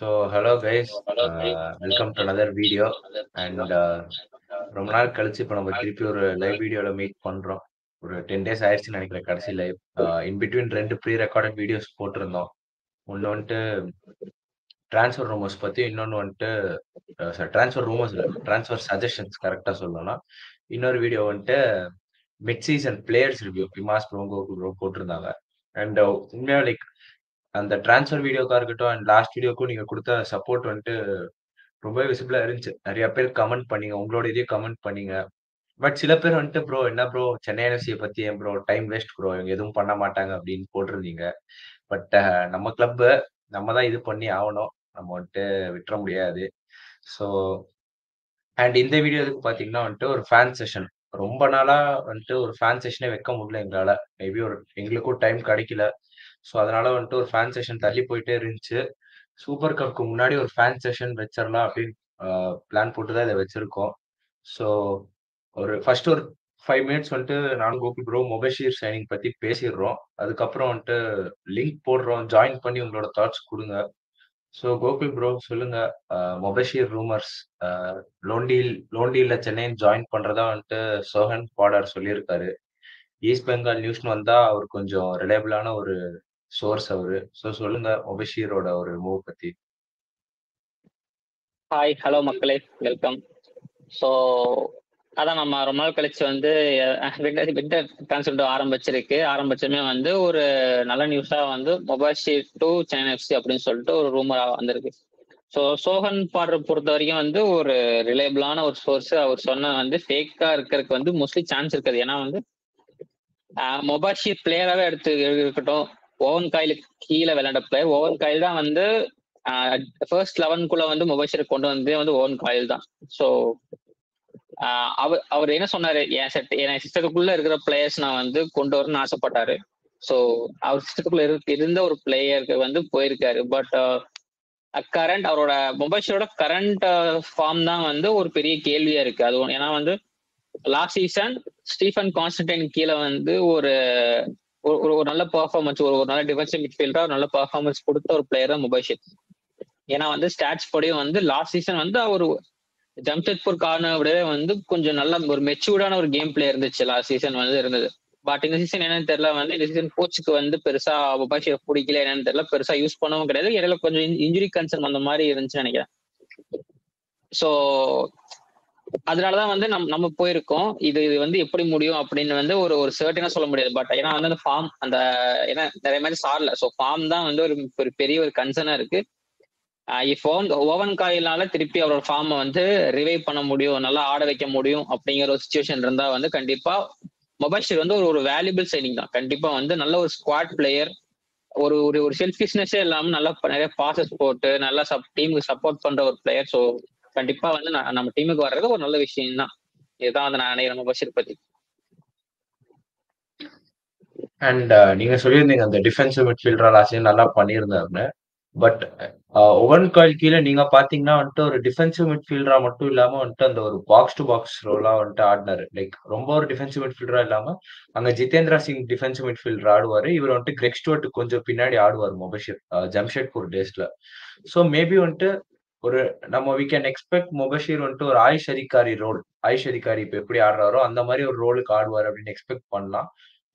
So hello guys welcome to another video and ரொம்ப நாள் கழிச்சு இப்போ நம்ம திருப்பி ஒரு லைவ் வீடியோவில் மீட் பண்ணுறோம் ஒரு டென் டேஸ் ஆயிடுச்சுன்னு நினைக்கிறேன் கடைசி லைவ் இன் பிட்வீன் ரெண்டு ப்ரீ ரெக்கார்டட் வீடியோஸ் போட்டிருந்தோம். ஒன்று வந்துட்டு ட்ரான்ஸ்ஃபர் ரூமர்ஸ் பற்றி இன்னொன்று வந்துட்டு ட்ரான்ஸ்ஃபர் ரூமர்ஸ் ட்ரான்ஸ்ஃபர் சஜஷன்ஸ் கரெக்டாக சொல்லணும்னா இன்னொரு வீடியோ வந்துட்டு மிட் சீசன் பிளேயர்ஸ் ரிவ்யூ இமாஸ் ப்ரோங்கோ ப்ரோ போட்டிருந்தாங்க அண்ட் உண்மையாக லைக் அந்த டிரான்ஸ்ஃபர் வீடியோக்கா இருக்கட்டும் அண்ட் லாஸ்ட் வீடியோக்கும் நீங்க கொடுத்த சப்போர்ட் வந்துட்டு ரொம்ப விசிபிளா இருந்துச்சு. நிறைய பேர் கமெண்ட் பண்ணீங்க உங்களோட இதே கமெண்ட் பண்ணீங்க. பட் சில பேர் வந்துட்டு ப்ரோ என்ன ப்ரோ சென்னை என்எஃப்சியை பத்தி ஏன் ப்ரோ டைம் வேஸ்ட் ப்ரோ இவங்க எதுவும் பண்ண மாட்டாங்க அப்படின்னு போட்டிருந்தீங்க. பட் நம்ம கிளப்பு நம்ம தான் இது பண்ணி ஆகணும். நம்ம வந்துட்டு விட்டுற முடியாது. ஸோ அண்ட் இந்த வீடியோ எதுக்கு பார்த்தீங்கன்னா வந்துட்டு ஒரு ஃபேன் செஷன் ரொம்ப நாளா வந்துட்டு ஒரு ஃபேன் செஷனே வைக்க முடியல எங்களால. மேபி ஒரு எங்களுக்கும் டைம் கிடைக்கல. ஸோ அதனால வந்துட்டு ஒரு ஃபேன் செஷன் தள்ளி போயிட்டே இருந்துச்சு. சூப்பர் கப்க்கு முன்னாடி ஒரு ஃபேன் செஷன் வச்சிடலாம் அப்படின்னு பிளான் போட்டு தான் இதை வச்சிருக்கோம். ஸோ ஒரு ஃபர்ஸ்ட் ஒரு ஃபைவ் மினிட்ஸ் வந்துட்டு நானும் கோகுல் ப்ரோ மொபைஷீர் சைனிங் பத்தி பேசிடுறோம். அதுக்கப்புறம் வந்துட்டு லிங்க் போடுறோம். ஜாயின் பண்ணி உங்களோட தாட்ஸ் கொடுங்க. ஸோ கோகுல் ப்ரோ சொல்லுங்க. மொபைஷீர் ரூமர்ஸ் லோண்டியில் லோண்டியில் சென்னையின் ஜாயின் பண்றதா வந்துட்டு சோஹன் பாடர் சொல்லியிருக்காரு. ஈஸ்ட் பெங்கால் நியூஸ்னு வந்தா அவர் கொஞ்சம் ரிலேபிளான ஒரு சோர்ஸ் அவரு. ஸோ சொல்லுங்க ஒபஷீரோட ஒரு மூவ் பத்தி. ஹாய் ஹலோ மக்களே. வெல்கம் ஸோ அதான் நம்ம ரொம்ப நாள் கழிச்சு வந்து விண்டர் கான்செப்ட் ஆரம்பிச்சிருக்கு. ஆரம்பிச்சுமே வந்து ஒரு நல்ல நியூஸா வந்து மொபைல் ஷீட் டு சென்னை எஃப்சி அப்படின்னு சொல்லிட்டு ஒரு ரூமர் வந்திருக்கு. ஸோ சோஹன் பாடுற பொறுத்த வரைக்கும் வந்து ஒரு ரிலேபிளான ஒரு சோர்ஸ் அவர் சொன்ன வந்து ஃபேக்கா இருக்கிறதுக்கு வந்து மோஸ்ட்லி சான்ஸ் இருக்காது. ஏன்னா வந்து மொபைல் ஷீட் பிளேயராகவே எடுத்து இருக்கட்டும். ஓவன் காயிலுக்கு கீழே விளையாண்ட பிளேயர் ஓவன் காயில் தான் வந்து ஃபர்ஸ்ட் லெவன்குள்ள வந்து முபஷர் கொண்டு வந்து வந்து ஓவன் காயில் தான். ஸோ அவர் அவர் என்ன சொன்னாரு? என் செட் என் சிஸ்டத்துக்குள்ள இருக்கிற பிளேயர்ஸ் நான் வந்து கொண்டு வரணும்னு ஆசைப்பட்டாரு. ஸோ அவர் சிஸ்டத்துக்குள்ள இருந்த ஒரு பிளேயருக்கு வந்து போயிருக்காரு. பட் கரண்ட் அவரோட மொபைல் கரண்ட் ஃபார்ம் தான் வந்து ஒரு பெரிய கேள்வியா இருக்கு. அது ஏன்னா வந்து லாஸ்ட் சீசன் ஸ்டீஃபன் கான்ஸ்டன்டைன் கீழே வந்து ஒரு ஒரு ஒரு நல்ல பர்ஃபார்மன்ஸ் ஒரு ஒரு நல்ல டிஃபென்சிவ் மிட்ஃபீல்டா ஒரு நல்ல பர்ஃபார்மன்ஸ் கொடுத்த ஒரு பிளேயர் தான் மொபைல் ஏன்னா வந்து ஸ்டாட்ஸ் படியும் வந்து லாஸ்ட் சீசன் வந்து அவர் ஜம்ஷெட்பூர் கார்னை விடவே வந்து கொஞ்சம் நல்ல ஒரு மெச்சூர்டான ஒரு கேம் பிளே இருந்துச்சு. லாஸ்ட் சீசன் வந்து இருந்தது. பட் இந்த சீசன் என்னன்னு தெரியல வந்து இந்த சீசன் கோச்சுக்கு வந்து பெருசா மொபைல் ஷீட் பிடிக்கல என்னன்னு தெரியல. பெருசா யூஸ் பண்ணவும் கிடையாது. இடையில கொஞ்சம் இன்ஜுரி கன்சர்ன் அந்த மாதிரி இருந்துச்சுன்னு நினைக்கிறேன். ஸோ அதனாலதான் வந்து நம் நம்ம போயிருக்கோம். இது இது வந்து எப்படி முடியும் அப்படின்னு வந்து ஒரு ஒரு சர்டினா சொல்ல முடியாது. பட் ஏன்னா வந்து அந்த ஃபார்ம் அந்த ஏன்னா நிறைய மாதிரி சார்ல. ஸோ ஃபார்ம் தான் வந்து ஒரு ஒரு பெரிய ஒரு கன்சர்னா இருக்கு. இப்போ ஓவன் காயிலால திருப்பி அவரோட ஃபார்மை வந்து ரிவைவ் பண்ண முடியும் நல்லா ஆட வைக்க முடியும் அப்படிங்கிற ஒரு சுச்சுவேஷன் இருந்தா வந்து கண்டிப்பா மொபைல் ஷீட் வந்து ஒரு ஒரு வேல்யூபிள் சைனிங் தான். கண்டிப்பா வந்து நல்ல ஒரு ஸ்குவாட் பிளேயர் ஒரு ஒரு ஒரு செல்ஃபிஷ்னஸே இல்லாம நல்லா நிறைய பாசஸ் போட்டு நல்லா சப் டீமுக்கு சப்போர்ட் பண்ற ஒரு பிளேயர் ஸோ கண்டிப்பா வந்து நம்ம டீமுக்கு வர்றது ஒரு நல்ல விஷயம் தான் இதுதான் வந்து நான் நினைக்கிறேன் பஷீர் பத்தி. அண்ட் uh, நீங்க சொல்லியிருந்தீங்க அந்த டிஃபென்சிவ் மிட்ஃபீல்டர் லாஸ்ட் நல்லா பண்ணியிருந்தாருன்னு. பட் ஒவன் காயில் கீழே நீங்க பாத்தீங்கன்னா வந்துட்டு ஒரு டிஃபென்சிவ் மிட்ஃபீல்டரா மட்டும் இல்லாம வந்துட்டு அந்த ஒரு பாக்ஸ் டு பாக்ஸ் ரோலா வந்துட்டு ஆடினாரு. லைக் ரொம்ப ஒரு டிஃபென்சிவ் மிட்ஃபீல்டரா இல்லாம அங்க ஜிதேந்திரா சிங் டிஃபென்சிவ் மிட்ஃபீல்டர் ஆடுவாரு. இவர் வந்துட்டு கிரெக் ஸ்டுவர்ட் கொஞ்சம் பின்னாடி ஆடுவார் மொபைஷர் ஜம்ஷெட்பூர் டேஸ்ல ஸோ மேபி வந்துட்டு ஒரு நம்ம வி கேன் எக்ஸ்பெக்ட் மொபஷீர் வந்துட்டு ஒரு ஆயுஷ் அதிகாரி ரோல் ஆயுஷ் அதிகாரி இப்போ எப்படி ஆடுறாரோ அந்த மாதிரி ஒரு ரோலுக்கு ஆடுவார் அப்படின்னு எக்ஸ்பெக்ட் பண்ணலாம்.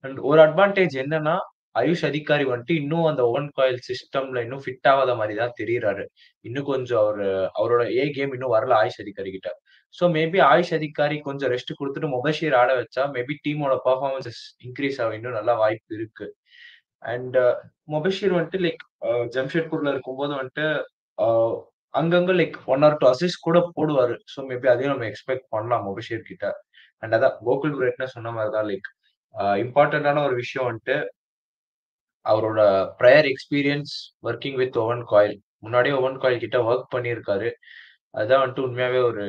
அண்ட் ஒரு அட்வான்டேஜ் என்னன்னா ஆயுஷ் அதிகாரி வந்துட்டு இன்னும் அந்த ஓன் காயில் சிஸ்டம்ல இன்னும் ஃபிட் ஆகாத மாதிரி தான் தெரியறாரு. இன்னும் கொஞ்சம் அவர் அவரோட ஏ கேம் இன்னும் வரல ஆயுஷ் அதிகாரி கிட்ட. ஸோ மேபி ஆயுஷ் அதிகாரி கொஞ்சம் ரெஸ்ட் கொடுத்துட்டு மொபஷீர் ஆட வச்சா மேபி டீமோட பர்ஃபார்மன்சஸ் இன்க்ரீஸ் ஆக இன்னும் நல்லா வாய்ப்பு இருக்கு. அண்ட் மொபஷீர் uh, வந்துட்டு லைக் ஜம்ஷெட்பூர்ல uh, இருக்கும்போது வந்துட்டு uh, அங்கங்க like one or two assist கூட போடுவாரு. ஸோ மேபி அதையும் நம்ம எக்ஸ்பெக்ட் பண்ணலாம் அபிஷேக் கிட்ட. அண்ட் அதான் கோகுல் பிரேட்னா சொன்ன மாதிரி தான் லைக் இம்பார்ட்டண்டான ஒரு விஷயம் வந்துட்டு அவரோட prior experience working with Owen Coyle முன்னாடியே ஓவன் காயில் கிட்ட ஒர்க் பண்ணியிருக்காரு. அதுதான் வந்துட்டு உண்மையாவே ஒரு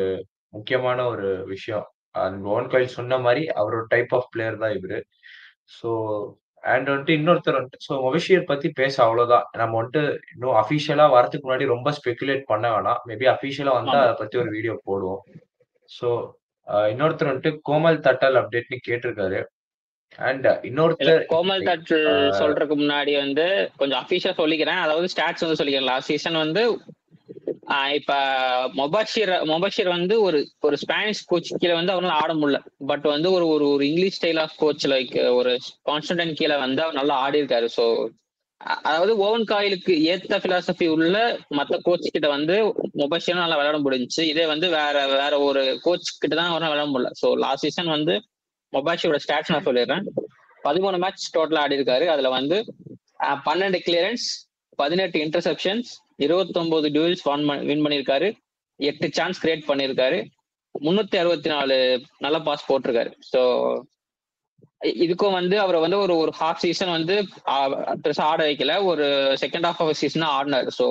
முக்கியமான ஒரு விஷயம். அண்ட் ஓவன் காயில் சொன்ன மாதிரி அவரோட டைப் ஆஃப் பிளேயர் தான் இவரு. ஸோ அண்ட் வந்துட்டு இன்னொருத்தர் வந்துட்டு ஸோ மொபிஷியர் பத்தி பேச அவ்வளவுதான். நம்ம வந்துட்டு இன்னும் அஃபிஷியலா வரதுக்கு முன்னாடி ரொம்ப ஸ்பெகுலேட் பண்ண வேணாம். மேபி அஃபிஷியலா வந்தா அதை பத்தி ஒரு வீடியோ போடுவோம். ஸோ இன்னொருத்தர் வந்துட்டு கோமல் தட்டல் அப்டேட்னு கேட்டிருக்காரு. அண்ட் இன்னொருத்தர் கோமல் தட்டல் சொல்றதுக்கு முன்னாடி வந்து கொஞ்சம் அஃபிஷியலா சொல்லிக்கிறேன். அதாவது ஸ்டாட்ஸ் வந்து சொல்லிக்கிறேன். லாஸ்ட் சீசன் வந்து இப்ப மொபாஷிர் மொபாஷிர் வந்து ஒரு ஒரு ஸ்பானிஷ் கோச் கீழே வந்து அவனால ஆட முடியல. பட் வந்து ஒரு ஒரு ஒரு English style of coach like ஒரு கான்ஸ்டன்டன் கீழே வந்து அவர் நல்லா ஆடி இருக்காரு ஸோ அதாவது ஓவன் காயிலுக்கு ஏத்த பிலாசபி உள்ள மத்த கோச் கிட்ட வந்து மொபாஷியரும் நல்லா விளையாட முடிஞ்சுச்சு. இதே வந்து வேற வேற ஒரு கோச் கிட்ட தான் அவரால் விளையாட முடியல. ஸோ லாஸ்ட் சீசன் வந்து மொபாஷியோட ஸ்டாட்ஸ் நான் சொல்லிடுறேன். பதிமூணு மேட்ச் டோட்டலா ஆடி இருக்காரு அதுல வந்து பன்னெண்டு கிளியரன்ஸ் பதினெட்டு இன்டர்செப்ஷன்ஸ் இருபத்தொன்பது டியூல்ஸ் வின் பண்ணியிருக்காரு. எட்டு சான்ஸ் கிரியேட் பண்ணியிருக்காரு. முன்னூத்தி அறுபத்தி நாலு நல்ல பாஸ் போட்டிருக்காரு. ஸோ இதுக்கும் வந்து அவர் வந்து ஒரு ஒரு ஹாஃப் சீசன் வந்து பெருசாக ஆட வைக்கல. ஒரு செகண்ட் ஹாஃப் ஆஃப் சீசன் ஆடினாரு. ஸோ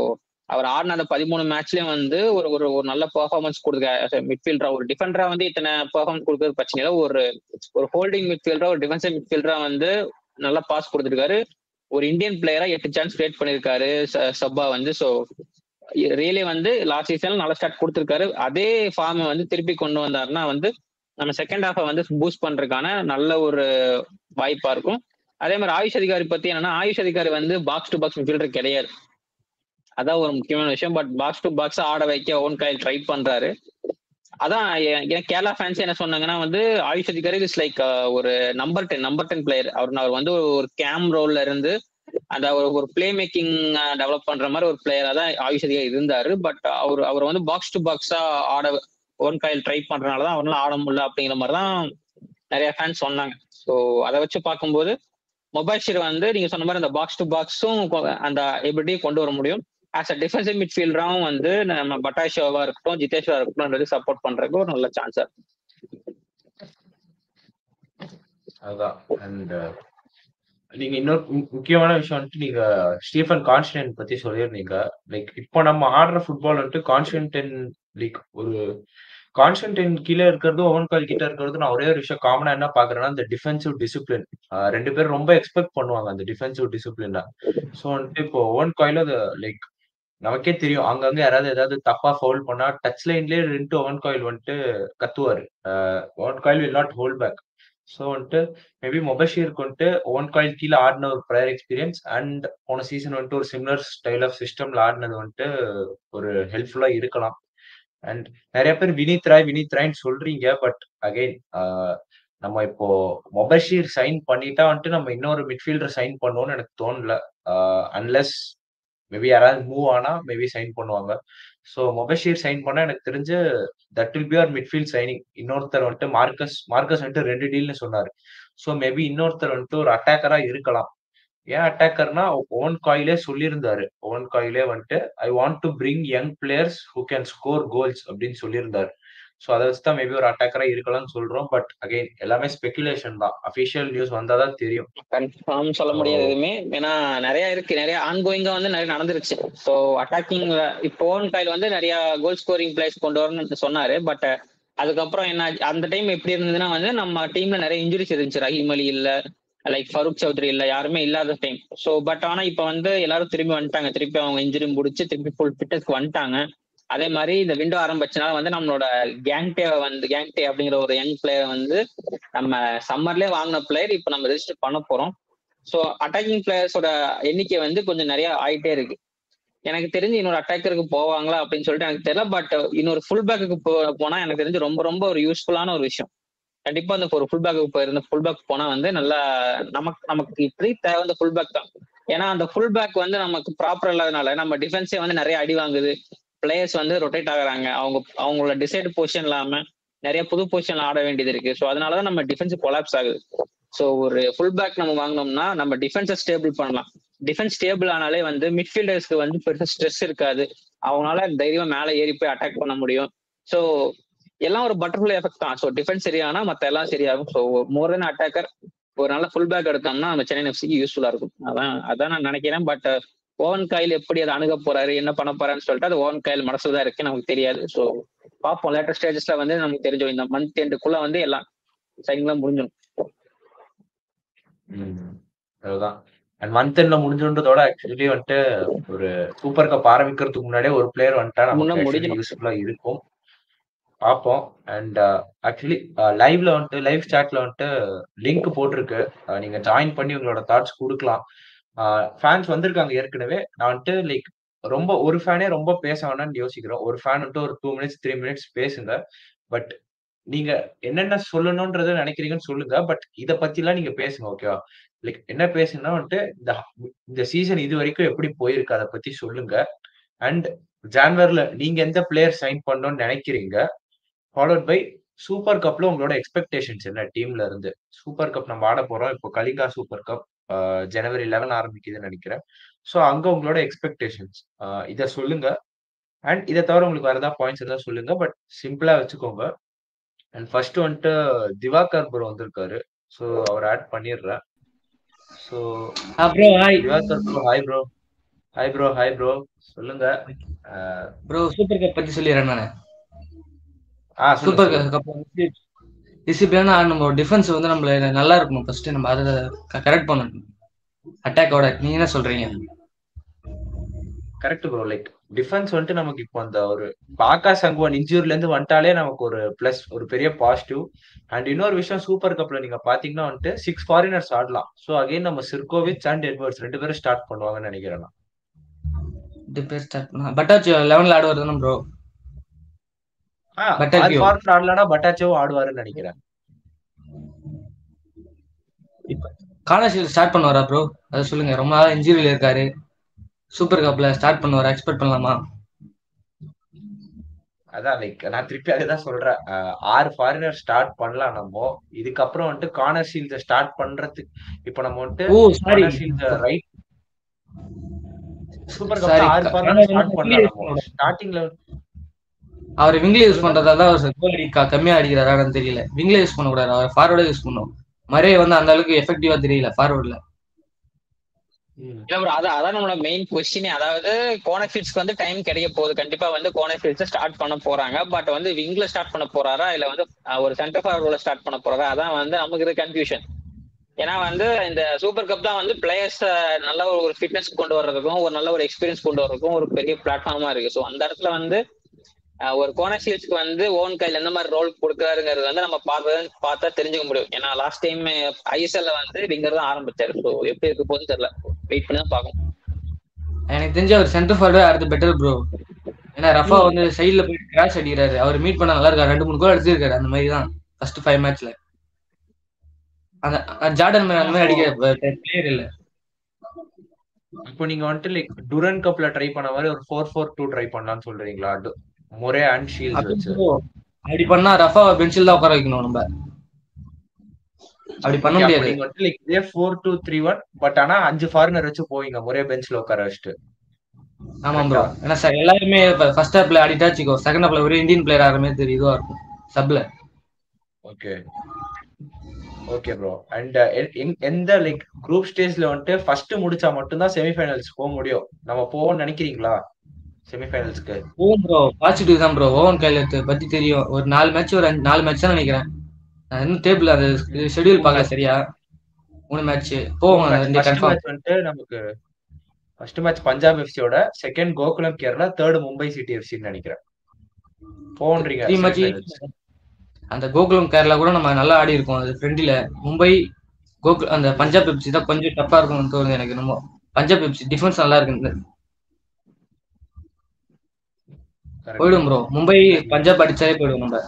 அவர் ஆடின அந்த பதிமூணு மேட்ச்லயும் வந்து ஒரு ஒரு ஒரு நல்ல பெர்ஃபார்மன்ஸ் கொடுக்க மிட்ஃபீல்டரா ஒரு டிஃபெண்டரா வந்து இத்தனை பெர்ஃபார்மன்ஸ் கொடுக்கறது பிரச்சனை இல்லை. ஒரு ஒரு ஹோல்டிங் மிட்ஃபீல்டரா ஒரு டிஃபென்சிவ் மிட்ஃபீல்டரா வந்து நல்ல பாஸ் கொடுத்துருக்காரு. ஒரு இந்தியன் பிளேயரா எட்டு சான்ஸ் கிரியேட் பண்ணிருக்காரு சப்பா வந்து ஸோ ரியலே வந்து லாஸ்ட் சீசன்ல நல்ல ஸ்டார்ட் கொடுத்துருக்காரு. அதே ஃபார்ம் வந்து திருப்பி கொண்டு வந்தாருன்னா வந்து நம்ம செகண்ட் ஹாஃபை வந்து பூஸ்ட் பண்றதுக்கான நல்ல ஒரு வாய்ப்பா இருக்கும். அதே மாதிரி ஆயுஷ் அதிகாரி பத்தி என்னன்னா ஆயுஷ் அதிகாரி வந்து பாக்ஸ் டு பாக்ஸ் மிட்ஃபீல்டர் கிடையாது. அதான் ஒரு முக்கியமான விஷயம். பட் பாக்ஸ் டு பாக்ஸ் ஆட வைக்க ஓன் கையில் ட்ரை பண்றாரு. அதான் எ- கேரளா ஃபேன்ஸ் என்ன சொன்னாங்கன்னா வந்து ஆயுஷ் அதிகாரி இஸ் லைக் ஒரு number ten number ten player அவர் அவர் வந்து ஒரு- கேம் ரோல்ல இருந்து அந்த ஒரு ஒரு பிளே மேக்கிங் டெவலப் பண்ற மாதிரி ஒரு பிளேயரா தான் ஆயுஷ் அதிகாரி இருந்தாரு. பட் அவர் அவர் வந்து பாக்ஸ் டு பாக்ஸா ஆட ஒன் கையில் ட்ரை பண்றதுனால தான் அவரால் ஆட முடியல அப்படிங்கிற மாதிரி தான் நிறைய ஃபேன்ஸ் சொன்னாங்க. ஸோ அதை வச்சு பார்க்கும்போது மொபைல் வந்து நீங்க சொன்ன மாதிரி அந்த பாக்ஸ் டு பாக்ஸும் அந்த எப்படியும் கொண்டு வர முடியும். ஆஸ் அ டிஃபென்சிவ் மிட்ஃபீல்டராகவும் வந்து நம்ம பட்டாஷோவா இருக்கட்டும் ஜிதேஷ்வா இருக்கட்டும் சப்போர்ட் பண்றதுக்கு ஒரு நல்ல சான்ஸ் அதுதான் அண்ட் நீங்க இன்னொரு முக்கியமான விஷயம் வந்துட்டு நீங்க ஸ்டீஃபன் கான்ஸ்டன்ட் பத்தி சொல்லியிருந்தீங்க. லைக் இப்போ நம்ம ஆடுற ஃபுட்பால் வந்துட்டு கான்ஸ்டன்டன் லைக் ஒரு கான்ஸ்டன்டன் கீழே இருக்கிறது ஓவன் கால் கிட்ட இருக்கிறது நான் ஒரே ஒரு விஷயம் காமனா என்ன பாக்குறேன்னா இந்த டிஃபென்சிவ் டிசிப்ளின் ரெண்டு பேரும் ரொம்ப எக்ஸ்பெக்ட் பண்ணுவாங்க அந்த டிஃபென்சிவ் டிசிப்ளின்ல ஸோ வந்துட்டு இப்போ ஓவன் காயில அது லைக் நமக்கே தெரியும். அங்கங்க யாராவது ஏதாவது தப்பா ஃபவுல் பண்ணா டச் லைன்லயே ரெண்டு ஓவன் காயில் வந்துட்டு கத்துவாரு. Owen Coyle will not hold back so வந்துட்டு மேபி மொபஷீருக்கு வந்துட்டு ஓன் காயில் கீழே ஆடின ஒரு ப்ரையர் எக்ஸ்பீரியன்ஸ் அண்ட் போன சீசன் வந்துட்டு ஒரு சிம்லர் ஸ்டைல் ஆஃப் சிஸ்டம்ல ஆடினது வந்துட்டு ஒரு ஹெல்ப்ஃபுல்லா இருக்கலாம். அண்ட் நிறைய பேர் வினித் ராய் வினித் ராய்ன்னு சொல்றீங்க பட் அகைன் நம்ம இப்போ மொபஷீர் சைன் பண்ணிட்டா வந்துட்டு நம்ம இன்னொரு மிட்ஃபீல்டர் சைன் பண்ணுவோம்னு எனக்கு தோணல. அன்லெஸ் மேபி யாராவது மூவ் ஆனா மேபி சைன் பண்ணுவாங்க. ஸோ மொபஷீர் சைன் பண்ணா எனக்கு தெரிஞ்சு that will be our midfield signing இன்னொருத்தர் வந்துட்டு மார்க்கஸ் மார்க்கஸ் வந்துட்டு ரெண்டு டீல்னு சொன்னாரு. ஸோ மேபி இன்னொருத்தர் வந்துட்டு ஒரு அட்டாக்கரா இருக்கலாம். ஏன் அட்டாக்கர்னா ஓன் காயிலே சொல்லியிருந்தாரு. ஓன் காயிலே வந்துட்டு I want to bring young players who can score goals அப்படின்னு சொல்லியிருந்தாரு. ஸோ அதை வச்சு தான் மேபி ஒரு அட்டாக்கரா இருக்கலாம்னு சொல்றோம். பட் அகைன் எல்லாமே ஸ்பெகுலேஷன் தான். அஃபிஷியல் நியூஸ் வந்தாதான் தெரியும். கன்ஃபார்ம் சொல்ல முடியாது எதுவுமே. ஏன்னா நிறைய இருக்கு. நிறைய ஆன்கோயிங்கா வந்து நிறைய நடந்துருச்சு. ஸோ அட்டாக்கிங் இப்போ ஓன் காயில் வந்து நிறைய கோல் ஸ்கோரிங் பிளேஸ் கொண்டு வரணும்னு சொன்னாரு. பட் அதுக்கப்புறம் என்ன? அந்த டைம் எப்படி இருந்ததுன்னா வந்து நம்ம டீம்ல நிறைய இன்ஜுரிஸ் இருந்துச்சு. ரஹீம் அலி இல்ல லைக் ஃபருக் சௌத்ரி இல்ல யாருமே இல்லாத டைம் ஸோ பட் ஆனா இப்போ வந்து எல்லாரும் திரும்பி வந்துட்டாங்க. திருப்பி அவங்க இன்ஜுரி முடிச்சு திருப்பி ஃபுல் ஃபிட்னஸ்க்கு வந்துட்டாங்க. அதே மாதிரி இந்த விண்டோ ஆரம்பிச்சனால வந்து நம்மளோட கேங்டே வந்து கேங்டே அப்படிங்கிற ஒரு யங் பிளேயர் வந்து நம்ம சம்மர்லயே வாங்கின பிளேயர் இப்போ நம்ம ரெஜிஸ்டர் பண்ண போறோம். ஸோ அட்டாக்கிங் பிளேயர்ஸோட எண்ணிக்கை வந்து கொஞ்சம் நிறைய ஆயிட்டே இருக்கு. எனக்கு தெரிஞ்சு இன்னொரு அட்டாக்கருக்கு போவாங்களா அப்படின்னு சொல்லிட்டு எனக்கு தெரியல பட் இன்னொரு ஃபுல் பேக்குக்கு போனா எனக்கு தெரிஞ்சு ரொம்ப ரொம்ப ஒரு யூஸ்ஃபுல்லான ஒரு விஷயம். கண்டிப்பா அந்த ஒரு ஃபுல் பேக்கு போயிருந்த ஃபுல் பேக் போனா வந்து நல்லா நமக்கு நமக்கு இப்படி தேவை அந்த ஃபுல் பேக் தான். ஏன்னா அந்த ஃபுல் பேக் வந்து நமக்கு ப்ராப்பர் இல்லாதனால நம்ம டிஃபென்ஸே வந்து நிறைய அடி வாங்குது. பிளேயர்ஸ் வந்து ரொட்டேட் ஆகுறாங்க. அவங்க அவங்களோட டிசைட் பொசிஷன் இல்லாம நிறைய புது பொசிஷன்ல ஆட வேண்டியது இருக்கு. ஸோ அதனாலதான் நம்ம டிஃபென்ஸ் கொலாப்ஸ் ஆகுது. ஸோ ஒரு ஃபுல் பேக் நம்ம வாங்கினோம்னா நம்ம டிஃபென்ஸை ஸ்டேபிள் பண்ணலாம். டிஃபென்ஸ் ஸ்டேபிள் ஆனாலே வந்து மிட்ஃபீல்டர்ஸ்க்கு வந்து பெருசாக ஸ்ட்ரெஸ் இருக்காது. அவங்களால தைரியமா மேலே ஏறி போய் அட்டாக் பண்ண முடியும். ஸோ எல்லாம் ஒரு பட்டர்ஃப்ளை எஃபெக்ட் தான். ஸோ டிஃபென்ஸ் சரியானா மத்த எல்லாம் சரியாகும். ஸோ மோர் தென் அட்டாக்கர் ஒரு நல்ல ஃபுல் பேக் எடுத்தோம்னா நம்ம சென்னை எஃப்சிக்கு யூஸ்ஃபுல்லா இருக்கும். அதான் அதான் நான் நினைக்கிறேன். பட் ஓவன் காயில் எப்படி அதை அணுக போறாரு என்ன பண்ண போறாருன்னு சொல்லிட்டு அது ஓவன் காயில் மனசுல தான் இருக்கு நமக்கு தெரியாது. ஸோ பார்ப்போம். லேட்டர் ஸ்டேஜஸ்ல வந்து நமக்கு தெரிஞ்சோம் இந்த மந்த் எண்டுக்குள்ள வந்து எல்லாம் சைன்லாம் முடிஞ்சிடும். அதுதான். அண்ட் மந்த் எண்ட்ல முடிஞ்சுன்றதோட ஆக்சுவலி வந்துட்டு ஒரு சூப்பர் கப் ஆரம்பிக்கிறதுக்கு முன்னாடியே ஒரு பிளேயர் வந்துட்டா நமக்கு. யூஸ்ஃபுல்லா இருக்கும். பார்ப்போம். அண்ட் ஆக்சுவலி லைவ்ல வந்துட்டு லைவ் சாட்ல வந்துட்டு லிங்க் போட்டிருக்கு. அஹ் நீங்க ஜாயின் பண்ணி உங்களோட தாட்ஸ் கொடுக்கலாம். ஃபேன்ஸ் வந்திருக்காங்க ஏற்கனவே நான் வந்துட்டு லைக் ரொம்ப ஒரு ஃபேனே ரொம்ப பேச வேணாம்னு யோசிக்கிறோம். ஒரு ஃபேன் வந்துட்டு ஒரு டூ மினிட்ஸ், த்ரீ மினிட்ஸ் பேசுங்க. பட் நீங்க என்னென்ன சொல்லணும்ன்றத நினைக்கிறீங்கன்னு சொல்லுங்க. பட் இதை பத்திலாம் நீங்க பேசுங்க. ஓகேவா? லைக் என்ன பேசுங்கன்னா வந்துட்டு, இந்த இந்த சீசன் இது வரைக்கும் எப்படி போயிருக்கு அதை பத்தி சொல்லுங்க. அண்ட் ஜான்வரில் நீங்க எந்த பிளேயர் சைன் பண்ணணும்னு நினைக்கிறீங்க? ஃபாலோட் பை சூப்பர் கப்ல உங்களோட எக்ஸ்பெக்டேஷன்ஸ் என்ன டீம்ல இருந்து? சூப்பர் கப் நம்ம ஆட போறோம். இப்போ கலிங்கா சூப்பர் கப் ஜனவரி 11 ஆரம்பிக்குதுன்னு நினைக்கிறேன். சோ அங்க உங்களோட எக்ஸ்பெக்டேஷன்ஸ் இத சொல்லுங்க. அண்ட் இத தவிர உங்களுக்கு வேற ஏதாவது பாயிண்ட்ஸ் இருந்தா சொல்லுங்க. பட் சிம்பிளா வச்சுக்கோங்க. அண்ட் ஃபர்ஸ்ட் வந்துட்டு திவாகர் ப்ரோ வந்திருக்காரு. சோ அவர ஆட் பண்ணிடுறேன். ஆ bro hi Diwakar bro hi bro. Hi bro, hi bro. சொல்லுங்க. ப்ரோ சூப்பர் கப் பத்தி சொல்லிடுறேன் நானு ஆ சூப்பர். கப் டிசிப்ளினா நம்ம டிஃபென்ஸ் வந்து நம்மள நல்லா இருக்கணும் ஃபர்ஸ்ட் நம்ம அதை கரெக்ட் பண்ணணும் அட்டாக்கோட நீங்க என்ன சொல்றீங்க கரெக்ட் ப்ரோ. லைக் டிஃபென்ஸ் வந்துட்டு நமக்கு இப்போ அந்த ஒரு ஆகாஷ் சங்குவான் இன்ஜூரில இருந்து வந்துட்டாலே நமக்கு ஒரு பிளஸ் ஒரு பெரிய பாசிட்டிவ். அண்ட் இன்னொரு விஷயம் சூப்பர் கப்ல நீங்க பாத்தீங்கன்னா வந்துட்டு 6 ஃபாரினர்ஸ் ஆடலாம். சோ அகைன் நம்ம சிர்கோவிச் அண்ட் எட்வர்ட்ஸ் 2 பேரும் ஸ்டார்ட் பண்ணுவாங்கன்னு நினைக்கிறேன் நான். இது பேர் ஸ்டார்ட் பண்ணா பட்டாச்சு லெவன்ல ஆடுவார் தானே ப்ரோ ஆ 6 பட்டாக்கியோ ஃபாரினர் ஆடலனா பட்டாச்சோவும் ஆடுவாருன்னு நினைக்கிறேன். காலர்ஷிப் ஸ்டார்ட் பண்ணுவாரா ப்ரோ அதை சொல்லுங்க ரொம்ப நாள் இன்ஜுரியில இருக்காரு சூப்பர் கப்ல ஸ்டார்ட் பண்ணுவாரா எக்ஸ்பெக்ட் பண்ணலாமா அதான் லைக் நான் திருப்பி அதுதான் சொல்றேன். 6 ஃபாரினர் ஸ்டார்ட் பண்ணலாம் நம்ம. இதுக்கப்புறம் வந்துட்டு கார்னர் ஸ்டார்ட் பண்றதுக்கு இப்போ நம்ம வந்துட்டு ரைட் சூப்பர் கப்ல சாரி 6 ஃபாரினர் ஸ்டார்ட் பண்ணலாம். ஸ்டார்டிங்ல அவர் விங்ல யூஸ் பண்றதால தான் அவர் கோல் அடி கம்மியா அடிக்கிறாரான்னு தெரியல. விங்ல யூஸ் பண்ணக்கூடாது அவர் ஃபார்வர்டா யூஸ் பண்ணும் மரே வந்து அந்த அளவுக்கு எஃபெக்டிவா தெரியல ஃபார்வர்ட்ல இல்ல ப்ரோ அதான் அதான் நம்மளோட மெயின் கொஸ்டினே அதாவது கோனஃபீல்ட்ஸ்க்கு வந்து டைம் கிடைக்க போகுது. கண்டிப்பா வந்து கோனஃபீல்ட்ஸ் ஸ்டார்ட் பண்ண போறாங்க. பட் வந்து விங்ல ஸ்டார்ட் பண்ண போறாரா? இல்ல வந்து ஒரு சென்டர் ஃபார்வர்ட்ல ஸ்டார்ட் பண்ண போறாரா? அதான் வந்து நமக்கு இது கன்ஃபியூஷன் ஏன்னா வந்து இந்த சூப்பர் கப் தான் வந்து பிளேயர்ஸ் நல்ல ஒரு ஃபிட்னஸ் கொண்டு வர்றதுக்கும் ஒரு நல்ல ஒரு எக்ஸ்பீரியன்ஸ் கொண்டு வர்றதுக்கும் ஒரு பெரிய பிளாட்ஃபார்மா இருக்கு. ஸோ அந்த இடத்துல வந்து ஒரு கோனஷீல்ஸ்க்கு வந்து ஓன் கையில் எந்த மாதிரி ரோல் கொடுக்குறாருங்கிறது வந்து நம்ம பார்த்து பார்த்தா தெரிஞ்சுக்க முடியும். ஏன்னா லாஸ்ட் டைம் ஐஎஸ்எல்ல வந்து விங்கர் தான் ஆரம்பிச்சாரு. ஸோ எப்படி இருக்க போகுதுன்னு தெரியல. வெயிட் பண்ணி தான் பார்க்கணும். எனக்கு தெரிஞ்ச அவர் சென்டர் ஃபார்வர்டே அடுத்து பெட்டர் ப்ரோ ஏன்னா ரஃபா வந்து சைடுல போய் கிராஷ் அடிக்கிறாரு. அவர் மீட் பண்ண நல்லா இருக்காரு. ரெண்டு மூணு கோல் அடிச்சிருக்காரு. அந்த மாதிரி தான் ஃபர்ஸ்ட் ஃபைவ் மேட்ச்ல அந்த ஜார்டன் மேன் அந்த மாதிரி அடிக்கிற பிளேயர் இல்ல. இப்போ நீங்க வந்துட்டு லைக் டுரன் கப்ல ட்ரை பண்ண மாதிரி ஒரு 4-4-2 ட்ரை பண்ணலாம்னு சொல்றீங்களா? மொரே அண்ட் ஷீல்ட்ஸ் அப்படி வச்சு. அப்படி பண்ணா ரஃபா பெஞ்சில் தான் உட்கார வைக்கணும் நம்ம அப்படி பண்ண முடியாது நீங்க லைக் இதே 4-2-3-1 பட் ஆனா 5 ஃபாரினர் வச்சு போவீங்க. மொரே பெஞ்ச்ல உட்கார வச்சுட்டு. ஆமா ப்ரோ? ஏன்னா ச- எல்லாருமே ஃபர்ஸ்ட் ஹாப்ல ஆடிட்டா வச்சுக்கோ செகண்ட் ஹாப்ல ஒரு இந்தியன் பிளேயர் ஆகிற மாதிரி தெரியும் இதுவா இருக்கும் சப்ல ஓகே. Okay bro. அண்ட் எந்த லைக் குரூப் ஸ்டேஜ்ல வந்துட்டு ஃபர்ஸ்ட் முடிச்சா மட்டும் தான் செமிஃபைனல்ஸ் போக முடியும். நம்ம போவோம்னு நினைக்கிறீங்களா? செமிஃபைனல்ஸ்க்கு. ஓம் ப்ரோ பாசிட்டிவ் தான் ப்ரோ ஓவன் கையில பத்தி தெரியும். ஒரு நாலு மேட்ச் ஒரு நாலு மேட்ச் தான் நினைக்கிறேன். நான் இன்னும் டேபிள் அது ஷெட்யூல் பார்க்கல சரியா? மூணு மேட்ச் போவோம் ரெண்டு கன்ஃபார்ம் வந்துட்டு நமக்கு first match Punjab எஃப்சியோட second Gokulam Kerala third Mumbai city எஃப்சின்னு நினைக்கிறேன். போன்றீங்க. அந்த கோகுலம் கேரளா கூட நம்ம நல்லா ஆடி இருக்கோம். அது ஃப்ரெண்ட்ல மும்பை கோகுல் அந்த பஞ்சாப் எப்சி தான் கொஞ்சம் டஃப்பா இருக்கும்னு தோணுது எனக்கு ரொம்ப பஞ்சாப் எப்சி டிஃபென்ஸ் நல்லா இருக்கு. போயிடும் ப்ரோ மும்பை பஞ்சாப் அடிச்சாலே போயிடும் நம்ம.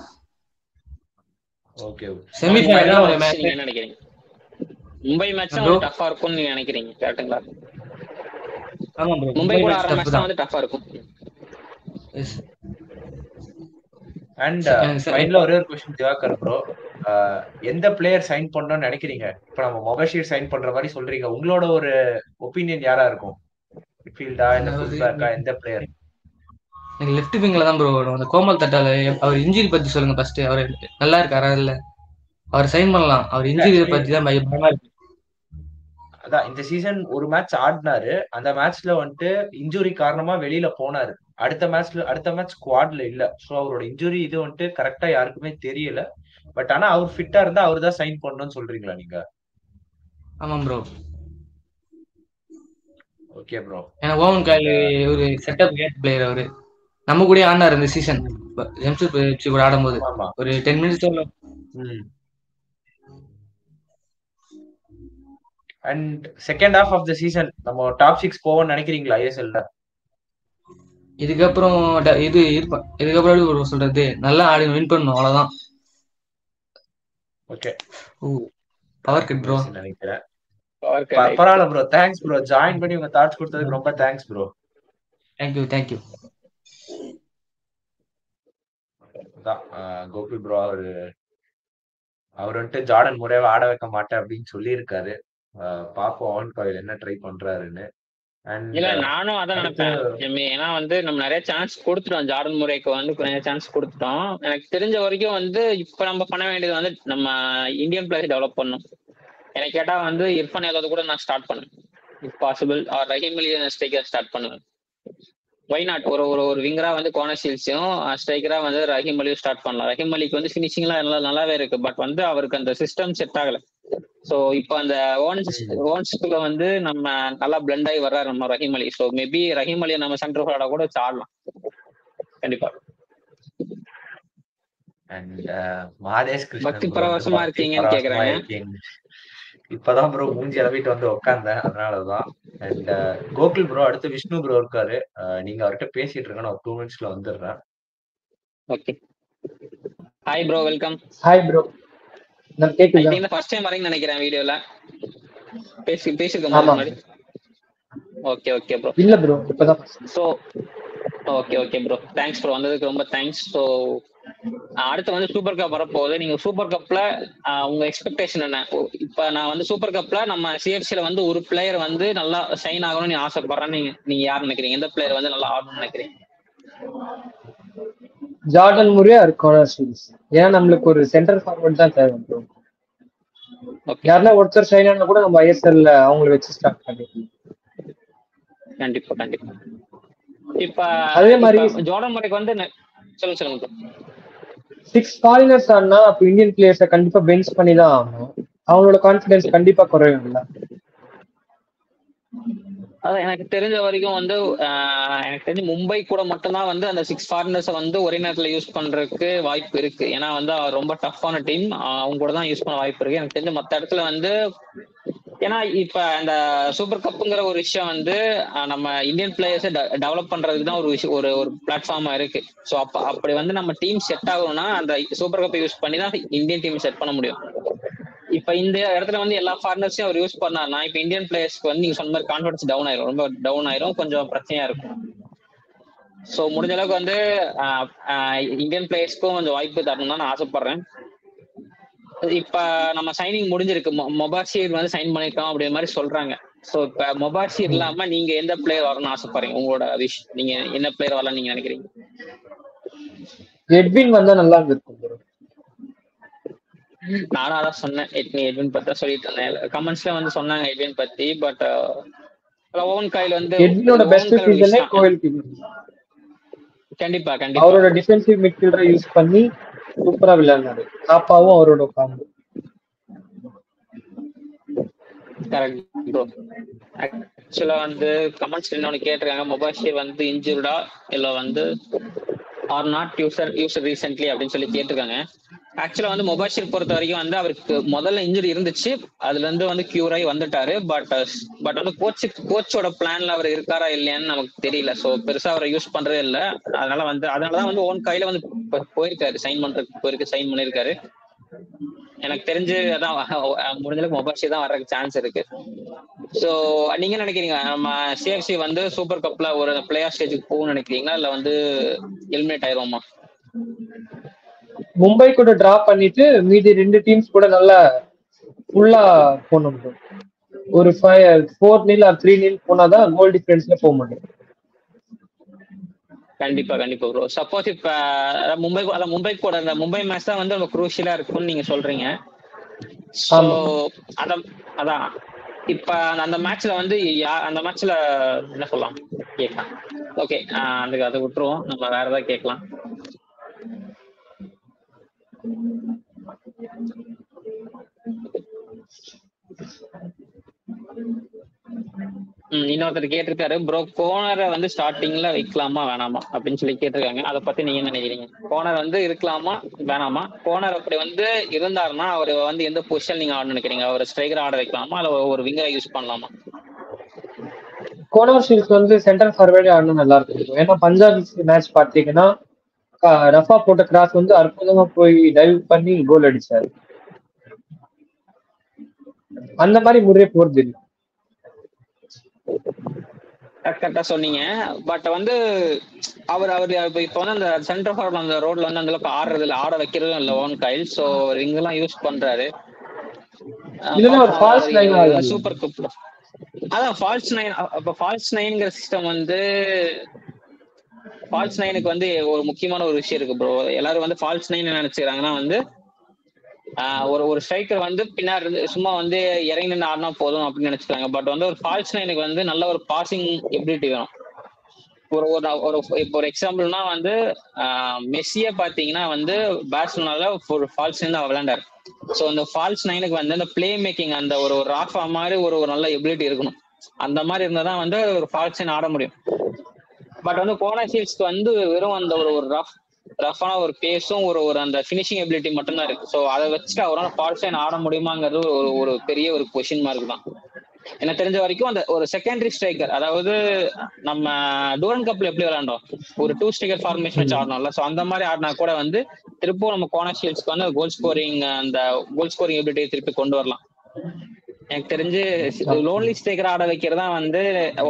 ஓகே. செமிஃபைனல் ஒரு மேட்ச் நினைக்கிறீங்க? மும்பை மேட்ச் டஃபா இருக்கும்னு நீங்க நினைக்கிறீங்க கரெக்ட்டுங்களா ஆமா ப்ரோ மும்பை கூட ஆற மேட்ச் வந்து டஃபா இருக்கும். Yes. அண்ட் Second- second- ஃபைனலா ஒரே ஒரு கொஸ்டின் திவாகர் ப்ரோ எந்த பிளேயர் சைன் பண்ணணும்னு நினைக்கிறீங்க? இப்ப நம்ம மொபைல் சைன் பண்ற மாதிரி சொல்றீங்க. உங்களோட ஒரு ஒப்பீனியன் யாரா இருக்கும்? மிட்ஃபீல்டா இல்ல ஃபுல் பேக்கா எந்த பிளேயர் எனக்கு லெஃப்ட் விங்ல தான் ப்ரோ வரும் அந்த கோமல் தட்டால அவர் இன்ஜுரி பத்தி சொல்லுங்க ஃபர்ஸ்ட் அவர் நல்லா இருக்காரா இல்ல? அவர் சைன் பண்ணலாம். அவர் இன்ஜுரி பத்தி தான் பய- பயமா இருக்கு. அதான் இந்த சீசன் ஒரு மேட்ச் ஆடினாரு. அந்த மேட்ச்ல வந்துட்டு இன்ஜுரி காரணமா வெளியில போனாரு. அடுத்த மேட்ச்ல அடுத்த மேட்ச் ஸ்குவாட்ல இல்ல. சோ அவரோட இன்ஜுரி இது வந்துட்டு கரெக்டா யாருக்குமே தெரியல. பட் ஆனா அவர் ஃபிட்டா இருந்தா அவர் தான் சைன் பண்ணணும்னு சொல்றீங்களா நீங்க? ஆமா ப்ரோ ஓகே ப்ரோ ஏன்னா ஓவன் காயில் ஒரு செட்டப் கேட் பிளேயர் அவரு. நம்ம கூட ஆடினார் இந்த சீசன் ஜெம்ஸ் கூட ஆடும்போது. ஆமா. ஒரு ten minutes and second half of the season நம்ம டாப் சிக்ஸ் போவோம்னு நினைக்கிறீங்களா ஐஎஸ்எல்ல இதுக்கப்புறம் இது இருப்ப இதுக்கப்புறம் எப்படி bro சொல்றது? நல்லா ஆடி வின் பண்ணணும் அவ்வளவுதான். Okay oh power cut bro நினைக்கிறேன். பரவாயில்ல ப்ரோ தேங்க்ஸ் ப்ரோ ஜாயின் பண்ணி உங்க தாட்ஸ் கொடுத்ததுக்கு ரொம்ப தேங்க்ஸ் ப்ரோ தேங்க்யூ தேங்க்யூ தான். கோகுல் ப்ரோ அவரு அவர் வந்துட்டு ஜார்டன் முறையாவே ஆட வைக்க மாட்டேன் அப்படின்னு சொல்லியிருக்காரு. பாப்போம் அவன் கோயில் என்ன ட்ரை பண்றாருன்னு. இல்ல நானும் அதான் நினைப்பேன். ஏன்னா வந்து நம்ம நிறைய சான்ஸ் கொடுத்துட்டோம். ஜார்டன் முறைக்கு வந்து நிறைய சான்ஸ் கொடுத்துட்டோம். எனக்கு தெரிஞ்ச வரைக்கும் வந்து இப்ப நம்ம பண்ண வேண்டியது வந்து நம்ம இந்தியன் பிளேயர் டெவலப் பண்ணணும். எனக்கு கேட்டா வந்து இர்ஃபான் ஏதாவது கூட நான் ஸ்டார்ட் பண்ணுவேன். If possible or Rahim Ali start பண்ணுவேன். வை நாட் ஒரு ஒரு ஒரு விங்கரா வந்து கோனசீல்ஸையும் ஸ்ட்ரைக்கரா வந்து ரஹீம் அலியும் ஸ்டார்ட் பண்ணலாம். ரஹீம் அலிக்கு வந்து ஃபினிஷிங்லாம் நல்லா நல்லாவே இருக்கு. பட் வந்து அவருக்கு அந்த சிஸ்டம் செட் ஆகல. ஸோ இப்போ அந்த ஓன்ஸ் ஓன்ஸ்குள்ள வந்து நம்ம நல்லா பிளெண்ட் ஆகி வர்றாரு நம்ம ரஹீம் அலி. ஸோ மேபி ரஹீம் அலியை நம்ம சென்டர் ஃபார்வர்டா கூட வச்சு ஆடலாம். கண்டிப்பா. பக்தி பரவசமா இருக்கீங்கன்னு கேக்குறாங்க. இப்பதான் ப்ரோ மூஞ்சி அளவிட்டு வந்து உட்காந்தேன் அதனாலதான். அண்ட் கோகுல் ப்ரோ அடுத்து விஷ்ணு ப்ரோ இருக்காரு. அஹ் நீங்க அவர்கிட்ட பேசிட்டு இருங்க நான் டூ மினிட்ஸ்ல வந்துடுறேன். Okay hi bro welcome hi bro நான் கேக்குதா? திங்க் ஃபர்ஸ்ட் டைம் வரீங்கன்னு நினைக்கிறேன் வீடியோல பேசி பேசிருக்க ஆமா. முன்னாடி. ஓகே ஓகே ப்ரோ இல்ல ப்ரோ இப்பதான் so okay okay bro thanks bro வந்ததுக்கு ரொம்ப தேங்க்ஸ் ஸோ அடுத்து வந்து சூப்பர் கப் வரப்போகுது. நீங்க சூப்பர் கப்ல உங்க எக்ஸ்பெக்டேஷன் என்ன? இப்ப நான் வந்து சூப்பர் கப்ல நம்ம சிஎஃப்சில வந்து ஒரு பிளேயர் வந்து நல்லா சைன் ஆகணும்னு நீ ஆசைப்படுறேன்னு நீங்க நீங்க யார் நினைக்கிறீங்க? எந்த பிளேயர் வந்து நல்லா ஆடணும்னு நினைக்கிறீங்க? ஜார்டன் முறையா இருக்கும் ஏன்னா நம்மளுக்கு ஒரு சென்டர் ஃபார்வர்ட் தான் தேவை ப்ரோ யாருன்னா ஒருத்தர் சைன் ஆனா கூட நம்ம ஐஎஸ்எல்ல அவங்கள வச்சு ஸ்டார்ட் பண்ணிக்கலாம் கண்டிப்பா கண்டிப்பா. இப்ப அதே மாதிரி- ஜோர்டன் முறைக்கு வந்து சொல்லுங்க சொல்லுங்க. சிக்ஸ் ஃபாரினர்ஸ் ஆனா அப்போ இந்தியன் பிளேயர்ஸை கண்டிப்பா பெஞ்ச் பண்ணி தான் ஆகணும். அவங்களோட கான்ஃபிடன்ஸ் கண்டிப்பா குறையும்ல. அதான் எனக்கு தெரிஞ்ச வரைக்கும் வந்து எனக்கு தெரிஞ்சு மும்பை கூட மட்டும்தான் வந்து அந்த சிக்ஸ் ஃபாரினர்ஸை வந்து ஒரே நேரத்துல யூஸ் பண்றதுக்கு வாய்ப்பு இருக்கு. ஏன்னா வந்து ரொம்ப டஃப்பான டீம் அவங்க கூட தான் யூஸ் பண்ண வாய்ப்பு இருக்கு. எனக்கு தெரிஞ்ச மத்த இடத்துல வந்து ஏன்னா இப்ப அந்த சூப்பர் கப்புங்கிற ஒரு விஷயம் வந்து நம்ம இந்தியன் பிளேயர்ஸை டெவலப் பண்றதுக்கு தான் ஒரு விஷயம் ஒரு ஒரு பிளாட்ஃபார்மா இருக்கு. ஸோ அப்ப அப்படி வந்து நம்ம டீம் செட் ஆகணும்னா அந்த சூப்பர் கப்பை யூஸ் பண்ணி தான் இந்தியன் டீம் செட் பண்ண முடியும். இப்ப இந்த இடத்துல வந்து எல்லா ஃபாரினர்ஸையும் அவர் யூஸ் பண்ணார்னா இப்ப இந்தியன் பிளேயர்ஸ்க்கு வந்து நீங்க சொன்ன மாதிரி கான்ஃபிடன்ஸ் டவுன் ஆயிரும். ரொம்ப டவுன் ஆயிரும். கொஞ்சம் பிரச்சனையா இருக்கும். சோ முடிஞ்ச அளவுக்கு வந்து இந்தியன் பிளேயர்ஸ்க்கும் கொஞ்சம் வாய்ப்பு தரணும்னு தான் நான் ஆசைப்படுறேன். இப்ப நம்ம சைனிங் முடிஞ்சிருக்கு. மொ- வந்து சைன் பண்ணிருக்கோம் அப்படிங்கிற மாதிரி சொல்றாங்க. சோ இப்ப மொபாஷீர் இல்லாம நீங்க எந்த பிளேயர் வரணும்னு ஆசைப்படுறீங்க? உங்களோட விஷ் நீங்க என்ன பிளேயர் வரலாம்னு நீங்க நினைக்கிறீங்க? எட்வின் வந்தா நல்லா இருந்திருக்கும் ப்ரோ நானும் அதான் சொன்னேன் எட்வின் எட்வின் பத்தி தான் சொல்லிட்டு இருந்தேன். கமெண்ட்ஸ்ல வந்து சொன்னாங்க எட்வின் பத்தி பட் ஓவன் காயில் வந்து எட்வினோட பெஸ்ட் சீசனே. கோயில் கண்டிப்பா கண்டிப்பா. அவரோட டிஃபென்சிவ் மிட்ஃபீல்டரை யூஸ் பண்ணி சூப்பரா விளையாடினாரு. காப்பாவும் அவரோட காம்பு கரெக்ட் ப்ரோ ஆக்சுவலா வந்து கமெண்ட்ஸ் இன்னொன்னு கேட்டிருக்காங்க. மொபாஷிர் வந்து இன்ஜூர்டா இல்ல வந்து or not user user recently அப்படின்னு சொல்லி கேட்டிருக்காங்க. ஆக்சுவலா வந்து மொபாஷிர் பொறுத்த வரைக்கும் வந்து அவருக்கு முதல்ல இன்ஜுரி இருந்துச்சு. அதுல இருந்து வந்து கியூர் ஆகி வந்துட்டாரு. பட் பட் வந்து கோச் கோச்சோட பிளான்ல அவர் இருக்காரா இல்லையான்னு நமக்கு தெரியல. சோ பெருசா அவரை யூஸ் பண்றதே இல்ல. அதனால வந்து அதனாலதான் வந்து ஓன் கையில வந்து போயிருக்காரு. சைன் பண்றதுக்கு போயிருக்கு சைன் பண்ணிருக்காரு எனக்கு தெரிஞ்சு அதான் முடிஞ்சளவுக்கு முடிஞ்ச அளவுக்கு தான் வர்றதுக்கு சான்ஸ் இருக்கு. சோ நீங்க நினைக்கிறீங்க? நம்ம சிஎஃப்சி வந்து சூப்பர் கப்ல ஒரு பிளே ஆஃப் ஸ்டேஜுக்கு போகும் நினைக்கிறீங்களா? இல்ல வந்து எலிமினேட் ஆயிருவோமா? மும்பை கூட டிரா பண்ணிட்டு மீதி ரெண்டு டீம்ஸ் கூட நல்லா ஃபுல்லா போகணும் முடியும் ஒரு five four nil or three nil போனாதான் கோல் டிஃபரன்ஸ்ல போக முடியும். கண்டிப்பா கண்டிப்பா ப்ரோ சப்போஸ் இப்ப மும்பை அதான் மும்பை கூட அந்த மும்பை மேட்ச் தான் வந்து ரொம்ப குரூஷியலா இருக்கும்னு நீங்க சொல்றீங்க. ஆமா. அதான் அதான். இப்ப அந்த- மேட்ச்ல வந்து அந்த மேட்ச்ல என்ன சொல்லலாம்? கேட்கலாம் ஓகே அந்த அதை விட்டுருவோம். நம்ம வேற ஏதாவது கேட்கலாம். ம், இன்னொருத்தர் கேட்டிருக்காரு ப்ரோ கோனரை வந்து ஸ்டார்டிங்ல வைக்கலாமா வேணாமா? அப்படின்னு சொல்லி கேட்டிருக்காங்க. அதை பத்தி நீங்க நினைக்கிறீங்க? கோனர் வந்து இருக்கலாமா வேணாமா? கோனர் அப்படி வந்து இருந்தாருன்னா அவர் வந்து எந்த பொசிஷன் நீங்க ஆட நினைக்கிறீங்க? அவர் ஸ்ட்ரைக்கர் ஆட வைக்கலாமா இல்ல ஒரு விங்கரை யூஸ் பண்ணலாமா? கோனர் ஷீல்ஸ் வந்து சென்டர் ஃபார்வேர்டு ஆடணும் நல்லா இருக்கும் ஏன்னா பஞ்சாப் மேட்ச் பார்த்தீங்கன்னா ரஃபா போட்ட கிராஸ் வந்து அற்புதமா போய் டைவ் பண்ணி கோல் அடிச்சாரு. அந்த மாதிரி முறையே போறது இல்லை. கரெக்டா சொன்னீங்க. பட் வந்து அவர் அவர் இப்ப வந்து அந்த சென்டர் ஃபார்வர்ட் அந்த ரோட்ல வந்து அந்த அளவுக்கு ஆடுறது இல்ல ஆட வைக்கிறதும் இல்ல ஓன் கைல் சோ இங்கெல்லாம் யூஸ் பண்றாரு. சூப்பர் கப்ல அதான் ஃபால்ஸ் நைன் அப்ப ஃபால்ஸ் நைன்ங்கிற சிஸ்டம் வந்து ஃபால்ஸ் நைனுக்கு வந்து ஒரு முக்கியமான ஒரு விஷயம் இருக்கு ப்ரோ எல்லாரும் வந்து ஃபால்ஸ் நைன் நினைச்சுக்கிறாங்கன்னா வந்து ஒரு ஒரு ஸ்ட்ரைக்கர் வந்து பின்னாடி இருந்து சும்மா வந்து இறங்கி நின்று ஆடினா போதும் அப்படின்னு நினைச்சுக்கிறாங்க. பட் வந்து ஒரு ஃபால்ஸ் நைனுக்கு வந்து நல்ல ஒரு பாசிங் எபிலிட்டி வேணும். ஒரு ஒரு ஒரு இப்போ ஒரு எக்ஸாம்பிள்னா வந்து மெஸ்ஸியே பாத்தீங்கன்னா வந்து பேட்ஸ்மேனால ஒரு ஃபால்ஸ் நைன் தான் விளையாண்டார். ஸோ அந்த ஃபால்ஸ் நைனுக்கு வந்து அந்த பிளே மேக்கிங் அந்த ஒரு ஒரு ராஃபா மாதிரி ஒரு ஒரு நல்ல எபிலிட்டி இருக்கணும். அந்த மாதிரி இருந்தால் தான் வந்து ஒரு ஃபால்ஸ் நைன் ஆட முடியும். பட் வந்து கோனா ஷீல்ஸ்க்கு வந்து வெறும் அந்த ஒரு ஒரு ரஃப் ரஃபான ஒரு பேஸும் ஒரு ஒரு அந்த ஃபினிஷிங் எபிலிட்டி மட்டும்தான் இருக்கு. ஸோ அதை வச்சுட்டு அவரால் ஃபால்ஸ் நைன் ஆட முடியுமாங்கிறது ஒரு ஒரு பெரிய ஒரு கொஷின் மார்க் தான். எனக்கு தெரிஞ்ச வரைக்கும் அந்த ஒரு செகண்டரி ஸ்ட்ரைக்கர் அதாவது நம்ம டூரன் கப்ல எப்படி விளையாண்டோம்? ஒரு டூ ஸ்ட்ரைக்கர் ஃபார்மேஷன் வச்சு ஆடணும்ல ஸோ அந்த மாதிரி ஆடினா கூட வந்து திருப்பும் நம்ம கோனர் வந்து கோல் ஸ்கோரிங் அந்த கோல் ஸ்கோரிங் எபிலிட்டியை திருப்பி கொண்டு வரலாம். எனக்கு தெரிஞ்சு லோன்லி ஸ்ட்ரைக்கர் ஆட வைக்கிறதா வந்து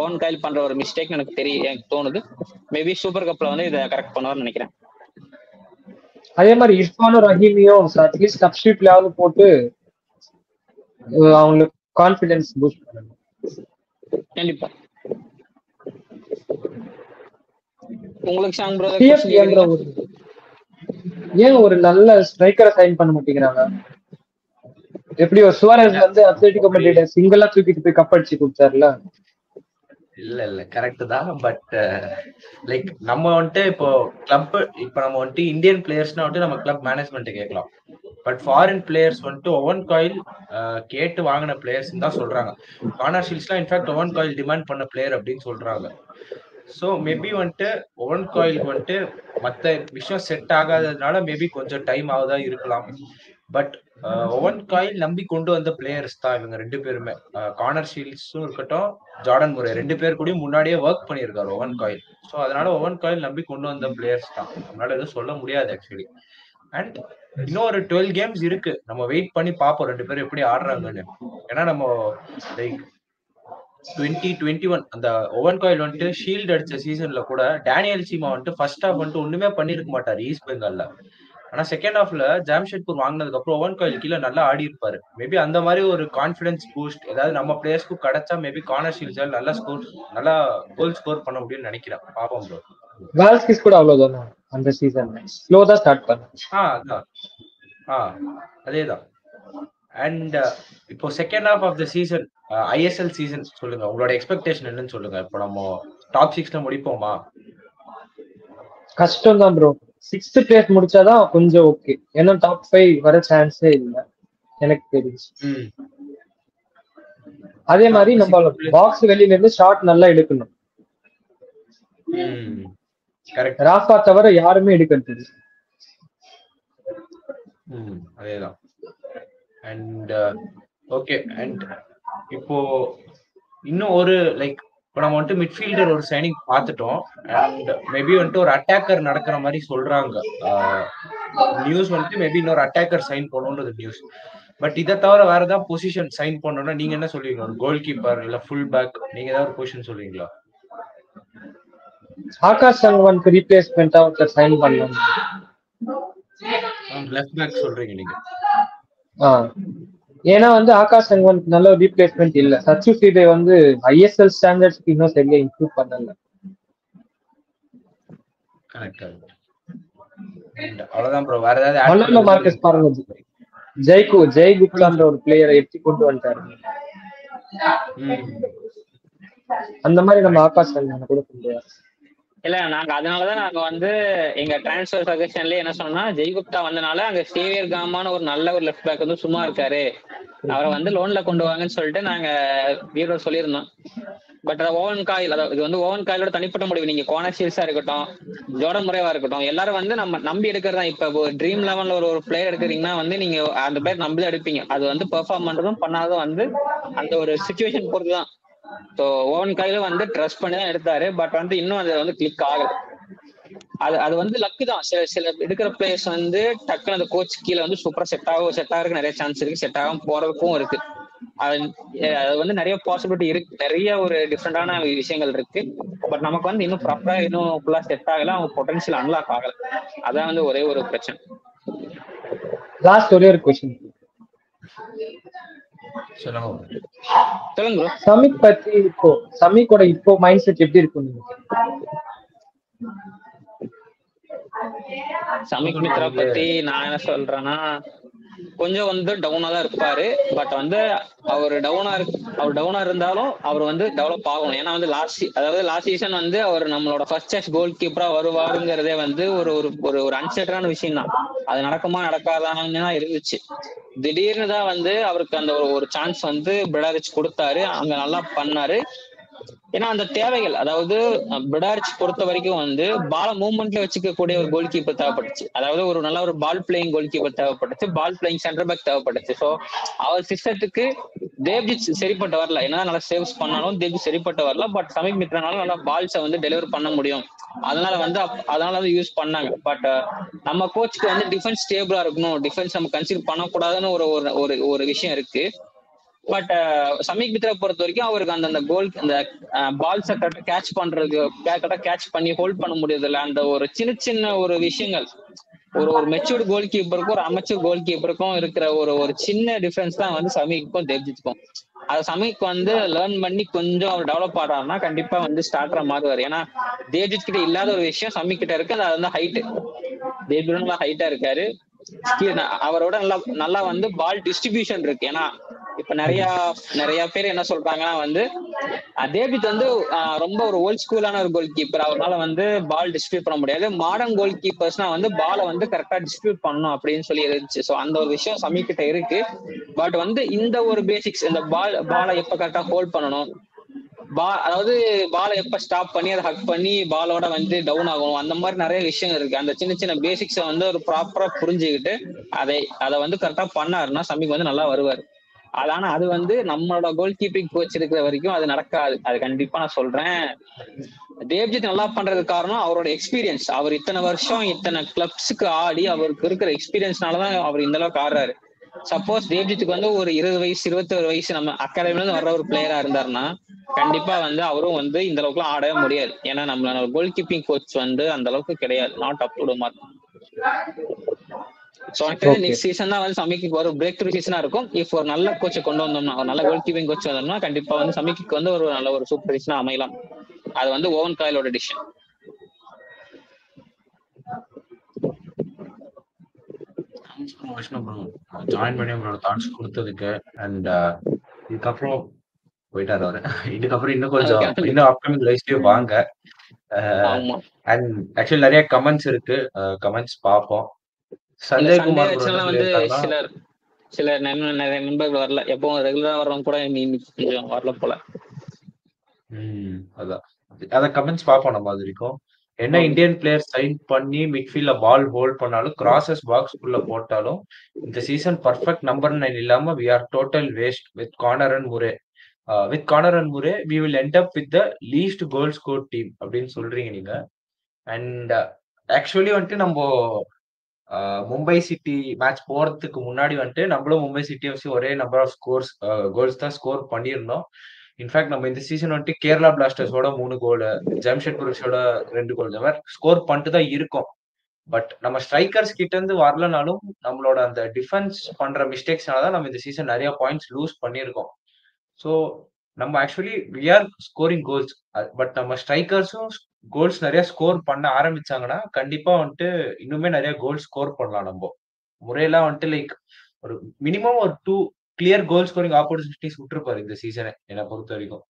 ஓன் கைல் பண்ற ஒரு மிஸ்டேக் எனக்கு தெரியும் எனக்கு தோணுது. மேபி சூப்பர் கப்ல வந்து இதை கரெக்ட் பண்ணுவார்னு நினைக்கிறேன். அதே மாதிரி இர்ஃபானும் ரஹீமியும் அட்லீஸ்ட் சப்ஸ்டியூட்லயாவது போட்டு அவங்களுக்கு கான்ஃபிடன்ஸ் பூஸ்ட் பண்ணணும். கண்டிப்பா. உங்களுக்கு ஷாங் சிஎஃப் ஏங்கிற ப்ரோ ஒரு ஏன் ஒரு நல்ல ஸ்ட்ரைக்கரை சைன் பண்ண மாட்டேங்கிறாங்க? எப்படி ஒரு சுவாரஸ் வந்து அத்லெட்டிகோ சிங்கிளா தூக்கிட்டு போய் கப் அடிச்சு கொடுத்தாருல? இல்ல இல்ல கரெக்ட் தான் பட் லைக் uh, நம்ம வந்துட்டு இப்போ கிளப் இப்போ நம்ம வந்துட்டு இந்தியன் பிளேயர்ஸ்னா வந்துட்டு நம்ம கிளப் மேனேஜ்மெண்ட் கேட்கலாம். பட் ஃபாரின் பிளேயர்ஸ் வந்துட்டு ஒவன் காயில் uh, கேட்டு வாங்கின பிளேயர்ஸ் தான் சொல்றாங்க. Connor ஷீல்ஸ்லாம் in fact Owen Coyle demand பண்ண பிளேயர் அப்படின்னு சொல்றாங்க. ஸோ மேபி வந்துட்டு ஒவன் காயிலுக்கு வந்துட்டு மற்ற விஷயம் செட் ஆகாததுனால மேபி கொஞ்சம் டைம் ஆகுதா இருக்கலாம். பட் ஒவன் காயில் நம்பி கொண்டு வந்த பிளேயர்ஸ் தான் இவங்க ரெண்டு பேருமே. கார்னர் ஷீல்ட்ஸும் இருக்கட்டும் ஜார்டன் முறை ரெண்டு பேர் கூடயும் முன்னாடியே ஒர்க் பண்ணியிருக்காரு ஒவன் காயில் ஸோ அதனால ஒவன் காயில் நம்பி கொண்டு வந்த பிளேயர்ஸ் தான். நம்மளால எதுவும் சொல்ல முடியாது ஆக்சுவலி அண்ட் இன்னும் ஒரு டுவெல் கேம்ஸ் இருக்கு. நம்ம வெயிட் பண்ணி பார்ப்போம் ரெண்டு பேரும் எப்படி ஆடுறாங்கன்னு. ஏன்னா நம்ம லைக் டுவெண்ட்டி டுவெண்ட்டி ஒன் அந்த ஓவன் காயில் வந்துட்டு ஷீல்டு அடிச்ச சீசன்ல கூட டேனியல் சீமா வந்துட்டு ஃபர்ஸ்ட் ஹாஃப் வந்துட்டு ஒண்ணுமே பண்ணிருக்க மாட்டாரு ஈஸ்ட் பெங்கால்ல ஆனா செகண்ட் ஹாஃப்ல ஜாம்ஷெட்பூர் வாங்கினதுக்கு அப்புறம் ஓவன் காயில் கீழே நல்லா ஆடி இருப்பாரு. மேபி அந்த மாதிரி ஒரு கான்பிடன்ஸ் பூஸ்ட் ஏதாவது நம்ம பிளேயர்ஸ்க்கு கிடைச்சா மேபி கார்னர் ஷீல்ட்ஸால் நல்லா ஸ்கோர் நல்லா கோல் ஸ்கோர் பண்ண முடியும்னு நினைக்கிறேன். பாப்போம் ப்ரோ வேல்ஸ்கிஸ் கூட அவ்வளவுதானே? அந்த சீசன் ஸ்லோ தான் ஸ்டார்ட் பண்ண. ஆ அதான். ஆ அதேதான். அண்ட் இப்போ second half of the season ISL season சொல்லுங்க. உங்களோட எக்ஸ்பெக்டேஷன் என்னன்னு சொல்லுங்க. இப்போ நம்ம டாப் சிக்ஸ்ல முடிப்போமா? கஷ்டம் தான் ப்ரோ சிக்ஸ்த் பிளேஸ் முடிச்சாதான் கொஞ்சம் ஓகே ஏன்னா டாப் ஃபைவ் வர சான்ஸே இல்லை. எனக்கு தெரிஞ்சு. அதே மாதிரி நம்ம பாக்ஸ் வெளியில இருந்து ஷாட் நல்லா எடுக்கணும். ராஃபா தவிர யாருமே எடுக்கிறது அதேதான். அண்ட் ஓகே அண்ட் இப்போ இன்னும் ஒரு லைக் இப்போ நம்ம வந்துட்டு மிட்ஃபீல்டர் ஒரு சைனிங் பார்த்துட்டோம். அண்ட் மேபி வந்துட்டு ஒரு அட்டாக்கர் நடக்கிற மாதிரி சொல்றாங்க. நியூஸ் வந்துட்டு மேபி இன்னொரு அட்டாக்கர் சைன் பண்ணணுன்றது நியூஸ் பட் இதை தவிர வேற ஏதாவது பொசிஷன் சைன் பண்ணணும்னா நீங்க என்ன சொல்லுவீங்க? ஒரு கோல் கீப்பர் இல்ல ஃபுல் பேக் நீங்க ஏதாவது ஒரு பொசிஷன் சொல்லுவீங்களா? ஆகாஷ் சங்கவனுக்கு ரீப்ளேஸ்மெண்டா ஒருத்தர் சைன் பண்ணலாம் லெஃப்ட் பேக் சொல்றீங்க நீங்க. ஏன்னா வந்து ஆகாஷ் சங்கவனுக்கு நல்ல ஒரு ரீப்ளேஸ்மெண்ட் இல்ல. சச்சு சீதை வந்து ஐஎஸ்எல் ஸ்டாண்டர்ட்ஸ்க்கு இன்னும் சரியா இம்ப்ரூவ் பண்ணல. அவ்வளவுதான் ப்ரோ வேற ஏதாவது மார்க்கஸ் பாருங்க. ஜெய்கு ஜெய் குப்தான்ற ஒரு பிளேயரை எப்படி கொண்டு வந்துட்டாரு. அந்த மாதிரி நம்ம ஆகாஷ் சங்கவனை கூட கொண்டு வர. இல்ல நாங்க அதனாலதான் நாங்க வந்து எங்க டிரான்ஸ்பர் சஜஷன்லயே என்ன சொன்னோம்னா ஜெய்குப்தா வந்தனால அங்க சேவியர் காமான ஒரு நல்ல ஒரு லெஃப்ட் பேக் வந்து சும்மா இருக்காரு. அவரை வந்து லோன்ல கொண்டு வாங்கன்னு சொல்லிட்டு நாங்க வீரர் சொல்லியிருந்தோம். பட் ஓவன் காயில் அதாவது இது வந்து ஓவன் காயிலோட தனிப்பட்ட முடிவு. நீங்க கோனஷீல்ஸா இருக்கட்டும் ஜோட முறைவா இருக்கட்டும் எல்லாரும் வந்து நம்ம நம்பி எடுக்கிறதா தான். இப்ப ட்ரீம் லெவல்ல ஒரு ஒரு பிளேயர் எடுக்கிறீங்கன்னா வந்து நீங்க அந்த பிளேயர் நம்பி தான் எடுப்பீங்க. அது வந்து பெர்ஃபார்ம் பண்றதும் பண்ணாததும் வந்து அந்த ஒரு சுச்சுவேஷன் பொறுத்து தான் ஸோ ஓவன் கையில வந்து ட்ரெஸ் பண்ணி தான் எடுத்தாரு. பட் வந்து இன்னும் அது வந்து கிளிக் ஆகல. அது அது வந்து லக்கு தான். சில சில எடுக்கிற பிளேயர்ஸ் வந்து டக்குனு அந்த கோச் கீழே வந்து சூப்பரா செட் ஆகும் செட் ஆகிறதுக்கு நிறைய சான்ஸ் இருக்கு. செட் ஆகாம போறதுக்கும் இருக்கு. அது அது வந்து நிறைய பாசிபிலிட்டி இருக்கு. நிறைய ஒரு டிஃப்ரெண்டான விஷயங்கள் இருக்கு. பட் நமக்கு வந்து இன்னும் ப்ராப்பரா இன்னும் ஃபுல்லா செட் ஆகல. அவங்க பொட்டன்ஷியல் அன்லாக் ஆகல. அதான் வந்து ஒரே ஒரு பிரச்சனை. லாஸ்ட் ஒரே ஒரு கொஸ்டின் சொல்லுங்க சொல்லுங்க ப்ரோ சமிக் பத்தி இப்போ சமிக்கோட இப்போ மைண்ட் செட் எப்படி இருக்கும் நீங்க? சமிக் மித்ரா பத்தி நான் என்ன சொல்றேன்னா கொஞ்சம் வந்து டவுனா தான் இருப்பாரு பட் வந்து அவர் டவுனா அவர் டவுனா இருந்தாலும் அவர் வந்து டெவலப் ஆகணும். ஏன்னா வந்து லாஸ்ட் அதாவது லாஸ்ட் சீசன் வந்து அவர் நம்மளோட ஃபர்ஸ்ட் சாய்ஸ் கோல் கீப்பரா வருவாருங்கிறதே வந்து ஒரு ஒரு ஒரு ஒரு விஷயம் தான். அது நடக்குமா நடக்காதான்னு தான் இருந்துச்சு. திடீர்னு தான் வந்து அவருக்கு அந்த ஒரு ஒரு சான்ஸ் வந்து பிடாரிச் கொடுத்தாரு. அங்க நல்லா பண்ணாரு. ஏன்னா அந்த தேவைகள் அதாவது பிடாரிச் பொறுத்த வரைக்கும் வந்து பால மூவ்மெண்ட்ல வச்சுக்க கூடிய ஒரு கோல் கீப்பர் தேவைப்பட்டுச்சு அதாவது ஒரு நல்ல ஒரு பால் பிளேயிங் கோல் கீப்பர் தேவைப்பட்டுச்சு பால் பிளேயிங் சென்டர் பேக் தேவைப்பட்டுச்சு ஸோ அவர் சிஸ்டத்துக்கு தேவ்ஜித் சரிப்பட்டு வரல. என்ன நல்லா சேவ்ஸ் பண்ணாலும் தேவ்ஜித் சரிப்பட்டு வரல. பட் சமீப் மித்ரனால நல்லா பால்ஸை வந்து டெலிவர் பண்ண முடியும். அதனால வந்து அப்- அதனால வந்து யூஸ் பண்ணாங்க. பட் நம்ம கோச்சுக்கு வந்து டிஃபென்ஸ் ஸ்டேபிளா இருக்கணும். டிஃபென்ஸ் நம்ம கன்சிடர் பண்ணக்கூடாதுன்னு ஒரு ஒரு- ஒரு ஒரு விஷயம் இருக்கு. பட் சமீக் uh, மித்ரா பொறுத்த வரைக்கும் அவருக்கு அந்த அந்த கோல் அந்த பால்ஸை கரெக்டாக கேட்ச் பண்றது கரெக்டாக கேட்ச் பண்ணி ஹோல்ட் பண்ண முடியறதில்ல. அந்த ஒரு சின்ன சின்ன ஒரு விஷயங்கள் ஒரு ஒரு மெச்சூர்டு கோல் கீப்பருக்கும் ஒரு அமைச்சூர் கோல் கீப்பருக்கும் இருக்கிற ஒரு ஒரு சின்ன டிஃபரன்ஸ் தான் வந்து சமீக்கும் தேவ்ஜித்துக்கும். அது சமீக் வந்து லேர்ன் பண்ணி கொஞ்சம் அவர் டெவலப் ஆடுறாருன்னா கண்டிப்பா வந்து ஸ்டார்டரா மாறுவார் ஏன்னா தேவ்ஜித் கிட்ட இல்லாத ஒரு விஷயம் சமீக் கிட்ட இருக்கு. அது வந்து ஹைட் தேவ்ஜித் நல்லா ஹைட்டா இருக்காரு. அவரோட நல்லா நல்லா வந்து பால் டிஸ்ட்ரிபியூஷன் இருக்கு. ஏன்னா இப்ப நிறைய நிறைய பேர் என்ன சொல்றாங்கன்னா வந்து தேபித் வந்து ரொம்ப ஒரு ஓல்ட் ஸ்கூலான ஒரு கோல் கீப்பர் அவரால் வந்து பால் டிஸ்ட்ரிபியூட் பண்ண முடியாது. மாடர்ன் கோல் கீப்பர்ஸ்னா வந்து பாலை வந்து கரெக்டா டிஸ்ட்ரிபியூட் பண்ணணும் அப்படின்னு சொல்லி இருந்துச்சு. ஸோ அந்த ஒரு விஷயம் சமீக்கிட்ட இருக்கு. பட் வந்து இந்த ஒரு பேசிக்ஸ் இந்த பால் பாலை எப்ப கரெக்டா ஹோல்ட் பண்ணணும்? பா அதாவது பாலை எப்ப ஸ்டாப் பண்ணி அதை ஹக் பண்ணி பாலோட வந்து டவுன் ஆகணும்? அந்த மாதிரி நிறைய விஷயங்கள் இருக்கு. அந்த சின்ன சின்ன பேசிக்ஸை வந்து ஒரு ப்ராப்பரா புரிஞ்சுக்கிட்டு அதை அதை வந்து கரெக்டா பண்ணாருன்னா சமிக்கு வந்து நல்லா வருவார். அது ஆனா அது வந்து நம்மளோட கோல் கீப்பிங் கோச் இருக்கிற வரைக்கும் அது நடக்காது. அது கண்டிப்பா நான் சொல்றேன். தேவ்ஜித் நல்லா பண்றதுக்கு காரணம் அவரோட எக்ஸ்பீரியன்ஸ் அவர் இத்தனை வருஷம் இத்தனை கிளப்ஸுக்கு ஆடி அவருக்கு இருக்கிற எக்ஸ்பீரியன்ஸ்னாலதான் அவர் இந்த அளவுக்கு ஆடுறாரு. சப்போஸ் தேவ்ஜித்துக்கு வந்து ஒரு இருபது வயசு இருபத்தொரு வயசு நம்ம அகாடமில இருந்து வர்ற ஒரு பிளேயரா இருந்தாருன்னா கண்டிப்பா வந்து அவரும் வந்து இந்த அளவுக்குலாம் ஆடவே முடியாது. ஏன்னா நம்மளோட கோல் கீப்பிங் கோச் வந்து அந்த அளவுக்கு கிடையாது. நாட் அப் டு மார்க் எனக்கு Okay. நெக்ஸ்ட் சீசன் தான் வந்து சமிக்கு ஒரு பிரேக் த்ரூ சீசனா இருக்கும். இஃப் ஒரு நல்ல கோச்சை கொண்டு வந்தோம்னா ஒரு நல்ல கோல் கீப்பிங் கோச் வந்தோம்னா கண்டிப்பா வந்து சமிக்கு வந்து ஒரு நல்ல ஒரு சூப்பர் சீசனா அமையலாம். அது வந்து ஓவன் காயலோட டிசிஷன் ஜாயின் பண்ணி உங்களோட தாட்ஸ் கொடுத்ததுக்கு அண்ட் இதுக்கப்புறம் போயிட்டாரு அவரு. இதுக்கப்புறம் இன்னும் கொஞ்சம். இன்னும் அப்கமிங் லைஃப்லயும் வாங்க. ஆமா. அண்ட் ஆக்சுவலி நிறைய கமெண்ட்ஸ் இருக்கு. கமெண்ட்ஸ் பார்ப்போம். என்ன வந்து சிலர் சில நிறைய நண்பர்கள் வரல. எப்பவும் ரெகுலரா வர்றவங்க கூட கொஞ்சம் வரல போல. ம், அதான். அத கமெண்ட்ஸ் பார்ப்போம் நம்ம அது வரைக்கும். என்ன. இந்தியன் பிளேயர் சைன் பண்ணி மிட்ஃபீல்ட்ல பால் ஹோல்ட் பண்ணாலும் கிராசஸ் பாக்ஸ் குள்ள போட்டாலும் இந்த சீசன் பர்ஃபெக்ட் நம்பர் நைன் இல்லாம we are total waste with Connor and Murray with Connor and Murray we will end up with the least goal score team அப்படின்னு சொல்றீங்க நீங்க. அண்ட் ஆக்சுவலி வந்துட்டு நம்ம மும்பை சிட்டி மேட்ச் போறதுக்கு முன்னாடி வந்துட்டு நம்மளும் மும்பை சிட்டி எஃப்சி ஒரே நம்பர் ஆஃப் ஸ்கோர்ஸ் கோல்ஸ் தான் ஸ்கோர் பண்ணியிருந்தோம். இன்ஃபேக்ட் நம்ம இந்த சீசன் வந்துட்டு கேரளா பிளாஸ்டர்ஸோட மூணு கோல் ஜம்ஷெட்பூர்ஸோட ரெண்டு கோல் இந்த மாதிரி ஸ்கோர் பண்ணிட்டு தான் இருக்கோம். பட் நம்ம ஸ்ட்ரைக்கர்ஸ் கிட்ட இருந்து வரலனாலும் நம்மளோட அந்த டிஃபென்ஸ் பண்ற மிஸ்டேக்ஸ்னால தான் நம்ம இந்த சீசன் நிறைய பாயிண்ட்ஸ் லூஸ் பண்ணியிருக்கோம். ஸோ நம்ம actually we are scoring goals but நம்ம ஸ்ட்ரைக்கர்ஸும் கோல்ஸ் நிறைய ஸ்கோர் பண்ண ஆரம்பிச்சாங்கன்னா கண்டிப்பா வந்துட்டு இன்னுமே நிறைய கோல் ஸ்கோர் பண்ணலாம் நம்ம. முறையெல்லாம் வந்துட்டு லைக் ஒரு மினிமம் ஒரு two clear goal scoring opportunities விட்டுருப்பாரு இந்த சீசனை என்னை பொறுத்த வரைக்கும்.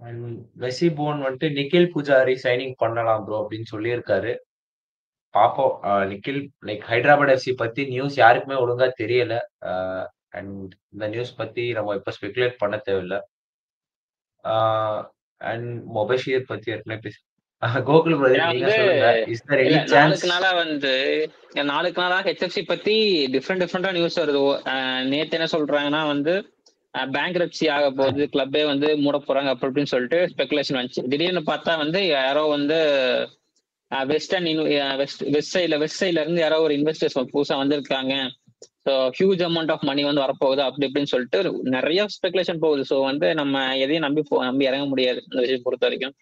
வெசி மெஸ்ஸி போன் வந்துட்டு நிக்கில் புஜாரி சைனிங் பண்ணலாம் ப்ரோ அப்படின்னு சொல்லியிருக்காரு. பாப்போம். நிக்கில் லைக் ஹைதராபாத் எஃப்சி பத்தி நியூஸ் யாருக்குமே ஒழுங்கா தெரியல. அண்ட் இந்த நியூஸ் பத்தி நம்ம இப்ப ஸ்பெகுலேட் பண்ண தேவையில்ல. அண்ட் மொபைஷியர் பத்தி ஏற்கனவே பேசி கோகுல் நாளுக்கு நாளா வந்து நாளுக்கு நாளா ஹெச்எஃப்சி பத்தி டிஃப்ரெண்ட் டிஃப்ரெண்டா நியூஸ் வருது. நேத்து என்ன சொல்றாங்கன்னா வந்து பேங்க் ஆக போகுது. கிளப்பே வந்து மூட போறாங்க அப்படி இப்படின்னு சொல்லிட்டு ஸ்பெகுலேஷன் வந்துச்சு. திடீர்னு பார்த்தா வந்து யாரோ வந்து வெஸ்டர்ன் வெஸ்ட் வெஸ்ட் சைட்ல வெஸ்ட் சைட்ல இருந்து யாரோ ஒரு இன்வெஸ்டர்ஸ் புதுசா வந்திருக்காங்க. ஹியூஜ் அமௌண்ட் ஆஃப் மணி வந்து வரப்போகுது அப்படி இப்படின்னு சொல்லிட்டு நிறைய ஸ்பெகுலேஷன் போகுது. ஸோ வந்து நம்ம எதையும் நம்பி நம்பி இறங்க முடியாது இந்த விஷயம் பொறுத்த வரைக்கும்.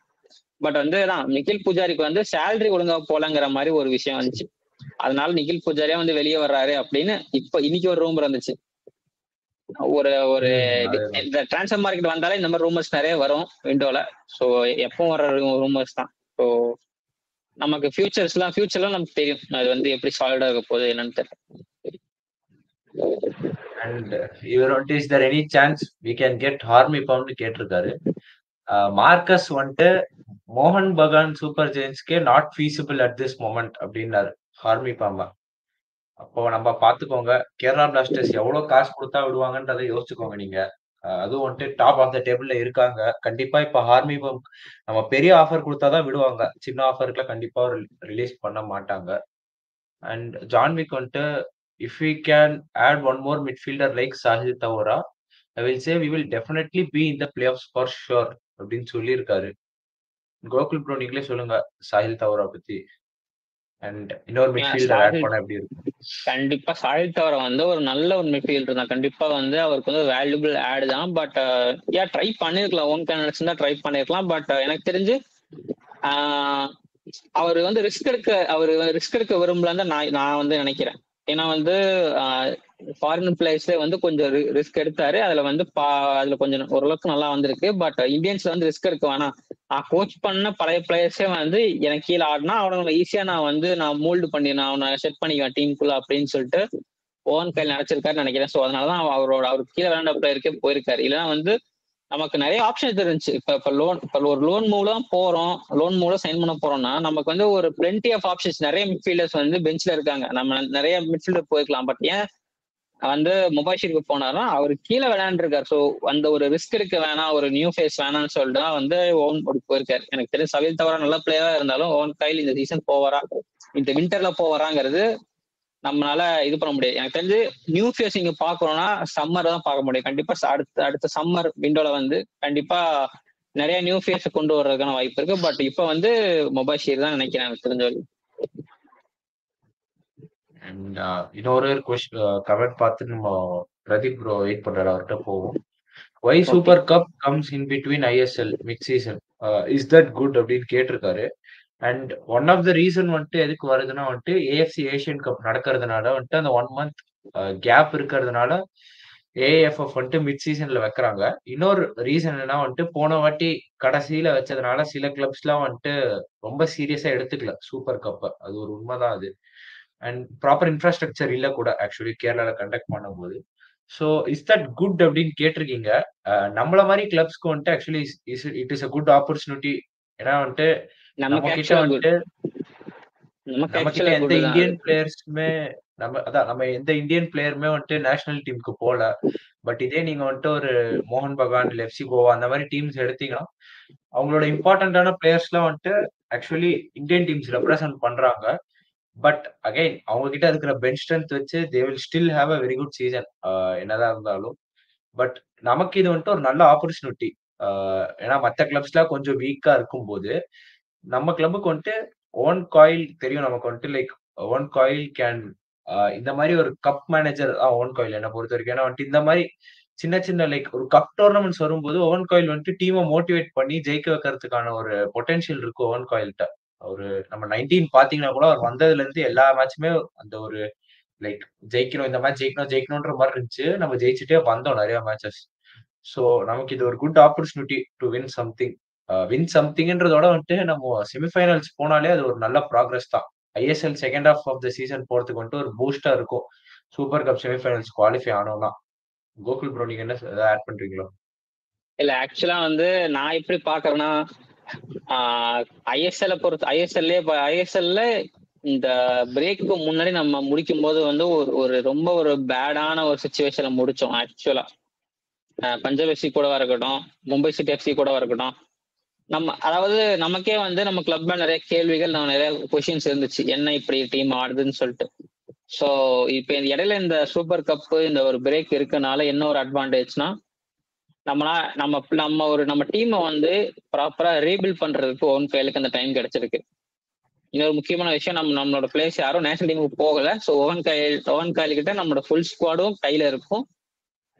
பட் வந்து தான் நிகில் பூஜாரிக்கு வந்து சேலரி ஒழுங்கா போலங்கிற மாதிரி ஒரு விஷயம் வந்துச்சு. அதனால நிகில் பூஜாரியா வந்து வெளியே வர்றாரு அப்படின்னு இப்ப இன்னைக்கு ஒரு ரூம் இருந்துச்சு ஒரு ஒரு இந்த டிரான்ஸ்ஃபர் மார்க்கெட் வந்தாலே இந்த மாதிரி ரூமர்ஸ் நிறைய வரும் விண்டோல ஸோ எப்போ வர ரூமர்ஸ் தான். ஸோ நமக்கு ஃபியூச்சர்ஸ்லாம் ஃபியூச்சர்லாம் நமக்கு தெரியும். அது வந்து எப்படி சாலிடா இருக்க போகுது என்னன்னு தெரியல. அண்ட் இவர் வந்துட்டு is there any chance we can get Hormipam கேட்டிருக்காரு. மார்க்கஸ் வந்துட்டு மோகன் Bagan super ஜெயின்ஸ்க்கே not feasible at this moment அப்படின்னாரு. ஹார்மி பாம்பா அப்போ நம்ம பாத்துக்கோங்க கேரளா பிளாஸ்டர்ஸ் எவ்வளவு காசு கொடுத்தா விடுவாங்கன்றதை யோசிச்சுக்கோங்க நீங்க. அதுவும் வந்துட்டு டாப் ஆஃப் த டேபிள்ல இருக்காங்க. கண்டிப்பா இப்ப ஹார்மி பம் நம்ம பெரிய ஆஃபர் கொடுத்தாதான் விடுவாங்க. சின்ன ஆஃபருக்குலாம் கண்டிப்பா ரிலீஸ் பண்ண மாட்டாங்க. அண்ட் ஜான்விக் வந்துட்டு if we can add one more midfielder like Sahil Tawara, I will say we will definitely be in the playoffs for sure அப்படின்னு சொல்லியிருக்காரு. கோகுல் ப்ரோ நீங்களே சொல்லுங்க சாஹில் தவரா பத்தி. அண்ட் இன்னொரு மிட்ஃபீல்டர் ஆட் பண்ண எப்படி இருக்கும் கண்டிப்பா சாஹில் தவரா வந்து ஒரு நல்ல ஒரு மிட்ஃபீல்டர் தான். கண்டிப்பா வந்து அவருக்கு வந்து வேல்யூபிள் ஆட் தான். பட் ஏன் ட்ரை பண்ணிருக்கலாம். ஓன் கேனல்ஸ் தான் ட்ரை பண்ணிருக்கலாம். பட் எனக்கு தெரிஞ்சு அவர் வந்து ரிஸ்க் எடுக்க அவர் ரிஸ்க் எடுக்க விரும்பலன்னு நான் நான் வந்து நினைக்கிறேன். ஏன்னா வந்து ஃபாரின் பிளேயர்ஸ்ல வந்து கொஞ்சம் ரிஸ்க் எடுத்தாரு. அதுல வந்து பா அதுல கொஞ்சம் ஓரளவுக்கு நல்லா வந்திருக்கு. பட் இந்தியன்ஸ்ல வந்து ரிஸ்க் எடுக்க வேணாம். நான் கோச் பண்ண பழைய பிளேயர்ஸே வந்து எனக்கு கீழே ஆடினா அவனை ஈஸியா நான் வந்து நான் மோல்டு பண்ணி நான் அவனை செட் பண்ணிக்குவேன் டீமுக்குள்ள அப்படின்னு சொல்லிட்டு ஓவன் கையில் நினைச்சிருக்காரு நினைக்கிறேன். ஸோ அதனாலதான் அவரோட அவருக்கு கீழே விளையாண்ட பிளேயருக்கே போயிருக்காரு. இல்லைன்னா வந்து நமக்கு நிறைய ஆப்ஷன்ஸ் இருந்துச்சு இப்ப இப்ப லோன் இப்ப ஒரு லோன் மூலம் போறோம் லோன் மூலம் சைன் பண்ண போறோம்னா நமக்கு வந்து ஒரு பிளென்டி ஆஃப் ஆப்ஷன்ஸ் நிறைய மிட்ஃபீல்டர்ஸ் வந்து பெஞ்ச்ல இருக்காங்க. நம்ம நிறைய மிட்ஃபீல்டர் போயிருக்கலாம் பட் ஏன் வந்து முபாஷிருக்கு போனாருன்னா அவர் கீழே விளையாண்டுருக்காரு. ஸோ அந்த ஒரு ரிஸ்க் எடுக்க வேணாம் ஒரு நியூ ஃபேஸ் வேணாம்னு சொல்லிட்டு தான் வந்து ஓன் போயிருக்காரு. எனக்கு தெரிஞ்ச சவில் தவிர நல்ல பிளேயரா இருந்தாலும் ஓன் கையில் இந்த சீசன் போவாரா இந்த வின்டர்ல போவாராங்கிறது நம்மளால இது பண்ண முடியாது. எனக்கு தெரிஞ்சு நியூ ஃபேஸ் இங்க பாக்குறோம்னா சம்மர் தான் பார்க்க முடியும். கண்டிப்பா அடுத்த அடுத்த சம்மர் விண்டோல வந்து கண்டிப்பா நிறைய நியூ ஃபேஸ் கொண்டு வர்றதுக்கான வாய்ப்பு இருக்கு. பட் இப்ப வந்து மொபைல் ஷேர் தான் நினைக்கிறேன் எனக்கு தெரிஞ்ச வரைக்கும். அண்ட் இன்னொரு கமெண்ட் பார்த்து நம்ம பிரதீப் ப்ரோ வெயிட் பண்றாரு. அவர்கிட்ட போவோம். Why super cup comes in between ISL mid season is that good அப்படின்னு கேட்டிருக்காரு. And one of the reason வந்துட்டு எதுக்கு வருதுன்னா வந்துட்டு ஏஎஃப்சி ஏஷியன் கப் நடக்கிறதுனால வந்துட்டு அந்த ஒன் மந்த் கேப் இருக்கிறதுனால ஏஎஃப்எஃப் வந்துட்டு மிட் சீசன்ல வைக்கிறாங்க. இன்னொரு ரீசன் என்ன வந்துட்டு போன வாட்டி கடைசியில வச்சதுனால சில கிளப்ஸ்லாம் வந்துட்டு ரொம்ப சீரியஸா எடுத்துக்கல. சூப்பர் கப்பை அது ஒரு உண்மைதான் அது. அண்ட் ப்ராப்பர் இன்ஃப்ராஸ்ட்ரக்சர் இல்ல கூட ஆக்சுவலி கேரளால கண்டக்ட் பண்ணும்போது. ஸோ இஸ் தட் குட் அப்படின்னு கேட்டிருக்கீங்க. Uh, நம்மள மாதிரி கிளப்ஸ்க்கு வந்துட்டு actually it is a good opportunity ஏன்னா வந்துட்டு நம்ம கிட்ட வந்துட்டு எந்த இந்தியன் பிளேயர்ஸுமே நம்ம அதான் நம்ம எந்த இந்தியன் பிளேயருமே வந்துட்டு நேஷனல் டீமுக்கு போல. பட் இதே நீங்க வந்துட்டு ஒரு மோகன் பகான் இல்ல எஃப்சி கோவா அந்த மாதிரி டீம்ஸ் எடுத்தீங்கன்னா அவங்களோட இம்பார்ட்டன்டான பிளேயர்ஸ் எல்லாம் வந்துட்டு ஆக்சுவலி இந்தியன் டீம்ஸ் ரெப்ரசென்ட் பண்றாங்க. பட் அகைன் அவங்க கிட்ட இருக்கிற பெஞ்ச் ஸ்ட்ரென்த் வச்சு they will still have a very good season என்னதான் இருந்தாலும். பட் நமக்கு இது வந்துட்டு ஒரு நல்ல ஆப்பர்ச்சுனிட்டி ஏன்னா மற்ற கிளப்ஸ்லாம் கொஞ்சம் வீக்கா இருக்கும் போது நம்ம கிளப்புக்கு வந்துட்டு ஓன் காயில் தெரியும் நமக்கு வந்துட்டு லைக் ஓன் காயில் கேன் இந்த மாதிரி ஒரு கப் மேனேஜர் ஓன் காயில் என்ன பொறுத்த வரைக்கும் ஏன்னா வந்துட்டு இந்த மாதிரி சின்ன சின்ன லைக் ஒரு கப் டோர்னமெண்ட்ஸ் வரும்போது ஓவன் காயில் வந்துட்டு டீமை மோட்டிவேட் பண்ணி ஜெயிக்க வைக்கிறதுக்கான ஒரு பொட்டென்ஷியல் இருக்கும் ஓவன் காயில்கிட்ட ஒரு நம்ம நைன்டீன் பாத்தீங்கன்னா கூட அவர் வந்ததுல இருந்து எல்லா மேட்சுமே அந்த ஒரு லைக் ஜெயிக்கணும் இந்த மேட்ச் ஜெயிக்கணும் ஜெயிக்கணும்ன்ற மாதிரி இருந்துச்சு. நம்ம ஜெயிச்சுட்டே வந்தோம் நிறைய மேட்சஸ் ஸோ நமக்கு இது ஒரு good opportunity to win something win சம்திங்ன்றதோட வந்துட்டு நம்ம செமிஃபைனல்ஸ் போனாலே அது ஒரு நல்ல ப்ராக்ரஸ் தான். ISL second half of the season போறதுக்கு வந்துட்டு ஒரு பூஸ்டா இருக்கும். சூப்பர் கப் செமிஃபைனல்ஸ் குவாலிஃபை ஆனோம்னா. கோகுல் ப்ரோ நீங்க என்ன ஏதாவது ஆட் பண்றீங்களோ? இல்ல ஆக்சுவலா வந்து நான் எப்படி பாக்குறேன்னா ஐஎஸ்எல்ல பொறுத்து ஐஎஸ்எல்லே ஐஎஸ்எல்ல இந்த பிரேக்கு முன்னாடி நம்ம முடிக்கும் போது வந்து ஒரு ஒரு ரொம்ப ஒரு பேடான ஒரு சுச்சுவேஷன்ல முடிச்சோம் ஆக்சுவலா பஞ்சாப் எஃப்சி கூடவா இருக்கட்டும் மும்பை சிட்டி எஃப்சி கூடவா இருக்கட்டும். நம்ம அதாவது நமக்கே வந்து நம்ம கிளப்ல நிறைய கேள்விகள் நம்ம நிறைய கொஷின்ஸ் இருந்துச்சு. என்ன இப்படி டீம் ஆடுதுன்னு சொல்லிட்டு. ஸோ இப்போ இடையில இந்த சூப்பர் கப்பு இந்த ஒரு பிரேக் இருக்கனால என்ன ஒரு அட்வான்டேஜ்னா நம்மளா நம்ம நம்ம ஒரு நம்ம டீமை வந்து ப்ராப்பரா ரீபில்ட் பண்றதுக்கு ஓன் கையிலுக்கு அந்த டைம் கிடைச்சிருக்கு. இன்னொரு முக்கியமான விஷயம் நம்ம நம்மளோட பிளேஸ் யாரும் நேஷனல் டீமுக்கு போகல. ஸோ ஓவன் கையில் ஓவன் கையில் கிட்ட நம்மளோட ஃபுல் ஸ்குவாடும் கையில இருக்கும்.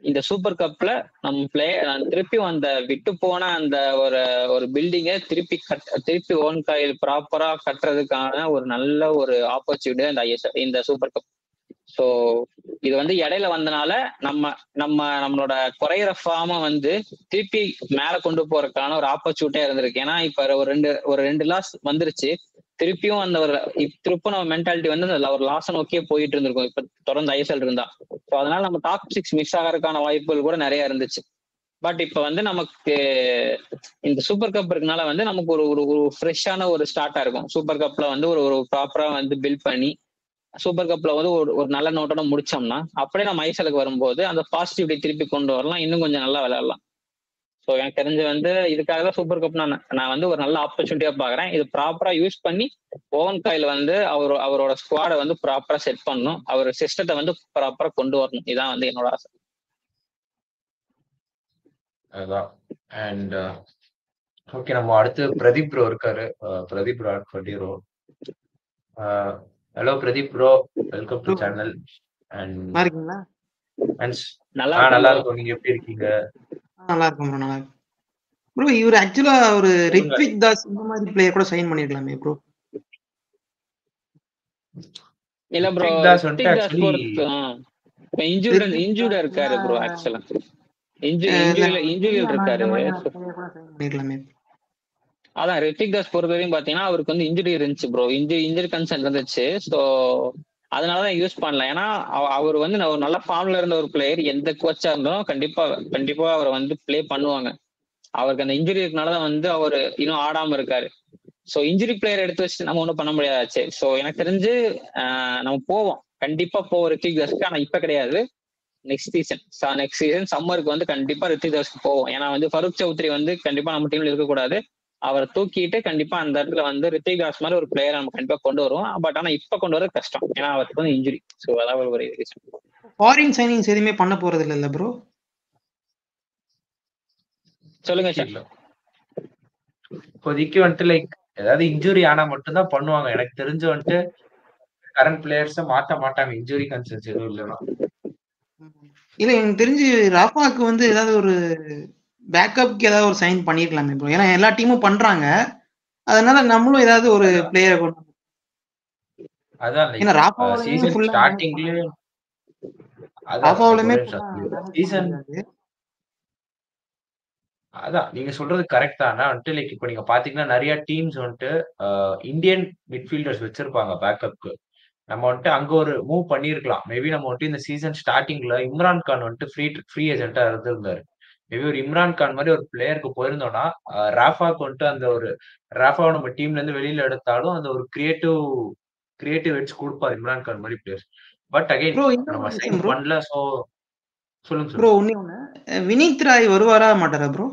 இந்த சூப்பர் கப்ல நம்ம பிளே திருப்பி அந்த விட்டு போன அந்த ஒரு ஒரு பில்டிங்கை திருப்பி கட் திருப்பி ஓன் காயில் ப்ராப்பரா கட்டுறதுக்கான ஒரு நல்ல ஒரு ஆப்பர்ச்சுனிட்டி இந்த ஐஎஸ் இந்த சூப்பர் கப் ஸோ இது வந்து இடையில வந்தனால நம்ம நம்ம நம்மளோட குறையிற ஃபார்மை வந்து திருப்பி மேல கொண்டு போறதுக்கான ஒரு ஆப்பர்ச்சுனிட்டியா இருந்திருக்கு. ஏன்னா இப்ப ஒரு ரெண்டு ஒரு ரெண்டு லாஸ் வந்துருச்சு. திருப்பியும் அந்த ஒரு திருப்பும் நம்ம மென்டாலிட்டி வந்து அந்த ஒரு லாஸை நோக்கியே போயிட்டு இருந்திருக்கும். இப்ப தொடர்ந்து ஐஎஸ்எல் இருந்தா. ஸோ அதனால நம்ம டாப் சிக்ஸ் மிஸ் ஆகிறதுக்கான வாய்ப்புகள் கூட நிறைய இருந்துச்சு. பட் இப்ப வந்து நமக்கு இந்த சூப்பர் கப் இருக்கனால வந்து நமக்கு ஒரு ஒரு ஒரு ஃப்ரெஷ்ஷான ஒரு ஸ்டார்ட்டா இருக்கும். சூப்பர் கப்ல வந்து ஒரு ஒரு ப்ராப்பரா வந்து பில்ட் பண்ணி சூப்பர் கப்ல வந்து ஒரு ஒரு நல்ல நோட்டோட முடிச்சோம்னா அப்படியே நம்ம ஐசலுக்கு வரும்போது அந்த பாசிட்டிவிட்டி திருப்பி கொண்டு வரலாம். இன்னும் கொஞ்சம் நல்லா விளையாடலாம். ஸோ எனக்கு தெரிஞ்சு வந்து இதுக்காக தான் சூப்பர் கப் நான் நான் வந்து ஒரு நல்ல ஆப்பர்ச்சுனிட்டியா பாக்குறேன் இது ப்ராப்பரா யூஸ் பண்ணி ஓவன் காயில் வந்து அவர் அவரோட ஸ்குவாடை வந்து ப்ராப்பரா செட் பண்ணணும். அவர் சிஸ்டத்தை வந்து ப்ராப்பரா கொண்டு வரணும். இதான் வந்து என்னோட ஆசை. அதான். அண்ட் ஓகே நம்ம அடுத்து பிரதீப் ப்ரோ இருக்காரு. அஹ் பிரதீப் ப்ரோ ஆட் பண்ணிடுறோம் hello Pradeep bro welcome to. Channel and நல்லா நல்லா இருக்கும். நீங்க எப்படி இருக்கீங்க? நல்லா இருக்கும் ப்ரோ நல்லா ப்ரோ இவர் ஆக்சுவலா ஒரு ரித்விக் தாஸ் இந்த மாதிரி பிளேயர் கூட சைன் பண்ணிருக்கலாமே ப்ரோ இல்ல ப்ரோ தாஸ் பொறுத்து இப்ப இன்ஜூர்ட் இன்ஜூர்டா இருக்காரு ப்ரோ ஆக்சுவலா இன்ஜூரியில இருக்காரு. அதான் ரித்திக் தாஸ் பொறுத்த வரையும் பாத்தீங்கன்னா அவருக்கு வந்து இன்ஜுரி இருந்துச்சு ப்ரோ இன்ஜுரி இன்ஜுரி கன்சர்ன் இருந்துச்சு. ஸோ அதனாலதான் யூஸ் பண்ணல. ஏன்னா அவ- அவர் வந்து ஒரு நல்ல ஃபார்ம்ல இருந்த ஒரு பிளேயர் எந்த கோச்சா இருந்தாலும் கண்டிப்பா கண்டிப்பா அவரை வந்து ப்ளே பண்ணுவாங்க. அவருக்கு அந்த இன்ஜுரி இருக்கனாலதான் வந்து அவர் இன்னும் ஆடாம இருக்காரு. ஸோ இன்ஜுரி பிளேயர் எடுத்து வச்சு நம்ம ஒன்றும் பண்ண முடியாதாச்சு. ஸோ எனக்கு தெரிஞ்சு நம்ம போவோம். கண்டிப்பா போவோம் ரித்திக் தாஸ்க்கு. ஆனா இப்ப கிடையாது. நெக்ஸ்ட் சீசன் நெக்ஸ்ட் சீசன் சம்மருக்கு வந்து கண்டிப்பா ரித்திக் தாஸ்க்கு போவோம். ஏன்னா வந்து ஃபருக் சௌத்ரி வந்து கண்டிப்பா நம்ம டீம்ல இருக்கக்கூடாது. அவரை தூக்கிட்டு கண்டிப்பா அந்த இடத்துல வந்து ரித்திக் தாஸ் மாதிரி ஒரு பிளேயர் நம்ம கண்டிப்பா கொண்டு வருவோம். பட் ஆனா இப்ப கொண்டு வரது கஷ்டம். ஏன்னா அவருக்கு வந்து இன்ஜுரி ஸோ அதான் ஒரு. ஃபாரின் சைனிங்ஸ் எதுவுமே பண்ண போறது இல்ல ப்ரோ சொல்லுங்க சார். இப்போதைக்கு வந்துட்டு லைக் ஏதாவது இன்ஜுரி ஆனா மட்டும்தான் பண்ணுவாங்க. எனக்கு தெரிஞ்சு வந்துட்டு கரண்ட் பிளேயர்ஸ மாத்த மாட்டாங்க. இன்ஜுரி கன்சர்ன்ஸ் எதுவும் இல்லைன்னா. இல்ல எனக்கு தெரிஞ்சு ராஃபாக்கு வந்து ஏதாவது ஒரு பேக்கப்க்கு ஏதாவது ஒரு சைன் பண்ணிருக்கலாமே ப்ரோ ஏன்னா எல்லா டீமும் பண்றாங்க. அதனால நம்மளும் ஏதாவது ஒரு பிளேயரை கொண்டு அதான் ஏன்னா ஸ்டார்டிங்லயே அதான் நீங்க சொல்றது கரெக்ட் தான். வந்துட்டு லைக் இப்போ நீங்க பாத்தீங்கன்னா நிறைய டீம்ஸ் வந்துட்டு இந்தியன் மிட்ஃபீல்டர்ஸ் வச்சிருப்பாங்க பேக்கப்க்கு நம்ம வந்துட்டு அங்க ஒரு மூவ் பண்ணிருக்கலாம். மேபி நம்ம வந்துட்டு இந்த சீசன் ஸ்டார்டிங்ல இம்ரான் கான் வந்துட்டு ஃப்ரீ ஃப்ரீ ஏஜென்ட்டா இருந்திருந்தாரு. மேபி ஒரு இம்ரான் கான் மாதிரி ஒரு பிளேயருக்கு போயிருந்தோம்னா ராஃபாக்கு வந்துட்டு அந்த ஒரு ராஃபாவை நம்ம டீம்ல இருந்து வெளியில எடுத்தாலும் அந்த ஒரு கிரியேட்டிவ் கிரியேட்டிவ் எட்ஜ் கொடுப்பாரு இம்ரான் கான் மாதிரி பிளேயர்ஸ் பட் அகைன் நம்ம சைன் பண்ணல சோ சொல்லுங்க ப்ரோ ஒண்ணே ஒண்ணு வினீத் ராய் வருவாரா மாட்டாரா ப்ரோ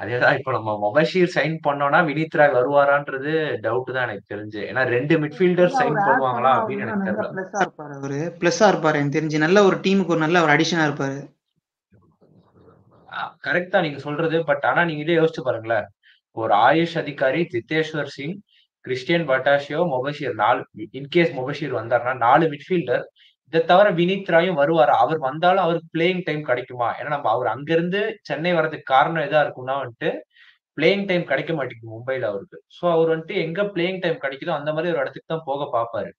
அதேதான் இப்போ நம்ம மொபஷீர் சைன் பண்ணோம்னா வினித் ராய் வருவாரான்றது டவுட் தான் எனக்கு தெரிஞ்சு. ஏன்னா ரெண்டு மிட்ஃபீல்டர் சைன் பண்ணுவாங்களா அப்படின்னு எனக்கு தெரியல. பிளஸ்ஸா இருப்பாரு அவரு. பிளஸ்ஸா இருப்பாரு எனக்கு தெரிஞ்சு. நல்ல ஒரு டீமுக்கு ஒரு நல்ல ஒரு அடிஷனா இருப்பாரு. கரெக்டா நீங்க சொல்றது பட் ஆனா நீங்க இதே யோசிச்சு பாருங்களேன். ஒரு ஆயுஷ் அதிகாரி ஜித்தேஸ்வர் சிங் கிறிஸ்டியன் பட்டாஷியோ மொபஷீர் நாலு இன்கேஸ் மொபஷீர் வந்தாருன்னா நாலு மிட்ஃபீல்டர் இதை தவிர வினீத் ராயும் வருவார்? அவர் வந்தாலும் அவருக்கு பிளேயிங் டைம் கிடைக்குமா? ஏன்னா நம்ம அவர் அங்கிருந்து சென்னை வர்றதுக்கு காரணம் எதா இருக்கும்னா வந்துட்டு பிளேயிங் டைம் கிடைக்க மாட்டேங்குது மும்பைல அவருக்கு. ஸோ அவர் வந்துட்டு எங்க பிளேயிங் டைம் கிடைக்குதோ அந்த மாதிரி ஒரு இடத்துக்கு தான் போக பார்ப்பாரு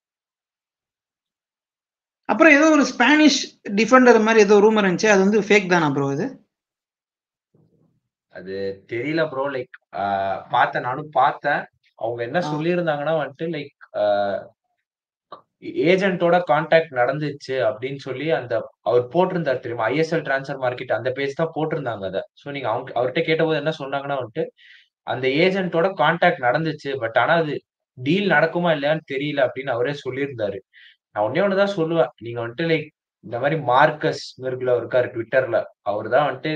அப்புறம் ஏதோ ஒரு ஸ்பானிஷ் டிஃபெண்டர் மாதிரி ஏதோ ரூமர் இருந்துச்சு அது வந்து ஃபேக் தானா ப்ரோ இது? அது தெரியல ப்ரோ லைக் பார்த்தேன். நானும் பார்த்தேன். அவங்க என்ன. சொல்லியிருந்தாங்கன்னா வந்துட்டு லைக் ஏஜென்ட்டோட கான்டாக்ட் நடந்துச்சு அப்படின்னு சொல்லி அந்த அவர் போட்டிருந்தார் தெரியுமா? ஐஎஸ்எல் டிரான்ஸ்ஃபர் மார்க்கெட் அந்த பேஜ் தான் போட்டிருந்தாங்க அதை. ஸோ நீங்க அவங்க அவர்கிட்ட கேட்டபோது என்ன சொன்னாங்கன்னா வந்துட்டு அந்த ஏஜென்ட்டோட கான்டாக்ட் நடந்துச்சு பட் ஆனா அது டீல் நடக்குமா இல்லையான்னு தெரியல அப்படின்னு அவரே சொல்லியிருந்தாரு. நான் ஒன்னே ஒண்ணுதான் சொல்லுவேன். நீங்க வந்துட்டு லைக் இந்த மாதிரி மார்க்கஸ் மிர்குல இருக்காரு ட்விட்டர்ல அவர் தான் வந்துட்டு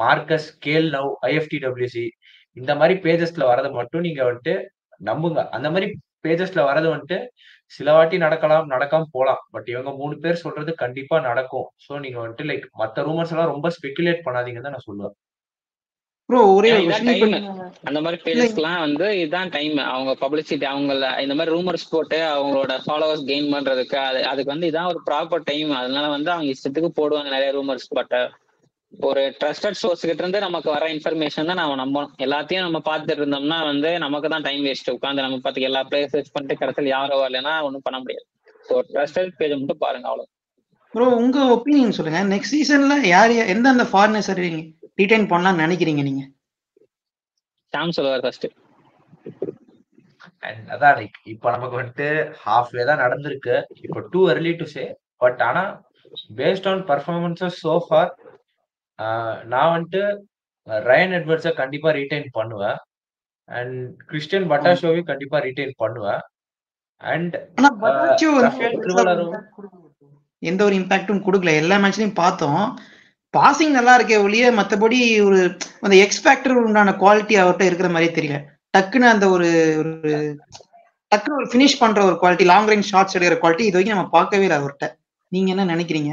மார்க்கஸ் கேல் நவ் ஐஎஃப்டிடபிள்யூசி இந்த மாதிரி பேஜஸ்ல வரதை மட்டும் நீங்க வந்துட்டு நம்புங்க. அந்த மாதிரி பேஜஸ்ல வரது வந்துட்டு சில வாட்டி நடக்கலாம் நடக்காம போலாம். பட் இவங்க மூணு பேர் சொல்றது கண்டிப்பா நடக்கும். சோ நீங்க வந்துட்டு லைக் மத்த ரூமர்ஸ் எல்லாம் ரொம்ப ஸ்பெகுலேட் பண்ணாதீங்கன்னு தான் நான் சொல்லுவேன். ப்ரோ ஒரே அந்த மாதிரி பேஜஸ்க்குலாம் வந்து இதுதான் டைம் அவங்க பப்ளிசிட்டி அவங்கள இந்த மாதிரி ரூமர்ஸ் போட்டு அவங்களோட ஃபாலோவர்ஸ் கெயின் பண்றதுக்கு அது அதுக்கு வந்து இதான் ஒரு ப்ராப்பர் டைம் அதனால வந்து அவங்க இஷ்டத்துக்கு போடுவாங்க நிறைய ரூமர்ஸ் பட் ஒரு ட்ரஸ்டட் சோர்ஸ் கிட்ட இருந்து நமக்கு வர இன்ஃபர்மேஷன் தான் நம்ம நம்பணும். எல்லாத்தையும் நம்ம பார்த்துட்டு இருந்தோம்னா வந்து நமக்கு தான் டைம் வேஸ்ட் உட்காந்து நம்ம பார்த்து எல்லா பிளேஸ் சர்ச் பண்ணிட்டு கடைசியில் யாரோ வரலன்னா ஒன்றும் பண்ண முடியாது. ஸோ ட்ரஸ்டட் பேஜ் மட்டும் பாருங்க அவ்வளோ ப்ரோ உங்க ஒப்பீனியன் சொல்லுங்க. நெக்ஸ்ட் சீசன்ல யார் யார் எந்தெந்த ஃபாரினர்ஸ் ரீடைன் பண்ணலாம்னு நினைக்கிறீங்க நீங்க? சாம் சொல்லுவார் ஃபர்ஸ்ட் அண்ட் அதான் லைக் இப்போ நமக்கு வந்துட்டு ஹாஃப் தான் நடந்திருக்கு. இப்போ too early to say but ஆனா based on performances so far நான் வந்துட்டு ரயன் எட்வர்ட்ஸை கண்டிப்பா ரீடைன் பண்ணுவேன். அண்ட் கிறிஸ்டியன் பட்டாஷோவையும் கண்டிப்பா ரீடைன் பண்ணுவேன். அண்ட் எந்த ஒரு இம்பாக்டும் கொடுக்கல. எல்லா மேட்ச்லயும் பார்த்தோம். பாசிங் நல்லா இருக்கே ஒழிய மத்தபடி ஒரு அந்த எக்ஸ் ஃபேக்டர் உண்டான குவாலிட்டி அவர்கிட்ட இருக்கிற மாதிரியே தெரியல. டக்குன்னு அந்த ஒரு ஒரு டக்குன்னு ஒரு ஃபினிஷ் பண்ற ஒரு குவாலிட்டி லாங் ரேஞ்ச் ஷாட்ஸ் எடுக்கிற குவாலிட்டி இது வரைக்கும் நம்ம பார்க்கவே இல்லை அவர்கிட்ட நீங்க என்ன நினைக்கிறீங்க?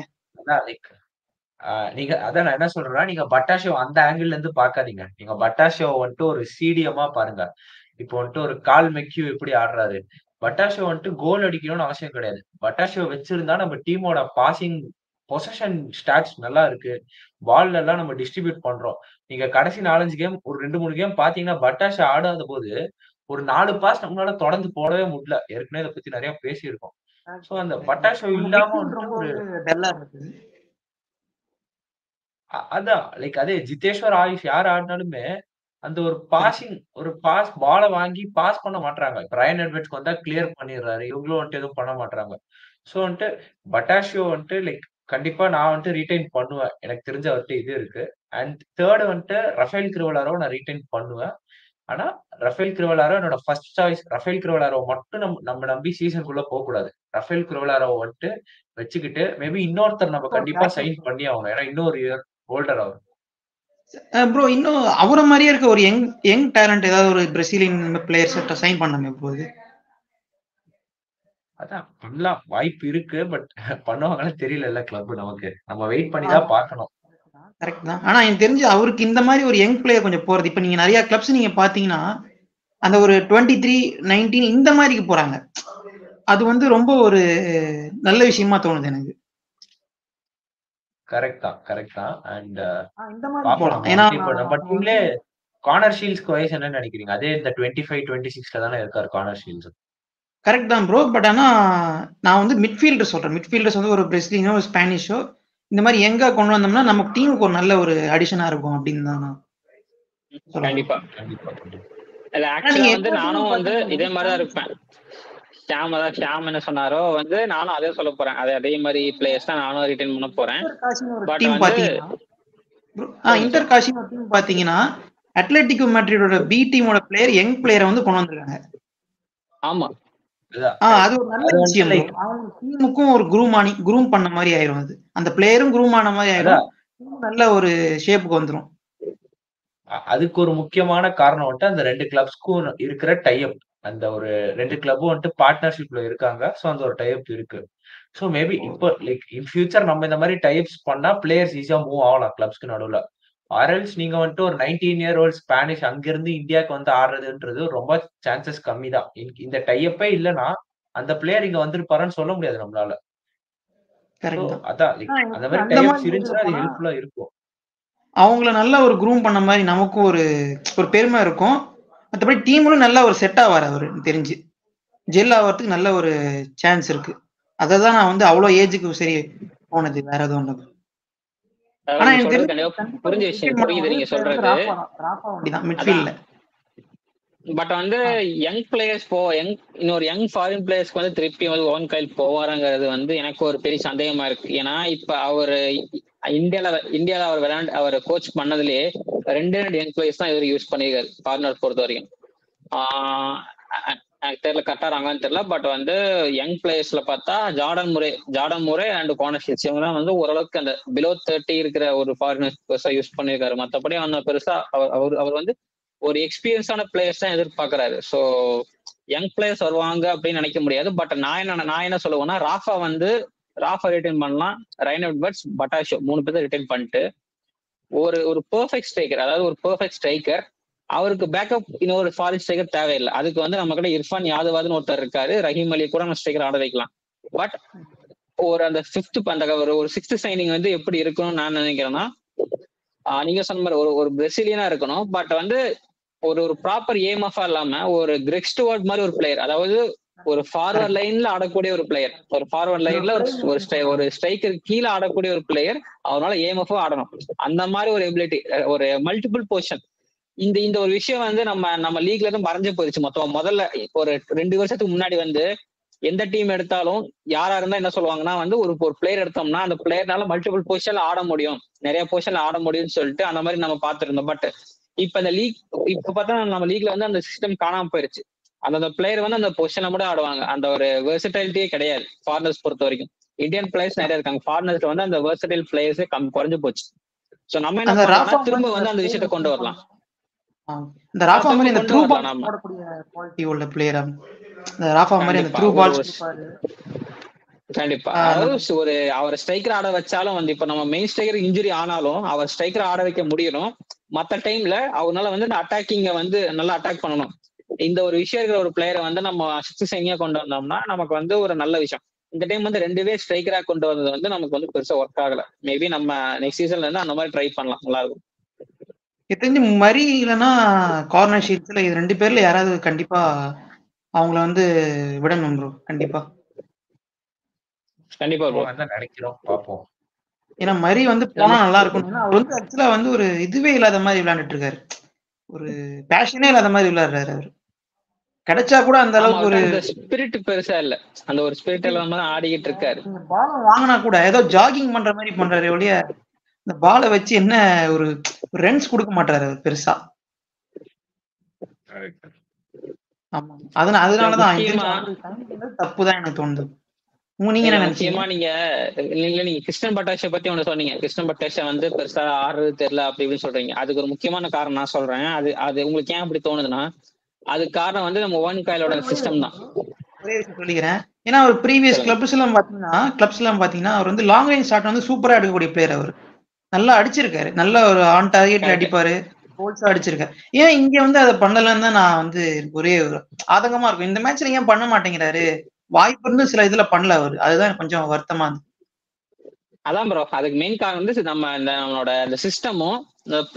நீங்க அதான் நான் என்ன சொல்றேன்னா நீங்க பட்டாஷோ அந்த ஆங்கிள் இருந்து பார்க்காதீங்க. நீங்க பட்டாஷோ வந்துட்டு ஒரு சீடியமா பாருங்க. இப்போ வந்துட்டு ஒரு கால் மெக்யூ எப்படி ஆடுறாரு. பட்டாஷோ வந்துட்டு கோல் அடிக்கணும்னு அவசியம் கிடையாது. பட்டாஷோ வச்சிருந்தா நம்ம டீமோட பாசிங் பொசஷன் ஸ்டாட்ஸ் நல்லா இருக்கு. பால்ல எல்லாம் நம்ம டிஸ்ட்ரிபியூட் பண்றோம். நீங்க கடைசி நாலஞ்சு கேம் ஒரு ரெண்டு மூணு கேம் பாத்தீங்கன்னா பட்டாஷா ஆடாத போது ஒரு நாலு பாஸ் நம்மளால தொடர்ந்து போடவே முடியல. ஏற்கனவே இதை பத்தி நிறைய பேசியிருக்கோம். சோ அந்த பட்டாஷோ இல்லாம வந்துட்டு ஒரு டல்லா இருக்கு அ- அதான். லைக் அதே ஜிதேஷ்வர் ஆயுஷ் யார் ஆடினாலுமே அந்த ஒரு பாசிங் ஒரு பாஸ் பாலை வாங்கி பாஸ் பண்ண மாட்டாங்க ரயன் எட்வர்ட்ஸ்க்கு வந்தா கிளியர் பண்ணிடுறாரு. இவங்களும் வந்துட்டு எதுவும் பண்ண மாட்டாங்க சோ வந்துட்டு பட்டாஷியோ வந்துட்டு லைக் கண்டிப்பா நான் வந்துட்டு ரீடைன் பண்ணுவேன். எனக்கு தெரிஞ்ச அவர்கிட்ட இது இருக்கு. அண்ட் தேர்டு வந்துட்டு ரஃபேல் கிருவலாரோ நான் ரீடைன் பண்ணுவேன். ஆனா ரஃபேல் கிருவலாரோ என்னோட ஃபர்ஸ்ட் சாய்ஸ் ரஃபேல் கிருவலாரோ மட்டும் நம்ம நம்ம நம்பி சீசனுக்குள்ள போக கூடாது ரஃபேல் கிருவலாரோ வந்துட்டு வச்சுக்கிட்டு மேபி இன்னொருத்தர் நம்ம கண்டிப்பா சைன் பண்ணி ஆகணும். ஏன்னா இன்னொரு இயர் ஹோல்டர் அவர் ப்ரோ இன்னும் அவரை மாதிரியே இருக்க ஒரு யங் யங் டேலண்ட் ஏதாவது ஒரு பிரசீலியன் பிளேயர்ஸ் சைன் பண்ணாமே போகுது அதான் பண்ணலாம் வாய்ப்பு இருக்கு பட் பண்ணுவாங்கன்னு தெரியல கிளப் நமக்கு. நம்ம வெயிட் பண்ணி தான் பார்க்கணும். கரெக்ட் தான். ஆனா எனக்கு தெரிஞ்சு அவருக்கு இந்த மாதிரி ஒரு யங் பிளேயர் கொஞ்சம் போறது. இப்ப நீங்க நிறைய கிளப்ஸ் நீங்க பாத்தீங்கன்னா அந்த ஒரு டுவெண்ட்டி த்ரீ நைன்டீன் இந்த மாதிரிக்கு போறாங்க. அது வந்து ரொம்ப ஒரு நல்ல விஷயமா தோணுது எனக்கு. கரெக்ட் தான் கரெக்ட் தான். அண்ட் இந்த மாதிரி பாப்போம் நம்ம டீம்ல கார்னர் ஷீல்ஸ்க்கு வயசு என்னன்னு நினைக்கிறீங்க? அதே இந்த டுவெண்ட்டி ஃபைவ் டுவெண்ட்டி சிக்ஸ்ல தானே இருக்காரு கார்னர் ஷீல்ஸ் கரெக்ட் தான் ப்ரோ பட் ஆனா நான் வந்து மிட்ஃபீல்டர் சொல்றேன். மிட்ஃபீல்டர்ஸ் வந்து ஒரு பிரசிலியனோ ஒரு ஸ்பானிஷோ இந்த மாதிரி எங்க கொண்டு வந்தோம்னா நம்ம டீமுக்கு ஒரு நல்ல ஒரு அடிஷனா இருக்கும் அப்படின்னு தான் நான். கண்டிப்பா. கண்டிப்பா நானும் வந்து இதே மாதிரிதான் இருப்பேன். ஷாம் அதான் ஷாம் என்ன சொன்னாரோ வந்து நானும் அதே சொல்ல போறேன். அதே அதே மாதிரி பிளேயர்ஸ் தான் நானும் ரிட்டைன் பண்ண போறேன். டீம் வந்து- இன்டர் ஒரு டீம் பாத்தீங்கன்னா அட்லெட்டிகோ மேட்ரிடோட பி டீமோட பிளேயர் யங் பிளேயரை வந்து கொண்டு வந்திருக்காங்க. ஆமா. அது ஒரு நல்ல விஷயம் டீமுக்கும் ஒரு குரூம் ஆனி குரூம் பண்ண மாதிரி ஆயிரும் அது. அந்த பிளேயரும் குரூம் ஆன மாதிரி ஆயிரும். நல்ல ஒரு ஷேப்புக்கு வந்துரும். அதுக்கு ஒரு முக்கியமான காரணம் வந்துட்டு அந்த ரெண்டு கிளப்ஸ்க்கும் இருக்கிற டைப் அந்த ஒரு ரெண்டு கிளப்பும் வந்துட்டு பார்ட்னர்ஷிப்ல இருக்காங்க. ஸோ அந்த ஒரு டைப் இருக்கு. ஸோ மேபி இப்போ லைக் இன் ஃபியூச்சர் நம்ம இந்த மாதிரி டைப்ஸ் பண்ணா பிளேயர்ஸ் ஈஸியா மூவ் ஆகலாம் கிளப்ஸ்க்கு நடுவில். ஆர்எல்ஸ் நீங்க வந்துட்டு ஒரு நைன்டீன் இயர் ஓல்ட் ஸ்பானிஷ் அங்கிருந்து இந்தியாவுக்கு வந்து ஆடுறதுன்றது ரொம்ப சான்சஸ் கம்மி தான் இந்த டைப்பே இல்லைன்னா அந்த பிளேயர் இங்க வந்திருப்பாருன்னு சொல்ல முடியாது நம்மளால. அதான் அந்த மாதிரி டைப்ஸ் இருந்துச்சுன்னா அது ஹெல்ப்ஃபுல்லா இருக்கும். அவங்கள நல்ல ஒரு குரூம் பண்ண மாதிரி நமக்கும் ஒரு ஒரு பெருமை இருக்கும். மற்றபடி டீமும் நல்ல ஒரு செட் ஆவார் அவர் தெரிஞ்சு. ஜெல் ஆகிறதுக்கு நல்ல ஒரு சான்ஸ் இருக்கு. அதை தான் நான் வந்து அவ்வளோ ஏஜுக்கு சரி போனது வேற எதுவும் இல்லை ஆனா எனக்கு புரிஞ்ச விஷயம் புரியுது நீங்க சொல்றது. பட் வந்து யங் பிளேயர்ஸ் போ யங் இன்னொரு யங் ஃபாரின் பிளேயர்ஸ்க்கு வந்து திருப்பி வந்து ஓன் கைல் போவாருங்கிறது வந்து எனக்கு ஒரு பெரிய சந்தேகமா இருக்கு. ஏன்னா இப்ப அவர் இந்தியால இந்தியால அவர் விளையாண்டு அவர் கோச் பண்ணதுலயே ரெண்டு ரெண்டு யங் பிளேயர்ஸ் தான் இவர் யூஸ் பண்ணிருக்காரு ஃபாரினர் பொறுத்த வரைக்கும். ஆஹ் எனக்கு தெரியல கரெக்டா தெரியல பட் வந்து யங் பிளேயர்ஸ்ல பார்த்தா ஜார்டன் முறை ஜார்டன் முறை அண்ட் கார்னர்ஷிப்ஸ் இவங்க தான் வந்து ஓரளவுக்கு அந்த பிலோ தேர்ட்டி இருக்கிற ஒரு ஃபாரினர் பெருசா யூஸ் பண்ணியிருக்காரு. மத்தபடி அந்த பெருசா அவர் அவர் அவர் வந்து ஒரு எக்ஸ்பீரியன்ஸான பிளேயர்ஸ் தான் எதிர்பார்க்கறாரு. ஸோ யங் பிளேயர்ஸ் வருவாங்க அப்படின்னு நினைக்க முடியாது பட் நான் என்ன நான் என்ன சொல்லுவேன்னா ராஃபா வந்து ராஃபா ரிட்டைன் பண்ணலாம். ரைன் எட்வர்ட்ஸ் பட்டாஷோ மூணு பேர் ரிட்டைன் பண்ணிட்டு ஒரு ஒரு பெர்ஃபெக்ட் ஸ்ட்ரைக்கர் அதாவது ஒரு பெர்ஃபெக்ட் ஸ்ட்ரைக்கர் அவருக்கு பேக்கப் இன்னொரு ஃபாரின் ஸ்ட்ரைக்கர் தேவையில்லை. அதுக்கு வந்து நம்ம கிட்ட இர்ஃபான் யாதவாதுன்னு ஒருத்தர் இருக்காரு. ரஹீம் அலி கூட நம்ம ஸ்ட்ரைக்கர் ஆட வைக்கலாம். பட் ஒரு அந்த ஃபிஃப்த் அந்த ஒரு ஒரு சிக்ஸ்த் சைனிங் வந்து எப்படி இருக்கணும்னு நான் நினைக்கிறேன்னா நீங்க சொன்ன மாதிரி ஒரு ஒரு பிரசிலியனா இருக்கணும். பட் வந்து ஒரு ஒரு ப்ராப்பர் ஏம் ஆஃபா இல்லாம ஒரு கிரெக் ஸ்டுவார்ட் மாதிரி ஒரு பிளேயர் அதாவது ஒரு ஃபார்வர்ட் லைன்ல ஆடக்கூடிய ஒரு பிளேயர் ஒரு ஃபார்வர்ட் லைன்ல ஒரு ஒரு ஸ்ட்ரைக்கர் கீழே ஆடக்கூடிய ஒரு பிளேயர் அவனால ஏம் ஆஃபா ஆடணும். அந்த மாதிரி ஒரு எபிலிட்டி ஒரு மல்டிபிள் பொசிஷன் இந்த இந்த ஒரு விஷயம் வந்து நம்ம நம்ம லீக்ல இருந்து மறைஞ்சு போயிருச்சு மொத்தம். முதல்ல ஒரு ரெண்டு வருஷத்துக்கு முன்னாடி வந்து எந்த டீம் எடுத்தாலும் யாரா இருந்தா என்ன சொல்லுவாங்கன்னா வந்து ஒரு ஒரு பிளேயர் எடுத்தோம்னா அந்த பிளேயர்னால மல்டிபிள் பொசிஷன்ல ஆட முடியும். நிறைய பொசிஷன்ல ஆட முடியும்னு சொல்லிட்டு அந்த மாதிரி நம்ம பார்த்திருந்தோம். பட் இப்ப இந்த லீக் இப்ப பார்த்தா நம்ம லீக்ல வந்து அந்த சிஸ்டம் காணாம போயிருச்சு. அந்த அந்த பிளேயர் வந்து அந்த பொசிஷன்ல மட்டும் ஆடுவாங்க. அந்த ஒரு வெர்சடைலிட்டியே கிடையாது ஃபாரினர்ஸ் பொறுத்த வரைக்கும். இந்தியன் பிளேயர்ஸ் நிறைய இருக்காங்க. ஃபாரினர்ஸ்ல வந்து அந்த வெர்சடைல் பிளேயர்ஸே கம் குறைஞ்சு போச்சு. சோ நம்ம என்ன திரும்ப வந்து அந்த விஷயத்த கொண்டு வரலாம். இந்த ராஃபா மாதிரி இந்த த்ரூ பால். போடக்கூடிய குவாலிட்டி உள்ள பிளேயரா இந்த ராஃபா மாதிரி அந்த. த்ரூ ஒரு கண்டிப்பா. அதாவது ஒரு அவர் ஸ்ட்ரைக்கர் ஆட வச்சாலும் வந்து இப்ப நம்ம மெயின் ஸ்ட்ரைக்கர் இன்ஜுரி ஆனாலும் அவர் ஸ்ட்ரைக்கர் ஆட வைக்க முடியணும். மத்த டைம்ல அவனால வந்து இந்த அட்டாக்கிங்க வந்து நல்லா அட்டாக் பண்ணணும். இந்த ஒரு விஷயம் இருக்கிற ஒரு பிளேயரை வந்து நம்ம சிக்ஸ் சைனியா கொண்டு வந்தோம்னா நமக்கு வந்து ஒரு நல்ல விஷயம். இந்த டைம் வந்து ரெண்டுவே ஸ்ட்ரைக்கரா கொண்டு வந்தது வந்து நமக்கு வந்து பெருசா ஒர்க் ஆகல. மேபி நம்ம நெக்ஸ்ட் சீசன்ல இருந்து அந்த மாதிரி ட்ரை பண்ணலாம். நல்லா இருக்கும் தெரிஞ்சு மரி இல்லைன்னா கார்னர் ஷீட்ஸ்ல இது ரெண்டு பேர்ல யாராவது கண்டிப்பா அவங்கள வந்து விடணும் ப்ரோ கண்டிப்பா. கண்டிப்பா bro. தான் நினைக்கிறோம். பார்ப்போம். ஏன்னா மரி வந்து போனா நல்லா இருக்கும் அவர் வந்து ஆக்சுவலா வந்து ஒரு இதுவே இல்லாத மாதிரி விளையாண்டுட்டு இருக்காரு. ஒரு பேஷனே இல்லாத மாதிரி விளையாடுறாரு அவர். கிடைச்சா கூட அந்த அளவுக்கு ஒரு ஸ்பிரிட் பெருசா இல்ல. அந்த ஒரு ஸ்பிரிட் இல்லாம தான் ஆடிக்கிட்டு இருக்காரு. பாலம் வாங்கினா கூட ஏதோ ஜாகிங் பண்ற மாதிரி பண்றாரு ஒழிய இந்த பாலை வச்சு என்ன ஒரு ரன்ஸ் கொடுக்க மாட்டாரு அவர் பெருசா. ஆமா. அதனால அதனாலதான் பண்ணது தப்புதான் எனக்கு தோணுது. நீங்க முக்கியமா நீங்க இல்ல நீங்க கிருஷ்ணன் பட்டாஷை பத்தி ஒண்ணு சொன்னீங்க. கிருஷ்ணன் பட்டாஷை வந்து பெருசா ஆடுறது தெரியல அப்படி இப்படின்னு சொல்றீங்க. அதுக்கு ஒரு முக்கியமான காரணம் நான் சொல்றேன். அது அது உங்களுக்கு ஏன் அப்படி தோணுதுன்னா அதுக்கு காரணம் வந்து நம்ம ஒன் காயிலோட சிஸ்டம் தான். சொல்லிக்கிறேன். ஏன்னா அவர் ப்ரீவியஸ் கிளப்ஸ் எல்லாம் பாத்தீங்கன்னா கிளப்ஸ் எல்லாம் பாத்தீங்கன்னா அவர் வந்து லாங் ரேஞ்ச் ஷாட் வந்து சூப்பரா எடுக்கக்கூடிய பிளேயர் அவர். நல்லா அடிச்சிருக்காரு. நல்ல ஒரு ஆன் டார்கெட்ல. அடிப்பாரு. கோல்ஸா அடிச்சிருக்காரு. ஏன் இங்க வந்து அதை பண்ணலன்னு தான் நான் வந்து ஒரே ஒரு ஆதங்கமா இருக்கும் இந்த மேட்ச்ல ஏன் பண்ண மாட்டேங்கிறாரு? வாய்ப்பு இருந்து சில இதுல பண்ணல அவரு. அதுதான் கொஞ்சம் வருத்தமா இருந்துச்சு அதான் ப்ரோ அதுக்கு மெயின் காரணம் வந்து நம்ம இந்த நம்மளோட இந்த சிஸ்டமும்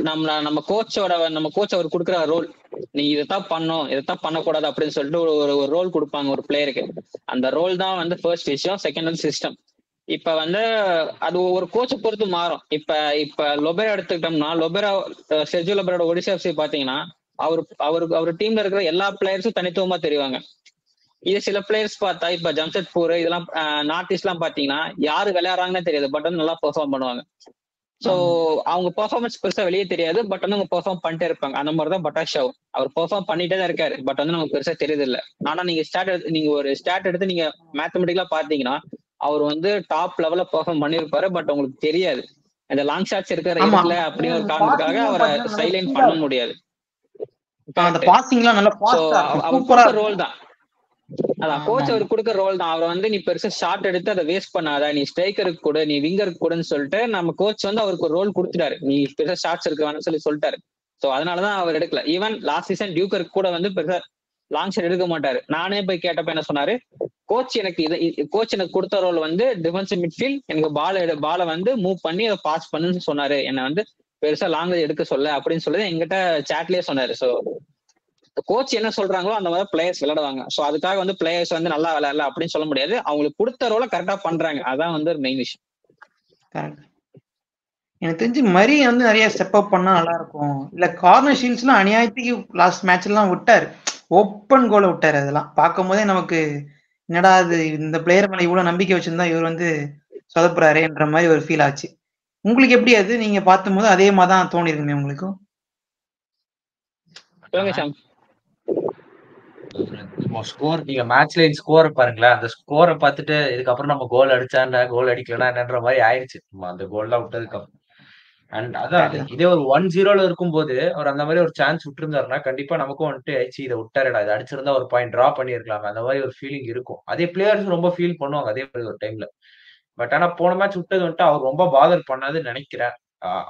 நம்ம நம்ம கோச்சோட நம்ம கோச் அவர் கொடுக்குற ரோல் நீ இதைத்தான் பண்ணும் இதைத்தான் பண்ணக்கூடாது அப்படின்னு சொல்லிட்டு ஒரு ஒரு- ரோல் கொடுப்பாங்க ஒரு பிளேயருக்கு அந்த ரோல் தான் வந்து ஃபர்ஸ்ட் விஷயம் செகண்ட் வந்து சிஸ்டம் இப்ப வந்து அது ஒரு கோச்சை பொறுத்து மாறும். இப்ப இப்ப லொபேரா எடுத்துக்கிட்டோம்னா லொபேரா செர்ஜி லொபேரோட ஒடிசா எஃப்சி பாத்தீங்கன்னா அவர் அவருக்கு அவர் டீம்ல இருக்கிற எல்லா பிளேயர்ஸும் தனித்துவமா தெரிவாங்க. இது சில பிளேயர்ஸ் பார்த்தா இப்ப ஜம்ஷெட்பூர் இதெல்லாம் நார்த் ஈஸ்ட்லாம் பாத்தீங்கன்னா யாரு விளையாடுறாங்கன்னு தெரியாது. பட் வந்து நல்லா பெர்ஃபார்ம் பண்ணுவாங்க. சோ அவங்க பெர்ஃபார்மன்ஸ் பெருசா வெளியே தெரியாது. பட் வந்து அவங்க பெர்ஃபார்ம் பண்ணிட்டே இருப்பாங்க. அந்த மாதிரி தான் பட்டாஷாவும் அவர் பெர்ஃபார்ம் பண்ணிட்டே தான் இருக்காரு. பட் வந்து நமக்கு பெருசா தெரியுது இல்ல ஆனா நீங்க ஸ்டாட் எடுத்து நீங்க ஒரு ஸ்டாட் எடுத்து நீங்க மேத்தமெட்டிக்கலா பாத்தீங்கன்னா அவர் வந்து டாப் லெவல்ல பெர்ஃபார்ம் பண்ணிருப்பாரு பட் உங்களுக்கு தெரியாது. அந்த லாங் ஷாட்ஸ் இருக்கிற. இடத்துல அப்படின்னு ஒரு காரணத்துக்காக அவரை சைலைன் பண்ண முடியாது. அந்த பாசிங் எல்லாம் நல்லா ரோல் தான். அதான் கோச். அவர் கொடுக்க ரோல் தான். அவரை வந்து நீ பெருசா ஷாட் எடுத்து அதை வேஸ்ட் பண்ணாத. நீ ஸ்ட்ரைக்கருக்கு கூட நீ விங்கருக்கு கூடன்னு சொல்லிட்டு நம்ம கோச் வந்து அவருக்கு ஒரு ரோல் கொடுத்துட்டாரு. நீ பெருசா ஷாட்ஸ் இருக்க வேணும்னு சொல்லி சொல்லிட்டாரு. சோ அதனாலதான் அவர் எடுக்கல. ஈவன் லாஸ்ட் சீசன் டியூக்கருக்கு கூட வந்து பெருசா லாங் ஷாட் எடுக்க மாட்டாரு. நானே போய் கேட்டப்ப என்ன சொன்னாரு? கோச் எனக்கு இது கோச் எனக்கு கொடுத்த ரோல் வந்து டிஃபென்சிவ் மிட்ஃபீல்ட் எனக்கு பால் பாலை வந்து மூவ் பண்ணி அதை பாஸ் பண்ணுன்னு சொன்னாரு. என்ன வந்து பெருசா லாங் எடுக்க சொல்ல அப்படின்னு சொல்லி எங்கிட்ட சாட்லயே சொன்னாரு. சோ கோச் என்ன சொல்றாங்களோ அந்த மாதிரி பிளேயர்ஸ் விளையாடுவாங்க. சோ அதுக்காக வந்து பிளேயர்ஸ் வந்து நல்லா விளையாடல அப்படின்னு சொல்ல முடியாது. அவங்களுக்கு கொடுத்த ரோல கரெக்டா பண்றாங்க. அதான் வந்து மெயின் விஷயம். எனக்கு தெரிஞ்சு மரி வந்து நிறைய ஸ்டெப் அப் பண்ணா நல்லா இருக்கும். இல்ல கார்னர் ஷீல்ட்ஸ் எல்லாம் அநியாயத்துக்கு லாஸ்ட் மேட்ச் எல்லாம் விட்டாரு. ஓப்பன் கோல விட்டாரு அதெல்லாம். பார்க்கும் போதே நமக்கு என்னடா இது? இந்த பிளேயர் மேல இவ்வளவு நம்பிக்கை வச்சிருந்தா இவர் வந்து சொதப்புறாரேன்ற மாதிரி ஒரு ஃபீல் ஆச்சு. உங்களுக்கு எப்படி அது? நீங்க பார்த்தும் அதே மாதிரி தான் தோணி இருக்குமே உங்களுக்கும் ஸ்கோர் நீங்க மேட்ச்ல ஸ்கோரை பாருங்களேன். அந்த ஸ்கோரை பார்த்துட்டு இதுக்கப்புறம் நம்ம கோல் அடிச்சா என்ன கோல் அடிக்கலனா என்னன்ற மாதிரி ஆயிடுச்சு அந்த கோல்லாம் விட்டதுக்கு அப்புறம். அண்ட் அதான். இதே ஒரு ஒன் ஜீரோல இருக்கும்போது அவர் அந்த மாதிரி ஒரு சான்ஸ் விட்டுருந்தாருன்னா கண்டிப்பா நமக்கும் வந்துட்டு ஐச்சி இதை விட்டாருடா. இதை அடிச்சிருந்தா ஒரு பாயிண்ட் டிரா பண்ணியிருக்கலாம். அந்த மாதிரி ஒரு ஃபீலிங் இருக்கும். அதே பிளேயர்ஸ் ரொம்ப ஃபீல் பண்ணுவாங்க அதே மாதிரி ஒரு டைம்ல பட் ஆனா போன மேட்ச் விட்டது வந்துட்டு அவர் ரொம்ப பாதர் பண்ணாதுன்னு நினைக்கிறேன்.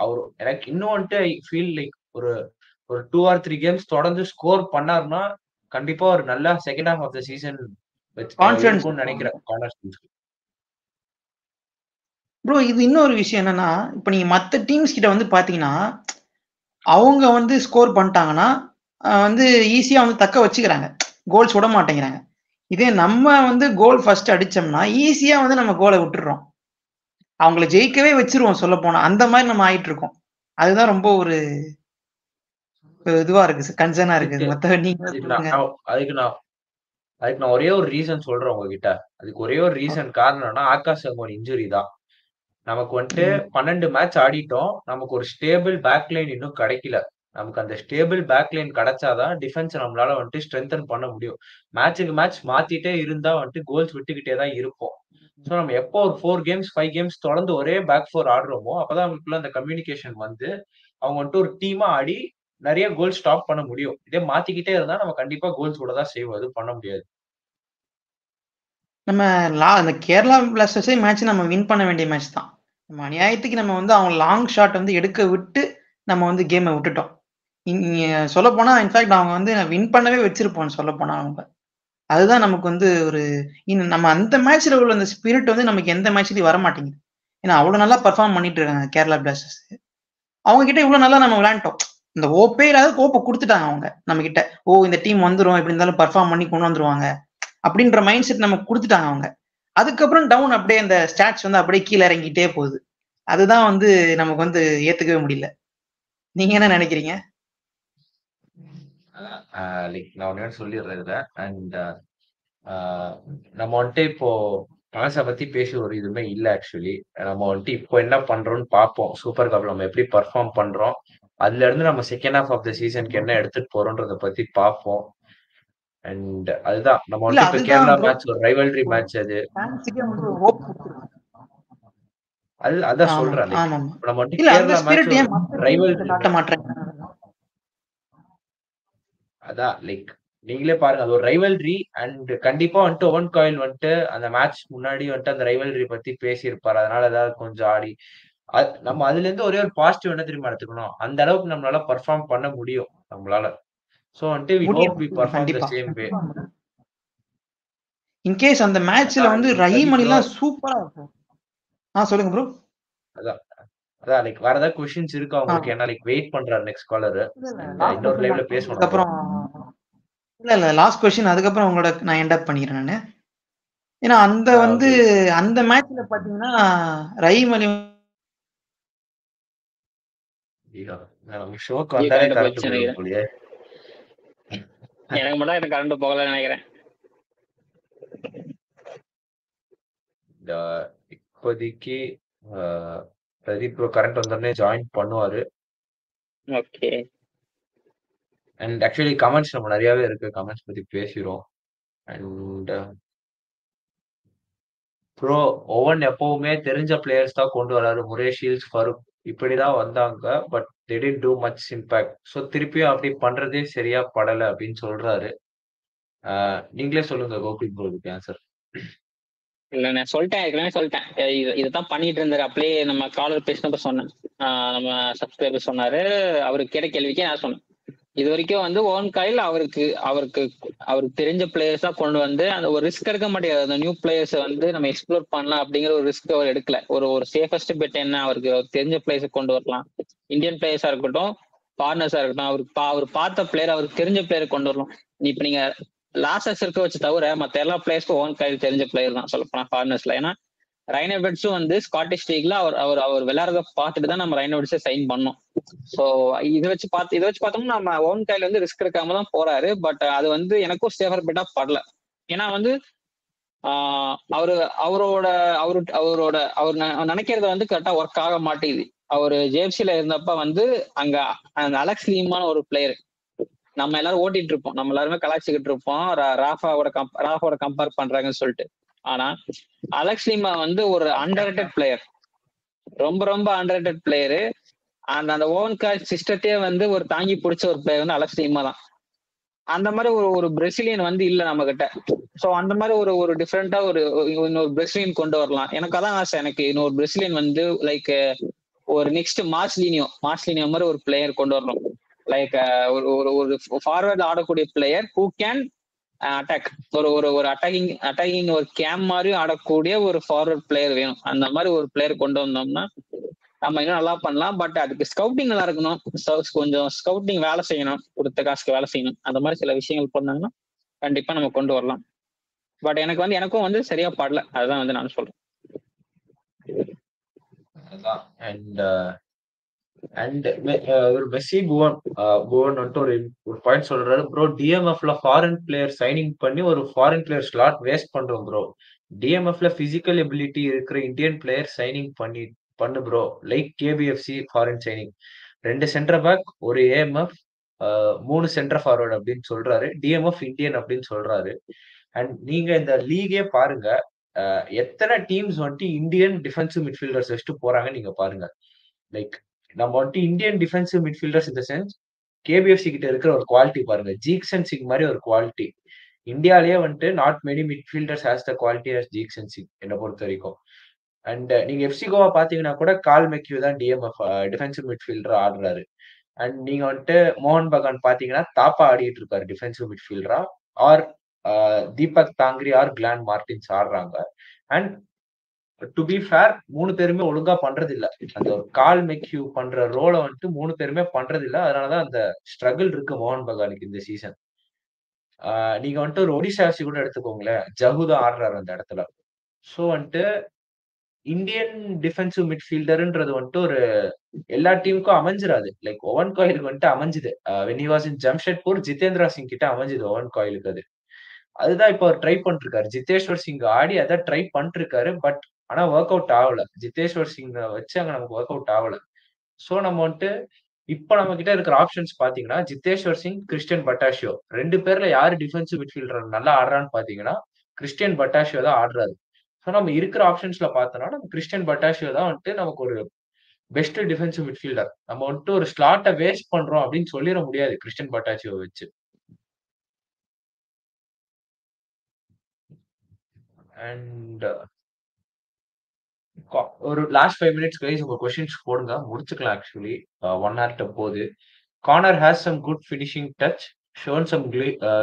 அவர் எனக்கு இன்னும் வந்துட்டு ஐ ஃபீல் லைக் ஒரு ஒரு டூ ஆர் த்ரீ கேம்ஸ் தொடர்ந்து ஸ்கோர் பண்ணாருன்னா கண்டிப்பா ஒரு நல்ல second half of the season Confidence. இருக்கும்னு நினைக்கிறேன். ப்ரோ இது இன்னொரு விஷயம் என்னன்னா இப்போ நீங்க மற்ற டீம்ஸ் கிட்ட வந்து பாத்தீங்கன்னா அவங்க வந்து ஸ்கோர் பண்ணிட்டாங்கன்னா வந்து ஈஸியா வந்து தக்க வச்சுக்கிறாங்க. கோல்ஸ் விட மாட்டேங்கிறாங்க. இதே நம்ம வந்து கோல் ஃபர்ஸ்ட் அடிச்சோம்னா ஈஸியா வந்து நம்ம கோலை விட்டுடுறோம் அவங்கள ஜெயிக்கவே வச்சிருவோம் சொல்ல போனா அந்த மாதிரி நம்ம ஆயிட்டு இருக்கோம் அதுதான் ரொம்ப ஒரு இதுவா இருக்கு கன்சர்னா இருக்குது மத்த நீங்க அதுக்கு நான் அதுக்கு நான் ஒரே ஒரு ரீசன் சொல்றேன் உங்ககிட்ட. அதுக்கு ஒரே ஒரு ரீசன் காரணம்னா ஆகாஷ் சங்கோன் இன்ஜுரி தான். நமக்கு வந்துட்டு பன்னெண்டு மேட்ச் ஆடிட்டோம். நமக்கு ஒரு ஸ்டேபிள் பேக்லைன் இன்னும் கிடைக்கல. நமக்கு அந்த ஸ்டேபிள் பேக்லைன் கிடைச்சாதான் டிஃபென்ஸ் நம்மளால வந்துட்டு ஸ்ட்ரென்தன் பண்ண முடியும். மேட்சுக்கு மேட்ச் மாத்திட்டே இருந்தா வந்துட்டு கோல்ஸ் விட்டுக்கிட்டே தான் இருப்போம். ஸோ நம்ம எப்போ ஒரு ஃபோர் கேம்ஸ் ஃபைவ் கேம்ஸ் தொடர்ந்து ஒரே பேக் ஃபோர் ஆடுறோமோ அப்பதான் அவங்களுக்குள்ள அந்த கம்யூனிகேஷன் வந்து அவங்க வந்துட்டு ஒரு டீமா ஆடி நிறைய கோல் ஸ்டாப் பண்ண முடியும். இதே மாத்திக்கிட்டே இருந்தா நம்ம கண்டிப்பா கோல்ஸ் கூட தான் செய்வோம் அது பண்ண முடியாது. நம்ம லா அந்த கேரளா பிளாஸ்டர்ஸே மேட்ச் நம்ம வின் பண்ண வேண்டிய மேட்ச் தான். நம்ம அநியாயத்துக்கு நம்ம வந்து அவங்க லாங் ஷாட் வந்து எடுக்க விட்டு நம்ம வந்து கேமை விட்டுட்டோம். சொல்ல போனா இன்ஃபேக்ட் அவங்க வந்து வின் பண்ணவே வச்சிருப்போம் சொல்ல போனா அவங்க. அதுதான் நமக்கு வந்து ஒரு நம்ம அந்த மேட்ச்ல உள்ள அந்த ஸ்பிரிட் வந்து நமக்கு எந்த மேட்ச்லயும் வர மாட்டேங்குது. ஏன்னா அவ்வளவு நல்லா பர்ஃபார்ம் பண்ணிட்டு இருக்காங்க கேரளா பிளாஸ்டர்ஸ் அவங்க கிட்ட இவ்வளவு நல்லா நம்ம விளையாண்டோம். இந்த ஓப்பே இல்லாத கோப்பை கொடுத்துட்டாங்க அவங்க நம்ம கிட்ட ஓ இந்த டீம் வந்துடும் எப்படி இருந்தாலும் பர்ஃபார்ம் பண்ணி கொண்டு வந்துருவாங்க. அப்படின்ற மைண்ட் செட் நமக்கு கொடுத்துட்டாங்க அவங்க. அதுக்கப்புறம் டவுன் அப்படியே அந்த ஸ்டாட்ச் வந்து அப்படியே கீழே இறங்கிட்டே போகுது. அதுதான் வந்து நமக்கு வந்து ஏத்துக்கவே முடியல. நீங்க என்ன நினைக்கிறீங்க? லைக் நான் ஒன்னே சொல்லிடுறேன் இதுல. அண்ட் நம்ம வந்துட்டு இப்போ மனசை பத்தி பேசுற ஒரு இதுவுமே இல்லை ஆக்சுவலி நம்ம வந்துட்டு இப்போ என்ன பண்றோம்னு பார்ப்போம். சூப்பர் கப் நம்ம எப்படி பர்ஃபார்ம் பண்றோம். அதுல இருந்து நம்ம செகண்ட் ஹாஃப் ஆஃப் த சீசனுக்கு என்ன எடுத்துட்டு போறோன்றத பத்தி பார்ப்போம் அண்ட் அதுதான் நம்ம அதுதான் கேரளா. மேட்ச் ஒரு ரைவல்ரி மேட்ச் அது. வந்து அது அதான் சொல்றேன் நம்ம அந்த கேரளா மேட்ச் மாட்டாங்க அதான் லைக் நீங்களே பாருங்க அது ஒரு ரைவல்ரி அண்ட் கண்டிப்பா வந்துட்டு ஒன் காயில் வந்துட்டு அந்த மேட்ச் முன்னாடி வந்துட்டு அந்த ரைவல்ரி பத்தி பேசியிருப்பாரு. அதனால ஏதாவது கொஞ்சம் ஆடி நம்ம அதுல இருந்து ஒரே ஒரு பாசிட்டிவ் என்ன தெரியுமா எடுத்துக்கணும்? அந்த அளவுக்கு நம்மளால பர்ஃபார்ம் பண்ண முடியும் நம்மளால. சோ வந்துட்டு we hope we perform the கண்டிப்பா. சேம் வே இன்கேஸ் அந்த மேட்ச்ல அதான் வந்து ரஹீம். அலிலாம் சூப்பரா இருக்கும். ஆ சொல்லுங்க ப்ரோ அதான். லைக் வேற ஏதாவது கொஸ்டின்ஸ் இருக்கா உங்களுக்கு? ஏன்னா லைக் வெயிட் பண்றாரு நெக்ஸ்ட் காலர் இன்னொரு லைவ்ல பேசணும் அதுக்கப்புறம் இல்ல இல்ல லாஸ்ட் கொஸ்டின் அதுக்கப்புறம் உங்களோட நான் எண்ட் அப் பண்ணிக்கிறேன் நானு. ஏன்னா அந்த வந்து அந்த மேட்ச்ல பாத்தீங்கன்னா ரஹீம் அலி ஐயோ, ஷோக்கு வந்தாலே. போலியே. எனக்கு மட்டும் எனக்கு கரண்ட் போகலன்னு நினைக்கிறேன். இப்போதைக்கு பிரதீப் ப்ரோ கரண்ட் வந்தோடனே ஜாயின் பண்ணுவாரு. ஓகே. அண்ட் ஆக்சுவலி கமெண்ட்ஸ் நம்ம நிறையவே இருக்கு. கமெண்ட்ஸ் பத்தி பேசிடுவோம் அண்ட் ப்ரோ ஒவ்வொன் எப்பவுமே தெரிஞ்ச பிளேயர்ஸ் தான் கொண்டு வராரு. முரே ஷீல்ஸ் ஃபருக் இப்படிதான் வந்தாங்க. But they didn't too much impact so திருப்பியும் அப்படி பண்றதே சரியா படல அப்படின்னு சொல்றாரு. ஆஹ், நீங்களே சொல்லுங்க கோகுல் ப்ரோ இதுக்கு ஆன்சர் இல்ல நான் சொல்லிட்டேன். ஏற்கனவே சொல்லிட்டேன். இதைத்தான் பண்ணிட்டு இருந்தாரு. அப்படியே நம்ம காலர் பேசினப்ப சொன்னேன். ஆஹ் நம்ம சப்ஸ்கிரைபர் சொன்னாரு. அவருக்கு கேட்ட கேள்விக்கே நான் சொன்னேன். இது வரைக்கும் வந்து ஓன் கையில் அவருக்கு அவருக்கு அவருக்கு தெரிஞ்ச பிளேயர்ஸா கொண்டு வந்து அந்த ஒரு ரிஸ்க் எடுக்க மாட்டேங்குது. அந்த நியூ பிளேயர்ஸை வந்து நம்ம எக்ஸ்ப்ளோர் பண்ணலாம் அப்படிங்கிற ஒரு ரிஸ்க் அவர் எடுக்கல. ஒரு ஒரு சேஃபஸ்ட் பெட் என்ன? அவருக்கு தெரிஞ்ச பிளேயர்ஸை கொண்டு வரலாம். இந்தியன் பிளேயர்ஸா இருக்கட்டும் ஃபாரினர்ஸா இருக்கட்டும் அவருக்கு பா- அவர் பார்த்த பிளேயர் அவருக்கு தெரிஞ்ச பிளேயர் கொண்டு வரலாம். இப்ப நீங்க லாஸ்டர்ஸ் இருக்க வச்சு தவிர மற்ற எல்லா பிளேயர்ஸ்க்கும் ஓன் கையில் தெரிஞ்ச பிளேயர் தான் சொல்லப்போனா ஃபாரினர்ஸ்ல ஏன்னா ரைனோபெட்ஸும் வந்து ஸ்காட்டிஷ் லீக்ல அவர் அவர் அவர் விளையாடுறத பார்த்துட்டு தான் நம்ம ரைனோபெட்ஸை சைன் பண்ணோம். ஸோ இதை வச்சு பார்த்து இதை வச்சு பார்த்தோம்னா நம்ம ஓன் கையில வந்து ரிஸ்க் எடுக்காம தான் போறாரு. பட் அது வந்து எனக்கும் சேஃபர் பெட்டா படல. ஏன்னா வந்து ஆஹ் அவரு அவரோட அவரு அவரோட அவர் நினைக்கிறத வந்து கரெக்டா ஒர்க் ஆக மாட்டேங்குது. அவரு ஜேஎஃப்சில இருந்தப்ப வந்து அங்க அந்த அலெக்ஸ் லீமான ஒரு பிளேயர் நம்ம எல்லாரும் ஓட்டிட்டு இருப்போம். நம்ம எல்லாருமே கலாய்ச்சிக்கிட்டு இருப்போம். ராஃபாவோட கம்ப் ராஃபாவோட கம்பேர் பண்றாங்கன்னு சொல்லிட்டு. ஆனா அலெக்ஸ் லிமா வந்து ஒரு அண்டர்ரேட்டட் பிளேயர் ரொம்ப ரொம்ப அண்டர்ரேட்டட் பிளேயரு அந்த அந்த ஓவன் கார்ட் சிஸ்டத்தையே வந்து ஒரு தாங்கி பிடிச்ச ஒரு பிளேயர் வந்து அலெக்ஸ் டீமா தான். அந்த மாதிரி ஒரு ஒரு பிரசிலியன் வந்து இல்ல நம்ம கிட்ட சோ அந்த மாதிரி ஒரு ஒரு டிஃப்ரெண்டா ஒரு இன்னொரு பிரசிலியன் கொண்டு வரலாம். எனக்கு அதான் ஆசை. எனக்கு இன்னொரு பிரசிலியன் வந்து லைக் ஒரு நெக்ஸ்ட் மார்ஸ்லினியோ மார்ஸ்லினியோ மாதிரி ஒரு பிளேயர் கொண்டு வரணும். லைக் ஒரு ஒரு ஒரு ஃபார்வர்ட் ஆடக்கூடிய பிளேயர் ஹூ கேன் அட்டாக் ஒரு ஒரு ஒரு அட்டாகிங் அட்டாகிங் ஒரு கேம் மாதிரி ஆடக்கூடிய ஒரு ஃபார்வர்ட் பிளேயர் வேணும். அந்த மாதிரி ஒரு பிளேயர் கொண்டு வந்தோம்னா நம்ம இன்னும் நல்லா பண்ணலாம். பட் அதுக்கு ஸ்கவுட்டிங் நல்லா இருக்கணும். கொஞ்சம் ஸ்கவுட்டிங் வேலை செய்யணும். கொடுத்த காசுக்கு வேலை செய்யணும். அந்த மாதிரி சில விஷயங்கள் பண்ணாங்கன்னா கண்டிப்பா நம்ம கொண்டு வரலாம். பட் எனக்கு வந்து எனக்கும் வந்து சரியா படல. அதுதான் வந்து நான் சொல்றேன். அண்ட் அண்ட் uh, ஒரு மெஸ்ஸி புவன் புவன் uh, வந்துட்டு ஒரு ஒரு பாயிண்ட் சொல்றாரு ப்ரோ டிஎம்எஃப்ல ஃபாரின் பிளேயர் சைனிங் பண்ணி ஒரு ஃபாரின் பிளேயர் ஸ்லாட் வேஸ்ட் பண்றோம் ப்ரோ டிஎம்எஃப்ல பிசிக்கல் எபிலிட்டி இருக்கிற இந்தியன் பிளேயர் சைனிங் பண்ணி பண்ணு bro like KBFC foreign signing ரெண்டு சென்டர் பேக் ஒரு ஏஎம்எஃப் uh, மூணு சென்டர் ஃபார்வர்டு அப்படின்னு சொல்றாரு. டிஎம்எஃப் இந்தியன் அப்படின்னு சொல்றாரு. அண்ட் நீங்க இந்த லீகே பாருங்க எத்தனை டீம்ஸ் வந்துட்டு இந்தியன் டிஃபென்சிவ் மிட்ஃபீல்டர்ஸ் வச்சுட்டு போறாங்க நீங்க பாருங்க. லைக் நம்ம வந்துட்டு இந்தியன் டிஃபென்சிவ் மிட்ஃபீல்டர்ஸ் இந்த சென்ஸ் கேபிஎஃப்சி கிட்ட இருக்கிற ஒரு குவாலிட்டி பாருங்க. ஜீக்சன் சிங் மாதிரி ஒரு குவாலிட்டி இந்தியாலயே வந்துட்டு not many midfielders has the quality as Jeakson Singh என்னை பொறுத்த வரைக்கும். அண்ட் நீங்க எஃப்சி கோவா பாத்தீங்கன்னா கூட கால் மெக்யூ தான் டிஎம்எஃப் டிஃபென்சிவ் மிட்ஃபீல்டர் ஆடுறாரு. அண்ட் நீங்க வந்துட்டு மோகன் பகான் பாத்தீங்கன்னா தாப்பா ஆடிட்டு இருக்காரு defensive மிட்ஃபீல்டரா or Deepak Tangri or Glan Martins ஆடுறாங்க. அண்ட் டு பி ஃபேர் மூணு பேருமே ஒழுங்கா பண்றது இல்ல அந்த ஒரு கால் மெக்யூ பண்ற ரோலை வந்துட்டு மூணு பேருமே பண்றது இல்ல அதனாலதான் அந்த ஸ்ட்ரகிள் இருக்கு மோகன் பகானுக்கு இந்த சீசன் நீங்க வந்துட்டு ஒரு ஒடிசாசி கூட எடுத்துக்கோங்களேன். ஜகுதா ஆடுறாரு அந்த இடத்துல. ஸோ வந்துட்டு இந்தியன் டிஃபென்சிவ் மிட்ஃபீல்டர்ன்றது வந்துட்டு ஒரு எல்லா டீமுக்கும் அமைஞ்சிராது. லைக் ஒவன் கோயிலுக்கு வந்துட்டு அமைஞ்சுது. வெனிவாஸ் இன் ஜம்ஷெட்பூர் ஜிதேந்திரா சிங் கிட்ட அமைஞ்சுது ஒவன் கோயிலுக்கு அது. அதுதான் இப்போ அவர் ட்ரை பண்ணிருக்காரு. ஜிதேஷ்வர் சிங் ஆடி அதான் ட்ரை பண்ணிருக்காரு. பட் ஆனா ஒர்க் அவுட் ஆகல. ஜிதேஷ்வர் சிங் வச்சு அங்க நமக்கு ஒர்க் அவுட் ஆகல. சோ நம்ம வந்துட்டு இப்ப நம்ம கிட்ட இருக்கிற ஆப்ஷன்ஸ் பாத்தீங்கன்னா ஜிதேஷ்வர் சிங் கிறிஸ்டியன் பட்டாஷியோ ரெண்டு பேர்ல யாரு டிஃபென்சிவ் மிட்ஃபீல்டர் நல்லா ஆடுறான்னு பாத்தீங்கன்னா கிறிஸ்டியன் பட்டாஷியோ தான் ஆடுறாரு. ஸோ நம்ம இருக்கிற ஆப்ஷன்ஸ்ல பார்த்தோம்னா நம்ம கிறிஸ்டியன் பட்டாஷியோ தான் வந்துட்டு நமக்கு ஒரு பெஸ்ட் டிஃபென்சிவ் மிட்ஃபீல்டர் நம்ம வந்துட்டு ஒரு ஸ்லாட்டை வேஸ்ட் பண்றோம் அப்படின்னு சொல்லிட முடியாது கிறிஸ்டியன் பட்டாஷியோ வச்சு. அண்ட் ஒரு லாஸ்ட் ஃபைவ் மினிட்ஸ் கைஸ் உங்க கொஸ்டின்ஸ் போடுங்க. முடிச்சுக்கலாம் ஆக்சுவலி ஒன் ஹார்ட்ட போகுது. Corner has some good finishing touch shown some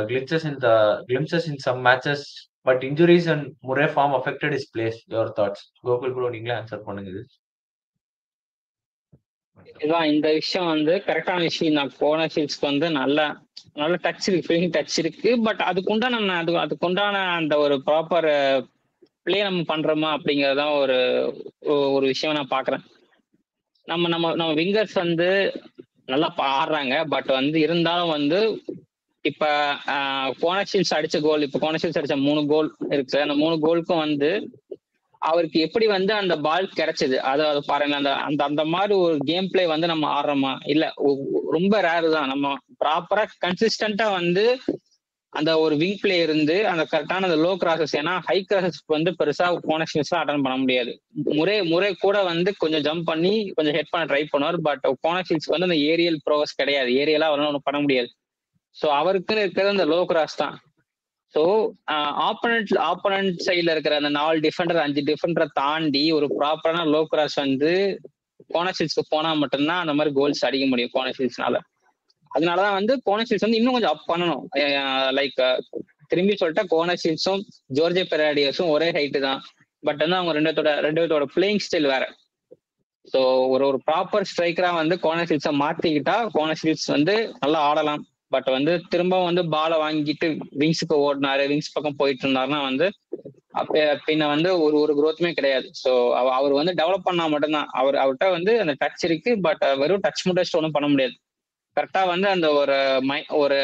glitches in the glimpses in some matches but injuries and Murray form affected is plays your thoughts Gokul bro நீங்களே answer பண்ணுங்க இது. இதான் இந்த விஷயம் வந்து கரெக்டான விஷயம் தான். போன சீட்ஸ்க்கு வந்து நல்ல நல்ல டச் இருக்கு ஃபீலிங் டச் இருக்கு பட் அதுக்குண்டான அது அதுக்குண்டான அந்த ஒரு ப்ராப்பர் பிளே நம்ம பண்றோமா அப்படிங்கறதான் ஒரு ஒரு விஷயம் நான் பாக்குறேன். நம்ம நம்ம நம்ம விங்கர்ஸ் வந்து நல்லா ஆடுறாங்க. பட் வந்து இருந்தாலும் வந்து இப்ப கோனஷில்ஸ் அடிச்ச கோல் இப்ப கோனஷில்ஸ் அடிச்ச மூணு கோல் இருக்கு. அந்த மூணு கோலுக்கும் வந்து அவருக்கு எப்படி வந்து அந்த பால் கிடைச்சது? அதாவது பாருங்க அந்த அந்த அந்த மாதிரி ஒரு கேம் பிளே வந்து நம்ம ஆடுறோமா? இல்ல ரொம்ப ரேரு தான். நம்ம ப்ராப்பரா கன்சிஸ்டண்டா வந்து அந்த ஒரு விங் பிளே இருந்து அந்த கரெக்டான அந்த லோ கிராசஸ் ஏன்னா ஹை கிராசஸ் வந்து பெருசா கோனக்ஷன்ஸ் அட்டன் பண்ண முடியாது. முறை முறை கூட வந்து கொஞ்சம் ஜம்ப் பண்ணி கொஞ்சம் ஹெட் பண்ண ட்ரை பண்ணுவார். பட் கோனக்ஷன்ஸ் வந்து அந்த ஏரியல் ப்ரோவஸ் கிடையாது. ஏரியலா அவரால் ஒன்றும் பண்ண முடியாது. ஸோ அவருக்குன்னு இருக்கிறது அந்த லோ கிராஸ் தான். ஸோ ஆப்பனண்ட் ஆப்பனண்ட் சைடில் இருக்கிற அந்த நாலு டிஃபெண்டர் அஞ்சு டிஃபெண்டரை தாண்டி ஒரு ப்ராப்பரான லோ கிராஸ் வந்து கோனஷில்ஸ்க்கு போனால் மட்டும்தான் அந்த மாதிரி கோல்ஸ் அடிக்க முடியும் கோனஷில்ஸ்னால அதனாலதான் வந்து கோனசீல்ஸ் வந்து இன்னும் கொஞ்சம் அப் பண்ணணும். லைக் திரும்பி சொல்லிட்டா கோனசீல்ஸும் ஜோர்ஜே பெராடியஸும் ஒரே ஹைட்டு தான். பட் வந்து அவங்க ரெண்டு பேர்த்தோட ரெண்டு பேர்த்தோட பிளேயிங் ஸ்டைல் வேற. ஸோ ஒரு ஒரு ப்ராப்பர் ஸ்ட்ரைக்கரா வந்து கோனசீல்ஸை மாத்திக்கிட்டா கோனசீல்ஸ் வந்து நல்லா ஆடலாம். பட் வந்து திரும்பவும் வந்து பாலை வாங்கிட்டு விங்ஸுக்கு ஓடினாரு விங்ஸ் பக்கம் போயிட்டு இருந்தாருன்னா வந்து அப்ப பின்ன வந்து ஒரு ஒரு குரோத்துமே கிடையாது. ஸோ அவர் வந்து டெவலப் பண்ணா மட்டும்தான். அவர் அவர்கிட்ட வந்து அந்த டச் இருக்கு பட் வெறும் டச் மட்டும் ஒன்றும் பண்ண முடியாது. கரெக்டா வந்து அந்த ஒரு மை ஒரு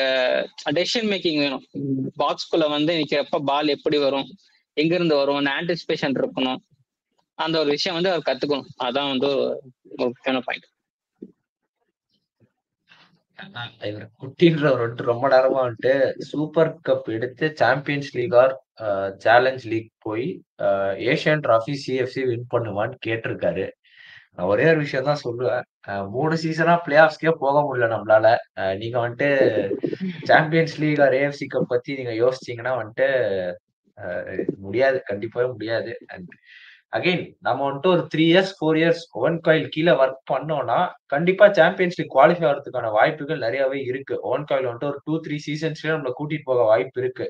டெசிஷன் மேக்கிங் வேணும். பாக்ஸ்குள்ள வந்து நிக்கிறப்ப பால் எப்படி வரும் எங்க இருந்து வரும் அந்த ஆன்டிசிபேஷன் இருக்கணும். அந்த ஒரு விஷயம் வந்து அவர் கத்துக்கணும். அதான் வந்து ஒரு முக்கியமான பாயிண்ட் இவர் குட்டின்றவர் வந்துட்டு ரொம்ப நேரமா வந்துட்டு சூப்பர் கப் எடுத்து champions league or challenge league போய் ஏஷியன் டிராஃபி சிஎஃப்சி வின் பண்ணுவான்னு கேட்டிருக்காரு. நான் ஒரே ஒரு விஷயம் தான் சொல்லுவேன். மூணு சீசனா பிளே ஆஃப்ஸ்க்கே போக முடியல நம்மளால. நீங்க வந்துட்டு champions league or AFC cup பத்தி நீங்க யோசிச்சீங்கன்னா வந்துட்டு முடியாது. கண்டிப்பாவே முடியாது. அண்ட் அகைன் நம்ம வந்துட்டு ஒரு three years four years Owen Coyle கீழே ஒர்க் பண்ணோம்னா கண்டிப்பா சாம்பியன்ஸ் லீக் குவாலிஃபை ஆகிறதுக்கான வாய்ப்புகள் நிறையவே இருக்கு. ஓவன் காயில் வந்துட்டு ஒரு டூ த்ரீ சீசன்ஸ்லயே நம்மள கூட்டிட்டு போக வாய்ப்பு இருக்கு.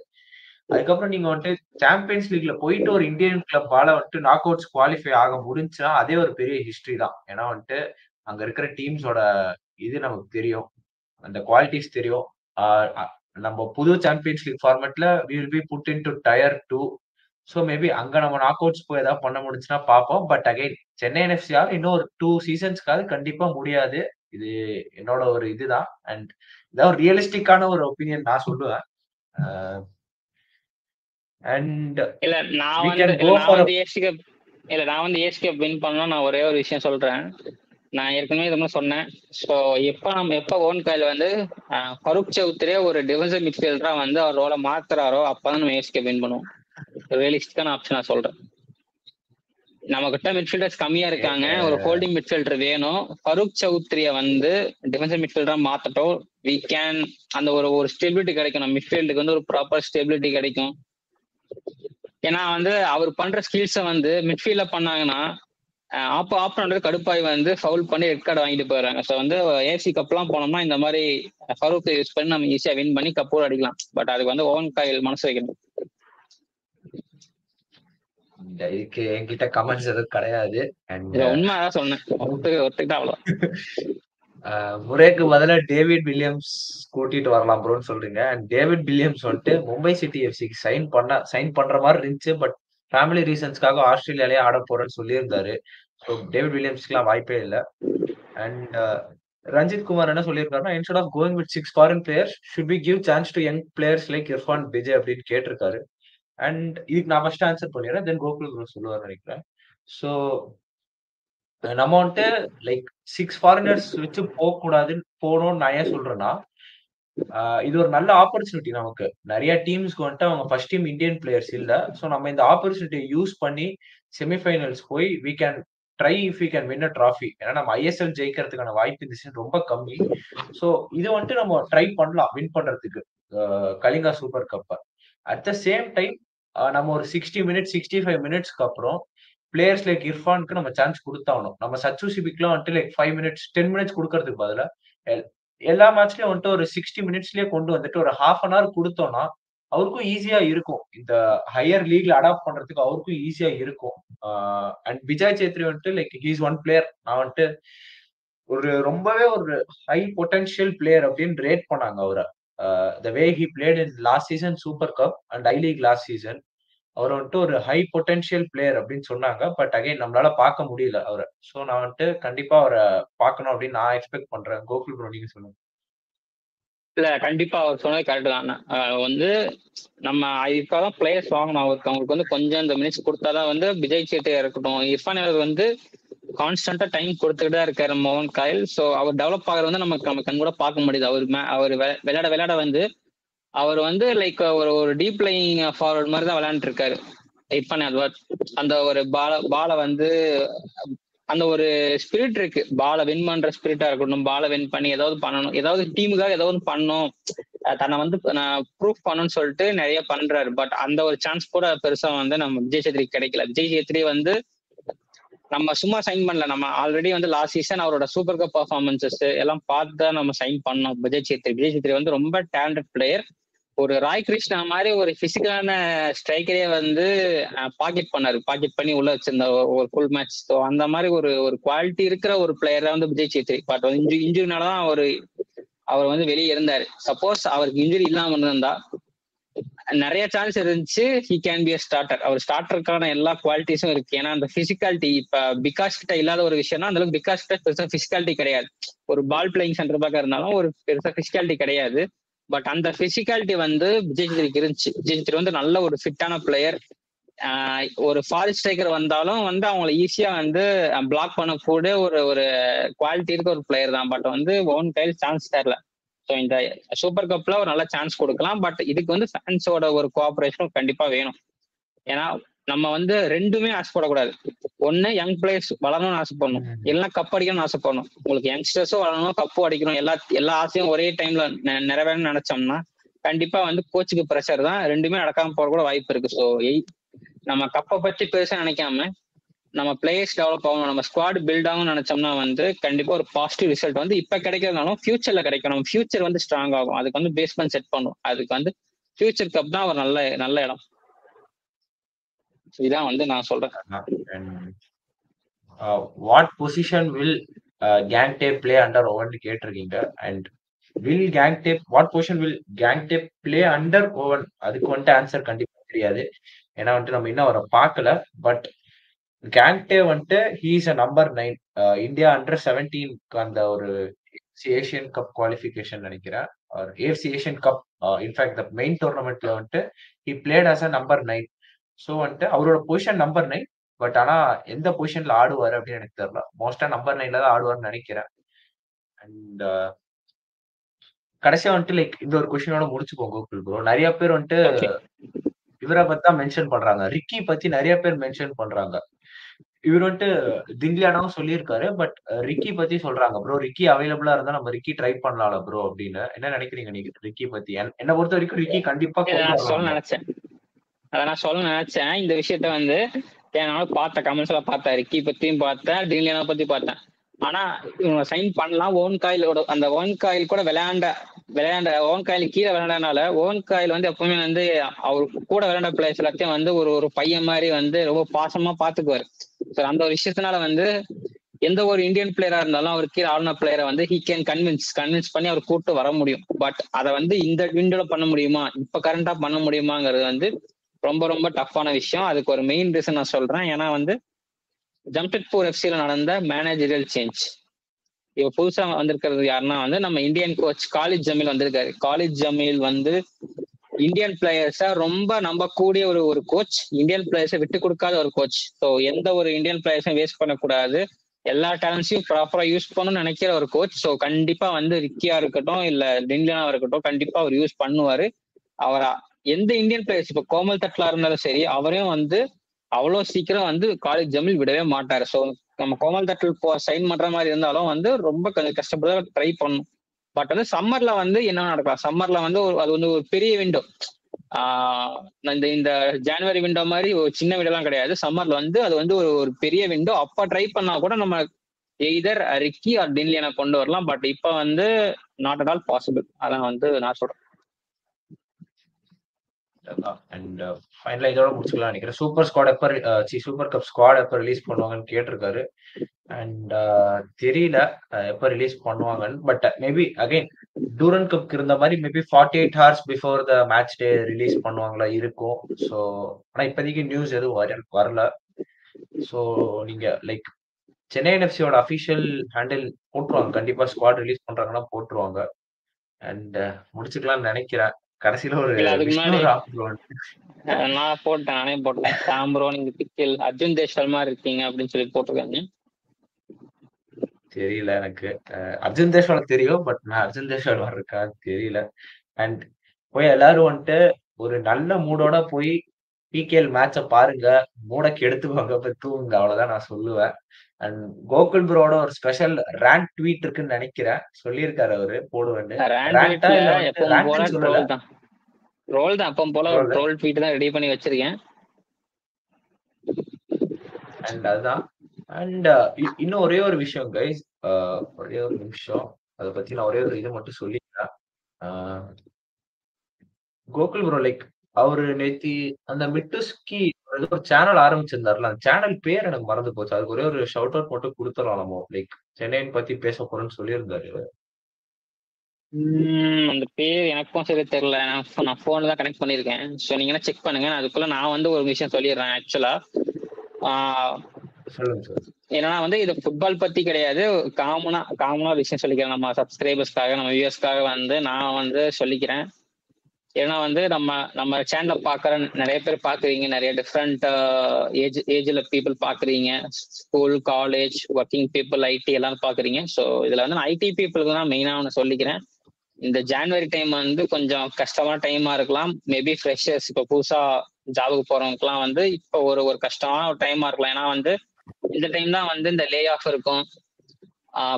அதுக்கப்புறம் நீங்க வந்துட்டு சாம்பியன்ஸ் லீக்ல போயிட்டு ஒரு இந்தியன் கிளப்பால வந்துட்டு நாக் அவுட்ஸ் குவாலிஃபை ஆக முடிஞ்சுன்னா அதே ஒரு பெரிய ஹிஸ்டரி தான். ஏன்னா வந்துட்டு அங்க இருக்கிற டீம்ஸோட இது நமக்கு தெரியும். அந்த குவாலிட்டிஸ் தெரியும். நம்ம புது champions league ஃபார்மேட்ல will be put into tier two so maybe அங்க நம்ம நாக் அவுட்ஸ் போய் ஏதாவது பண்ண முடிஞ்சுன்னா பார்ப்போம். பட் அகைன் சென்னை என்எஃப்சியால் இன்னும் ஒரு டூ சீசன்ஸ்க்காவது கண்டிப்பா முடியாது. இது என்னோட ஒரு இதுதான். அண்ட் இதான் ஒரு ரியலிஸ்டிக்கான ஒரு ஒப்பீனியன் நான் சொல்லுவேன். அண்ட் இல்ல நான் வந்து நான் வந்து ஏசி கப் இல்ல நான் வந்து ஏசி கப் வின் பண்ணா நான் ஒரே ஒரு விஷயம் சொல்றேன். நான் ஏற்கனவே இது மாதிரி சொன்னேன். ஸோ எப்போ நம்ம எப்போ ஓன் காயில் வந்து ஃபருக் ஃபரூக் ஒரு டிஃபென்சிவ் மிட்ஃபீல்டரா வந்து அவர் ரோலை மாத்துறாரோ அப்பதான் நம்ம ஏசி வின் பண்ணுவோம். ரியலிஸ்டிக்கான ஆப்ஷன் நான் சொல்றேன். நம்ம கிட்ட மிட்ஃபீல்டர்ஸ் கம்மியா இருக்காங்க. ஒரு ஹோல்டிங் மிட்ஃபீல்டர் வேணும். ஃபருக் சௌத்ரிய வந்து டிஃபென்சிவ் மிட்ஃபீல்டரா மாத்தட்டும். வி கேன் அந்த ஒரு ஒரு ஸ்டெபிலிட்டி கிடைக்கும். நம்ம மிட்ஃபீல்டுக்கு வந்து ஒரு ப்ராப்பர் ஸ்டெபிலிட்டி கிடைக்கும். ஏன்னா வந்து அவர் பண்ற ஸ்கில்ஸை வந்து மிட்ஃபீல்ட்ல பண்ணாங்கன்னா அஹ் ஆப்ப ஆப்பனோட கடுப்பாய் வந்து ஃபவுல் பண்ணி ரெட் கார்டு வாங்கிட்டு போயிடுறாங்க. ஸோ வந்து ஏசி கப்லாம் போனோம்னா இந்த மாதிரி ஃபரூக் யூஸ் பண்ணி நம்ம ஈஸியா வின் பண்ணி கப்போடு அடிக்கலாம். பட் அதுக்கு வந்து ஓன் காயில் மனசு வைக்கணும். இதுக்கு என்கிட்ட கமெண்ட்ஸ் எதுவும் கிடையாது. அண்ட் இது உண்மை அதான் சொன்னேன் ஒருத்தருக்கு ஒருத்தக்கிட்ட அவ்வளோ முரேக்கு பதிலா டேவிட் வில்லியம்ஸ் கூட்டிட்டு வரலாம் ப்ரோன்னு சொல்றீங்க. அண்ட் டேவிட் வில்லியம்ஸ் வந்துட்டு மும்பை சிட்டி எஃப்சிக்கு சைன் பண்ண சைன் பண்ற மாதிரி இருந்துச்சு பட் ஃபேமிலி ரீசன்ஸ்க்காக ஆஸ்திரேலியாலேயே ஆட போறேன்னு சொல்லியிருந்தாரு. ஸோ டேவிட் வில்லியம்ஸ்க்குலாம் வாய்ப்பே இல்லை. அண்ட் uh, ரஞ்சித் குமார் என்ன சொல்லியிருக்காருன்னா instead of going with six foreign players should be give chance to young players like Irfan Vijay அப்படின்னு கேட்டிருக்காரு. அண்ட் இதுக்கு நான் ஃபர்ஸ்ட் ஆன்சர் பண்ணிடுறேன் தென் கோகுல் குரு சொல்லுவார் நினைக்கிறேன். ஸோ நம்ம வந்துட்டு லைக் சிக்ஸ் ஃபாரினர்ஸ் வச்சு போகக்கூடாதுன்னு போகணும்னு நான் ஏன் சொல்றேன்னா இது ஒரு நல்ல ஆப்பர்ச்சுனிட்டி நமக்கு. நிறைய டீம்ஸ்க்கு வந்துட்டு அவங்க ஃபர்ஸ்ட் டீம் இந்தியன் பிளேயர்ஸ் இல்ல. ஸோ நம்ம இந்த ஆப்பர்ச்சுனிட்டியை யூஸ் பண்ணி செமிஃபைனல்ஸ் போய் we can try if we can win a trophy ஏன்னா நம்ம ஐஎஸ்எல் ஜெயிக்கிறதுக்கான வாய்ப்பு இந்த ரொம்ப கம்மி. ஸோ இது வந்துட்டு நம்ம ட்ரை பண்ணலாம் வின் பண்றதுக்கு. கலிங்கா சூப்பர் கப்பை அட் த சேம் டைம் நம்ம ஒரு சிக்ஸ்டி மினிட்ஸ் சிக்ஸ்டி ஃபைவ் மினிட்ஸ்க்கு அப்புறம் பிளேயர்ஸ் லைக் இர்ஃபானுக்கு நம்ம சான்ஸ் கொடுத்தாகணும். நம்ம சச்சு சிபிக்லாம் வந்துட்டு like five minutes ten minutes கொடுக்கறதுக்கு பதிலா எல்லா மேட்ச்லயும் வந்துட்டு ஒரு சிக்ஸ்டி மினிட்ஸ்லயே கொண்டு வந்துட்டு ஒரு ஹாஃப் அன் ஹவர் கொடுத்தோம்னா அவருக்கும் ஈஸியா இருக்கும். இந்த ஹையர் லீக்ல அடாப்ட் பண்றதுக்கு அவருக்கும் ஈஸியா இருக்கும். அண்ட் விஜய் சேத்ரி வந்துட்டு லைக் ஹீஸ் ஒன் பிளேயர் நான் வந்துட்டு ஒரு ரொம்பவே ஒரு ஹை பொட்டன்ஷியல் பிளேயர் அப்படின்னு ரேட் பண்ணாங்க அவரை. The way he played in last season super cup and I league last season அவர் வந்துட்டு ஒரு ஹை பொட்டென்ஷியல் பிளேயர் அப்படின்னு சொன்னாங்க. பட் அகைன் நம்மளால பார்க்க முடியல அவரை. ஸோ நான் வந்துட்டு கண்டிப்பா அவரை பார்க்கணும் அப்படின்னு நான் எக்ஸ்பெக்ட் பண்றேன். கோகுல் ப்ரோ நீங்க சொல்லுங்க. இல்ல கண்டிப்பா அவர் சொன்னது கரெக்ட் தான். வந்து நம்ம இப்பதான் பிளேயர்ஸ் வாங்கணும். அவருக்கு அவங்களுக்கு வந்து கொஞ்சம் இந்த மினிட்ஸ் கொடுத்தாதான் வந்து விஜய் சேட்டையா இருக்கட்டும் இர்ஃபான் அவர் வந்து கான்ஸ்டன்டா டைம் கொடுத்துட்டு தான் இருக்காரு மோகன் காயல். ஸோ அவர் டெவலப் ஆகிறது வந்து நமக்கு நம்ம கண் கூட பார்க்க முடியுது. அவர் மே- அவர் விளையாட விளையாட வந்து அவர் வந்து லைக் ஒரு ஒரு டீப் லைங் ஃபார்வர்ட் மாதிரி தான் விளையாண்டுட்டு இருக்காரு இர்ஃபான் அல்வார் அந்த ஒரு பால பாலை வந்து அந்த ஒரு ஸ்பிரிட் இருக்கு. பாலை வின் பண்ற ஸ்பிரிட்டா இருக்கணும் பாலை வின் பண்ணி ஏதாவது பண்ணணும். ஏதாவது டீமுக்காக ஏதாவது பண்ணும். தன்னை வந்து நான் ப்ரூஃப் பண்ணணும்னு சொல்லிட்டு நிறைய பண்றாரு. பட் அந்த ஒரு சான்ஸ் கூட பெருசா வந்து நம்ம விஜய் சேத்ரிக்கு கிடைக்கல. விஜய் சேத்ரி வந்து நம்ம சும்மா சைன் பண்ணல. நம்ம ஆல்ரெடி வந்து லாஸ்ட் சீசன் அவரோட சூப்பர் கப் பர்ஃபார்மன்சஸ் எல்லாம் பார்த்து தான் நம்ம சைன் பண்ணோம். விஜய் சேத்ரி. விஜய் சேத்ரி வந்து ரொம்ப டேலண்டட் பிளேயர் ஒரு ராய் கிருஷ்ணா மாதிரி ஒரு பிசிக்கலான ஸ்ட்ரைக்கரே வந்து பாக்கெட் பண்ணாரு. பாக்கெட் பண்ணி உள்ள வச்சிருந்த ஒரு- ஃபுல் மேட்ச் ஸோ அந்த மாதிரி ஒரு ஒரு குவாலிட்டி இருக்கிற ஒரு பிளேயர் தான் வந்து விஜய் சேத்ரி. பட் வந்து இன்ஜுரி இன்ஜுரினால தான் அவர் அவர் வந்து வெளியே இருந்தாரு. சப்போஸ் அவருக்கு இன்ஜுரி இல்லாம இருந்தா நிறைய சான்ஸ் இருந்துச்சு he can be a starter அவர் ஸ்டார்டருக்கான எல்லா குவாலிட்டிஸும் இருக்கு. ஏன்னா அந்த பிசிக்காலிட்டி இப்ப பிகாஸ் கிட்ட இல்லாத ஒரு விஷயம்னா அந்த அளவுக்கு பிகாஸ் கிட்ட பெருசா பிசிக்காலிட்டி கிடையாது. ஒரு பால் பிளேயிங் சென்டர் பேக்கா இருந்தாலும் ஒரு பெருசா பிசிக்காலிட்டி கிடையாது. பட் அந்த பிசிக்காலிட்டி வந்து விஜய் சேத்ரிக்கு இருந்துச்சு. விஜய் வந்து நல்ல ஒரு ஃபிட்டான பிளேயர் ஒரு ஃபாரிஸ்ட் ஸ்ட்ரைக்கர் வந்தாலும் வந்து அவங்கள ஈஸியா வந்து பிளாக் பண்ண கூட ஒரு ஒரு குவாலிட்டி இருக்க ஒரு பிளேயர் தான். பட் வந்து ஓன் கையில் சான்ஸ் தரல. ஸோ இந்த சூப்பர் கப்ல ஒரு நல்ல சான்ஸ் கொடுக்கலாம். பட் இதுக்கு வந்து ஃபேன்ஸோட ஒரு கோஆபரேஷனும் கண்டிப்பா வேணும். ஏன்னா நம்ம வந்து ரெண்டுமே ஆசைப்படக்கூடாது ஒண்ணு யங் பிளேயர்ஸ் வளரணும்னு ஆசைப்படணும். இல்லைன்னா கப் அடிக்கணும்னு ஆசைப்படணும். உங்களுக்கு யங்ஸ்டர்ஸும் வளரணும் கப்பும் அடிக்கணும். எல்லா எல்லா ஆசையும் ஒரே டைம்ல நிறைவேறணும்னு நினைச்சோம்னா கண்டிப்பா வந்து கோச்சுக்கு ப்ரெஷர் தான். ரெண்டுமே நடக்காம போற கூட வாய்ப்பு இருக்கு. ஸோ நம்ம கப்பை பத்தி பெருசா நினைக்காம நம்ம பிளேயர்ஸ் டெவலப் ஆகணும். நம்ம ஸ்குவாட் பில்ட் ஆகும்னு நினைச்சோம்னா வந்து கண்டிப்பா ஒரு பாசிட்டிவ் ரிசல்ட் வந்து இப்ப கிடைக்கிறதுனாலும் ஃபியூச்சர்ல கிடைக்கும் நம்ம ஃபியூச்சர் வந்து ஸ்ட்ராங் ஆகும். அதுக்கு வந்து பேஸ்மெண்ட் செட் பண்ணும் அதுக்கு வந்து ஃபியூச்சர் கப் தான் ஒரு நல்ல நல்ல இடம். இதான் வந்து நான் சொல்றேன். What position will Gangte play under Owen கேட்டிருக்கீங்க? And will Gangte what position will Gangte play under Owen அதுக்கு வந்துட்டு ஆன்சர் கண்டிப்பா தெரியாது. ஏன்னா வந்துட்டு நம்ம இன்னும் அவரை பார்க்கல. பட் கேங்டே வந்துட்டு he's a number nine India under செவன்டீன்க்கு அந்த ஒரு ஏசியன் கப் குவாலிஃபிகேஷன் நினைக்கிறேன். AFC Asian cup in fact the main டோர்னமெண்ட்ல வந்துட்டு he played as a number nine so வந்துட்டு அவரோட பொசிஷன் நம்பர் நைன் பட் ஆனா எந்த பொசிஷன்ல ஆடுவார் அப்படின்னு எனக்கு தெரியல. மோஸ்டா நம்பர் நைன்ல தான் ஆடுவார்னு நினைக்கிறேன். அண்ட் கடைசியா வந்துட்டு லைக் இந்த ஒரு கொஸ்டினோட முடிச்சுக்கோங்க கோகுல் ப்ரோ நிறைய பேர் வந்துட்டு இவரை பத்தி தான் மென்ஷன் பண்றாங்க. ரிக்கி பத்தி நிறைய பேர் மென்ஷன் பண்றாங்க. இவர் வந்துட்டு திண்டியானாவும் சொல்லியிருக்காரு பட் ரிக்கி பத்தி சொல்றாங்க ப்ரோ ரிக்கி அவைலபிளா இருந்தா நம்ம ரிக்கி ட்ரை பண்ணலாம்ல ப்ரோ அப்படின்னு. என்ன நினைக்கிறீங்க நீங்க ரிக்கி பத்தி? என்ன பொறுத்த வரைக்கும் ரிக்கி கண்டிப்பா நினைச்சேன். அத நான் சொல்ல நினைச்சேன். இந்த விஷயத்த வந்து என்னாலும் பார்த்தேன் கமெண்ட்ஸ் எல்லாம் பார்த்தேன் ரிக்கி பத்தியும் பார்த்தேன் டின்லியானா பத்தி பார்த்தேன். ஆனா இவங்க சைன் பண்ணலாம் ஓன் காயிலோட அந்த ஓன் காயில் கூட விளையாண்ட விளையாண்ட ஓன் காயில் கீழே விளையாண்டனால ஓன் காயில் வந்து எப்பவுமே வந்து அவர் கூட விளையாண்ட பிளேயர்ஸ் எல்லாத்தையும் வந்து ஒரு ஒரு பையன் மாதிரி வந்து ரொம்ப பாசமா பாத்துக்குவாரு ஸோ அந்த ஒரு விஷயத்தினால வந்து எந்த ஒரு இந்தியன் பிளேயரா இருந்தாலும் அவர் கீழே ஆளுநர் பிளேயரை வந்து ஹீ கேன் கன்வின்ஸ் கன்வின்ஸ் பண்ணி அவர் கூட்டு வர முடியும். பட் அதை வந்து இந்த விண்டோல பண்ண முடியுமா? இப்ப கரண்டா பண்ண முடியுமாங்கிறது வந்து ரொம்ப ரொம்ப டஃப்பான விஷயம். அதுக்கு ஒரு மெயின் ரீசன் நான் சொல்றேன். ஏன்னா வந்து ஜம்ஷெட்பூர் எஃப்சியில் நடந்த மேனேஜரியல் சேஞ்ச் இப்போ புதுசா வந்திருக்கிறது யாருன்னா வந்து நம்ம இந்தியன் கோச் காலித் ஜமீல் வந்திருக்காரு. காலித் ஜமீல் வந்து இந்தியன் பிளேயர்ஸை ரொம்ப நம்பக்கூடிய ஒரு ஒரு கோச் இந்தியன் பிளேயர்ஸை விட்டு கொடுக்காத ஒரு கோச் ஸோ எந்த ஒரு இந்தியன் பிளேயர்ஸையும் வேஸ்ட் பண்ணக்கூடாது. எல்லா டேலண்ட்ஸையும் ப்ராப்பரா யூஸ் பண்ணணும்னு நினைக்கிற ஒரு கோச் ஸோ கண்டிப்பா வந்து ரிக்கியா இருக்கட்டும் இல்ல டின்லியானா இருக்கட்டும் கண்டிப்பா அவர் யூஸ் பண்ணுவாரு. அவரா எந்த இந்தியன் பிளேயர்ஸ் இப்போ கோமல் தட்லா இருந்தாலும் சரி அவரையும் வந்து அவ்வளோ சீக்கிரம் வந்து காலேஜ் ஜமீல் விடவே மாட்டாரு. ஸோ நம்ம கோமல் தட்டில் போ சைன் பண்ற மாதிரி இருந்தாலும் வந்து ரொம்ப கொஞ்சம் கஷ்டப்பட்டு ட்ரை பண்ணும் பட் வந்து சம்மர்ல வந்து என்ன நடக்கலாம்? சம்மர்ல வந்து ஒரு அது வந்து ஒரு பெரிய விண்டோ இந்த இந்த ஜனவரி விண்டோ மாதிரி ஒரு சின்ன விண்டோலாம் கிடையாது. சம்மர்ல வந்து அது வந்து ஒரு ஒரு பெரிய விண்டோ அப்ப ட்ரை பண்ணா கூட நம்ம எய்தர் ரிக்கி ஆர் டின்லியனை கொண்டு வரலாம். பட் இப்ப வந்து நாட் அட் ஆல் பாசிபிள் அதான் வந்து நான் சொல்றேன். அண்ட் ஃபைனலா uh, இதோட முடிச்சுக்கலாம் நினைக்கிறேன். சூப்பர் ஸ்குவாட் எப்ப சி சூப்பர் கப் ஸ்குவாட் எப்ப ரிலீஸ் பண்ணுவாங்கன்னு கேட்டிருக்காரு. அண்ட் uh, தெரியல எப்ப ரிலீஸ் பண்ணுவாங்கன்னு. பட் மேபி அகைன் டூரன் கப்க்கு இருந்த மாதிரி maybe forty eight hours before the match day release பண்ணுவாங்களா இருக்கும். ஸோ ஆனா இப்போதைக்கு நியூஸ் எதுவும் வர வரல. ஸோ நீங்க லைக் சென்னை என்எஃப்சியோட அஃபிஷியல் ஹேண்டில் போட்டுருவாங்க. கண்டிப்பா ஸ்குவாட் ரிலீஸ் பண்றாங்கன்னா போட்டுருவாங்க. அண்ட் uh, முடிச்சுக்கலாம்னு நினைக்கிறேன். கடைசியில ஒரு நான் போட்டேன் நானே போட்டேன். சாம்பரோ நீங்க பிக்கில் அர்ஜுன் தேஷ்வால் மாதிரி இருக்கீங்க அப்படின்னு சொல்லி போட்டிருக்காங்க. தெரியல எனக்கு. அர்ஜுன் தேஷ்வால் தெரியும் பட் நான் அர்ஜுன் தேஷ்வால் இருக்கான்னு தெரியல. அண்ட் போய் எல்லாரும் வந்துட்டு ஒரு நல்ல மூடோட போய் பிகேஎல் மேட்ச பாருங்க. மூட கெடுத்துவாங்க போய் தூங்குங்க. அவ்வளவுதான் நான் சொல்லுவேன். கோகுல் ப்ரோட ஒரு ஸ்பெஷல் ரேங்க் ட்வீட் இருக்குன்னு நினைக்கிறேன். சொல்லியிருக்காரு அவரு போடுவேன்னு. ரோல் தான். ரோல் தான் அப்போ போல ஒரு ட்ரோல் ட்வீட் தான் ரெடி பண்ணி வச்சிருக்கேன். அண்ட் அதுதான். அண்ட் இன்னும் ஒரே ஒரு விஷயம் கைஸ் ஒரே ஒரு நிமிஷம். அதை பத்தி நான் ஒரே ஒரு இது மட்டும் சொல்லிக்கிறேன். கோகுல் ப்ரோ லைக் அவரு நேத்தி அந்த மிட்டுஸ்கி ஒரு சேனல் ஆரம்பிச்சிருந்தாருல அந்த சேனல் பேர் எனக்கு மறந்து போச்சு. அதுக்கு ஒரே ஒரு ஷவுட் அவுட் மட்டும் கொடுத்துடலாம்? நம்ம லைக் சென்னையின் பத்தி பேச போறோம்னு சொல்லியிருந்தாரு அந்த பேர் எனக்கும் சரி தெரியல. நான் போன்ல தான் கனெக்ட் பண்ணிருக்கேன் ஸோ நீங்க செக் பண்ணுங்க. அதுக்குள்ள நான் வந்து ஒரு விஷயம் சொல்லிடுறேன் ஆக்சுவலா ஏன்னா வந்து இது ஃபுட்பால் பத்தி கிடையாது. காமனா காமனா விஷயம் சொல்லிக்கிறேன். நம்ம சப்ஸ்கிரைபர்ஸ்க்காக நம்ம வியூவர்ஸ்க்காக வந்து நான் வந்து சொல்லிக்கிறேன். ஏன்னா வந்து நம்ம நம்ம சேனல பாக்குற நிறைய பேர் பாக்குறீங்க நிறைய டிஃப்ரெண்ட் ஏஜ் ஏஜ்ல பீப்புள் பாக்குறீங்க school college working people IT எல்லாம் பாக்குறீங்க ஸோ இதுல வந்து நான் ஐடி பீப்புளுக்கு தான் மெயினா ஒன்று சொல்லிக்கிறேன். இந்த ஜான்வரி டைம் வந்து கொஞ்சம் கஷ்டமான டைமா இருக்கலாம். மேபி ஃப்ரெஷர்ஸ் இப்போ புதுசா ஜாபுக்கு போறவங்களுக்குலாம் வந்து இப்போ ஒரு ஒரு கஷ்டமான ஒரு டைமா இருக்கலாம். ஏன்னா வந்து இந்த டைம் தான் வந்து இந்த லே ஆஃப் இருக்கும்.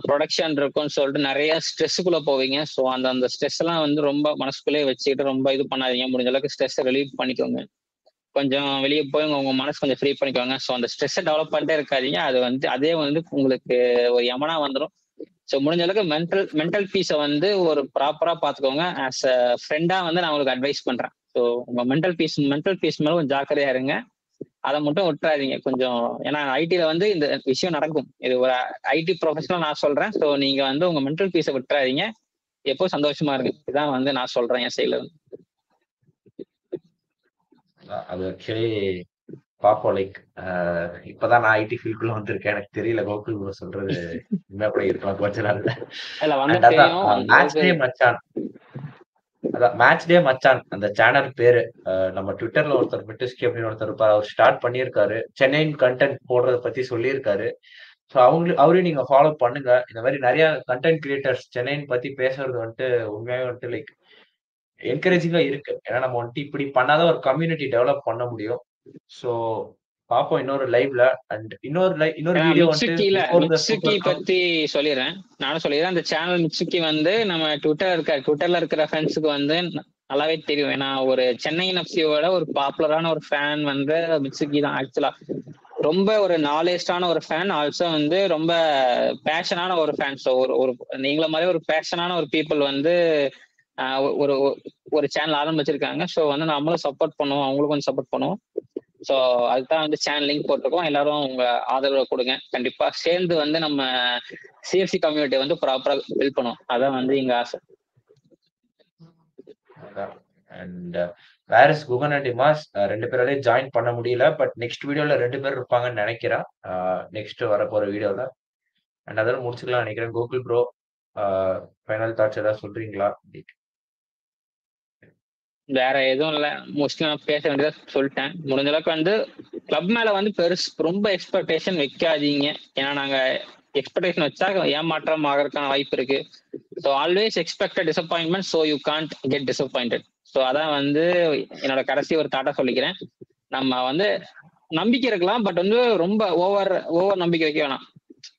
ப்ரொடக்ஷன் இருக்கும்னு சொல்லிட்டு நிறைய ஸ்ட்ரெஸ்ஸுக்குள்ள போவீங்க. ஸோ அந்த அந்த ஸ்ட்ரெஸ் எல்லாம் வந்து ரொம்ப மனசுக்குள்ளேயே வச்சுக்கிட்டு ரொம்ப இது பண்ணாதீங்க. முடிஞ்ச அளவுக்கு ஸ்ட்ரெஸ்ஸை ரிலீவ் பண்ணிக்கோங்க. கொஞ்சம் வெளியே போய் உங்க மனசு கொஞ்சம் ஃப்ரீ பண்ணிக்கோங்க. ஸோ அந்த ஸ்ட்ரெஸ்ஸை டெவலப் பண்ணிட்டே இருக்காதீங்க. அது வந்து அதே வந்து உங்களுக்கு ஒரு யமனா வந்துடும் ஸோ முடிஞ்ச அளவுக்கு மென்டல் மென்டல் பீஸை வந்து ஒரு ப்ராப்பரா பார்த்துக்கோங்க ஆஸ் அ ஃப்ரெண்டா வந்து நான் உங்களுக்கு அட்வைஸ் பண்றேன். ஸோ உங்க மென்டல் பீஸ் மென்டல் பீஸ் மேலே கொஞ்சம் ஜாக்கிரதையா இருங்க. அதை மட்டும் விட்டுறாதீங்க. கொஞ்சம் ஏன்னா ஐடில வந்து இந்த விஷயம் நடக்கும். இது ஒரு ஐடி ப்ரொஃபஷனல் நான் சொல்றேன். ஸோ நீங்க வந்து உங்க மென்டல் பீஸை விட்டுறாதீங்க. எப்போ சந்தோஷமா இருங்க இதான் வந்து நான் சொல்றேன் என் சைட்ல இருந்து. அது ஆக்சுவலி பாப்போம் லைக் இப்பதான் நான் ஐடி ஃபீல்டுக்குள்ள வந்திருக்கேன். எனக்கு தெரியல கோகுல் ப்ரோ சொல்றது உண்மையா கூட இருக்கலாம். கொஞ்ச நாள்ல. அதான் மேட்ச் டே மச்சான். அந்த சேனல் பேரு. நம்ம ட்விட்டர்ல ஒருத்தர் பிரிட்டிஷ்கி அப்படின்னு ஒருத்தர் இருப்பார். அவர் ஸ்டார்ட் பண்ணியிருக்காரு. சென்னையின் கண்டென்ட் போடுறத பத்தி சொல்லியிருக்காரு. ஸோ அவங்க அவரையும் நீங்க ஃபாலோ பண்ணுங்க. இந்த மாதிரி நிறைய கண்டென்ட் கிரியேட்டர்ஸ் சென்னையின் பத்தி பேசுறது வந்துட்டு உண்மையாக வந்துட்டு லைக் என்கரேஜிங்கா இருக்கு. ஏன்னா நம்ம வந்துட்டு இப்படி பண்ணாதான் ஒரு கம்யூனிட்டி டெவலப் பண்ண முடியும். ஸோ பார்ப்போம் இன்னொரு லைவ்ல அண்ட் இன்னொரு லைவ் இன்னொரு வீடியோ மிட்சுக்கி பத்தி சொல்லிடுறேன். நானும் சொல்லிடுறேன். அந்த சேனல் மிட்சுக்கி வந்து நம்ம ட்விட்டர் இருக்க ட்விட்டர்ல இருக்கிற ஃப்ரெண்ட்ஸுக்கு வந்து நல்லாவே தெரியும். ஏன்னா ஒரு சென்னை நப்சியோட ஒரு பாப்புலரான ஒரு ஃபேன் வந்து மிட்சுக்கி தான் ஆக்சுவலா ரொம்ப ஒரு நாலேஜான ஒரு ஃபேன் ஆல்சோ வந்து ரொம்ப பேஷனான ஒரு ஃபேன் ஸோ ஒரு ஒரு நீங்கள மாதிரி ஒரு பேஷனான ஒரு பீப்புள் வந்து ஒரு- ஒரு சேனல் ஆரம்பிச்சிருக்காங்க. ஸோ வந்து நம்மளும் சப்போர்ட் பண்ணுவோம் அவங்களுக்கும் கொஞ்சம் சப்போர்ட் பண்ணுவோம். ஸோ அதுதான் வந்து சேனல் லிங்க் போட்டிருக்கோம். எல்லாரும் உங்க ஆதரவை கொடுங்க. கண்டிப்பா சேர்ந்து வந்து நம்ம சிஎஃப்சி கம்யூனிட்டி வந்து ப்ராப்பரா பில்ட் பண்ணுவோம் அதான் வந்து எங்க ஆசை. அண்ட் வேற இஸ் குகன் அண்ட் இமாஸ் ரெண்டு பேராலே ஜாயின் பண்ண முடியல பட் நெக்ஸ்ட் வீடியோல ரெண்டு பேர் இருப்பாங்கன்னு நினைக்கிறேன். நெக்ஸ்ட் வர போற வீடியோல அண்ட் அதெல்லாம் முடிச்சுக்கலாம் நினைக்கிறேன். கோகுல் ப்ரோ ஃபைனல் தாட்ஸ் ஏதாவது சொல்றீங்களா? வேற எதுவும் இல்ல. மோஸ்ட்லி நான் பேச வேண்டியதா சொல்லிட்டேன். முடிஞ்ச அளவுக்கு வந்து கிளப் மேல வந்து பெருசு ரொம்ப எக்ஸ்பெக்டேஷன் வைக்காதீங்க. ஏன்னா நாங்க எக்ஸ்பெக்டேஷன் வச்சா ஏமாற்றம் ஆகிறதுக்கான வாய்ப்பு இருக்கு. So always expected disappointment so you can't get disappointed so அதான் வந்து என்னோட கடைசி ஒரு தாட்டா சொல்லிக்கிறேன். நம்ம வந்து நம்பிக்கை இருக்கலாம் பட் வந்து ரொம்ப ஓவர் ஓவர் நம்பிக்கை வைக்க வேணாம்.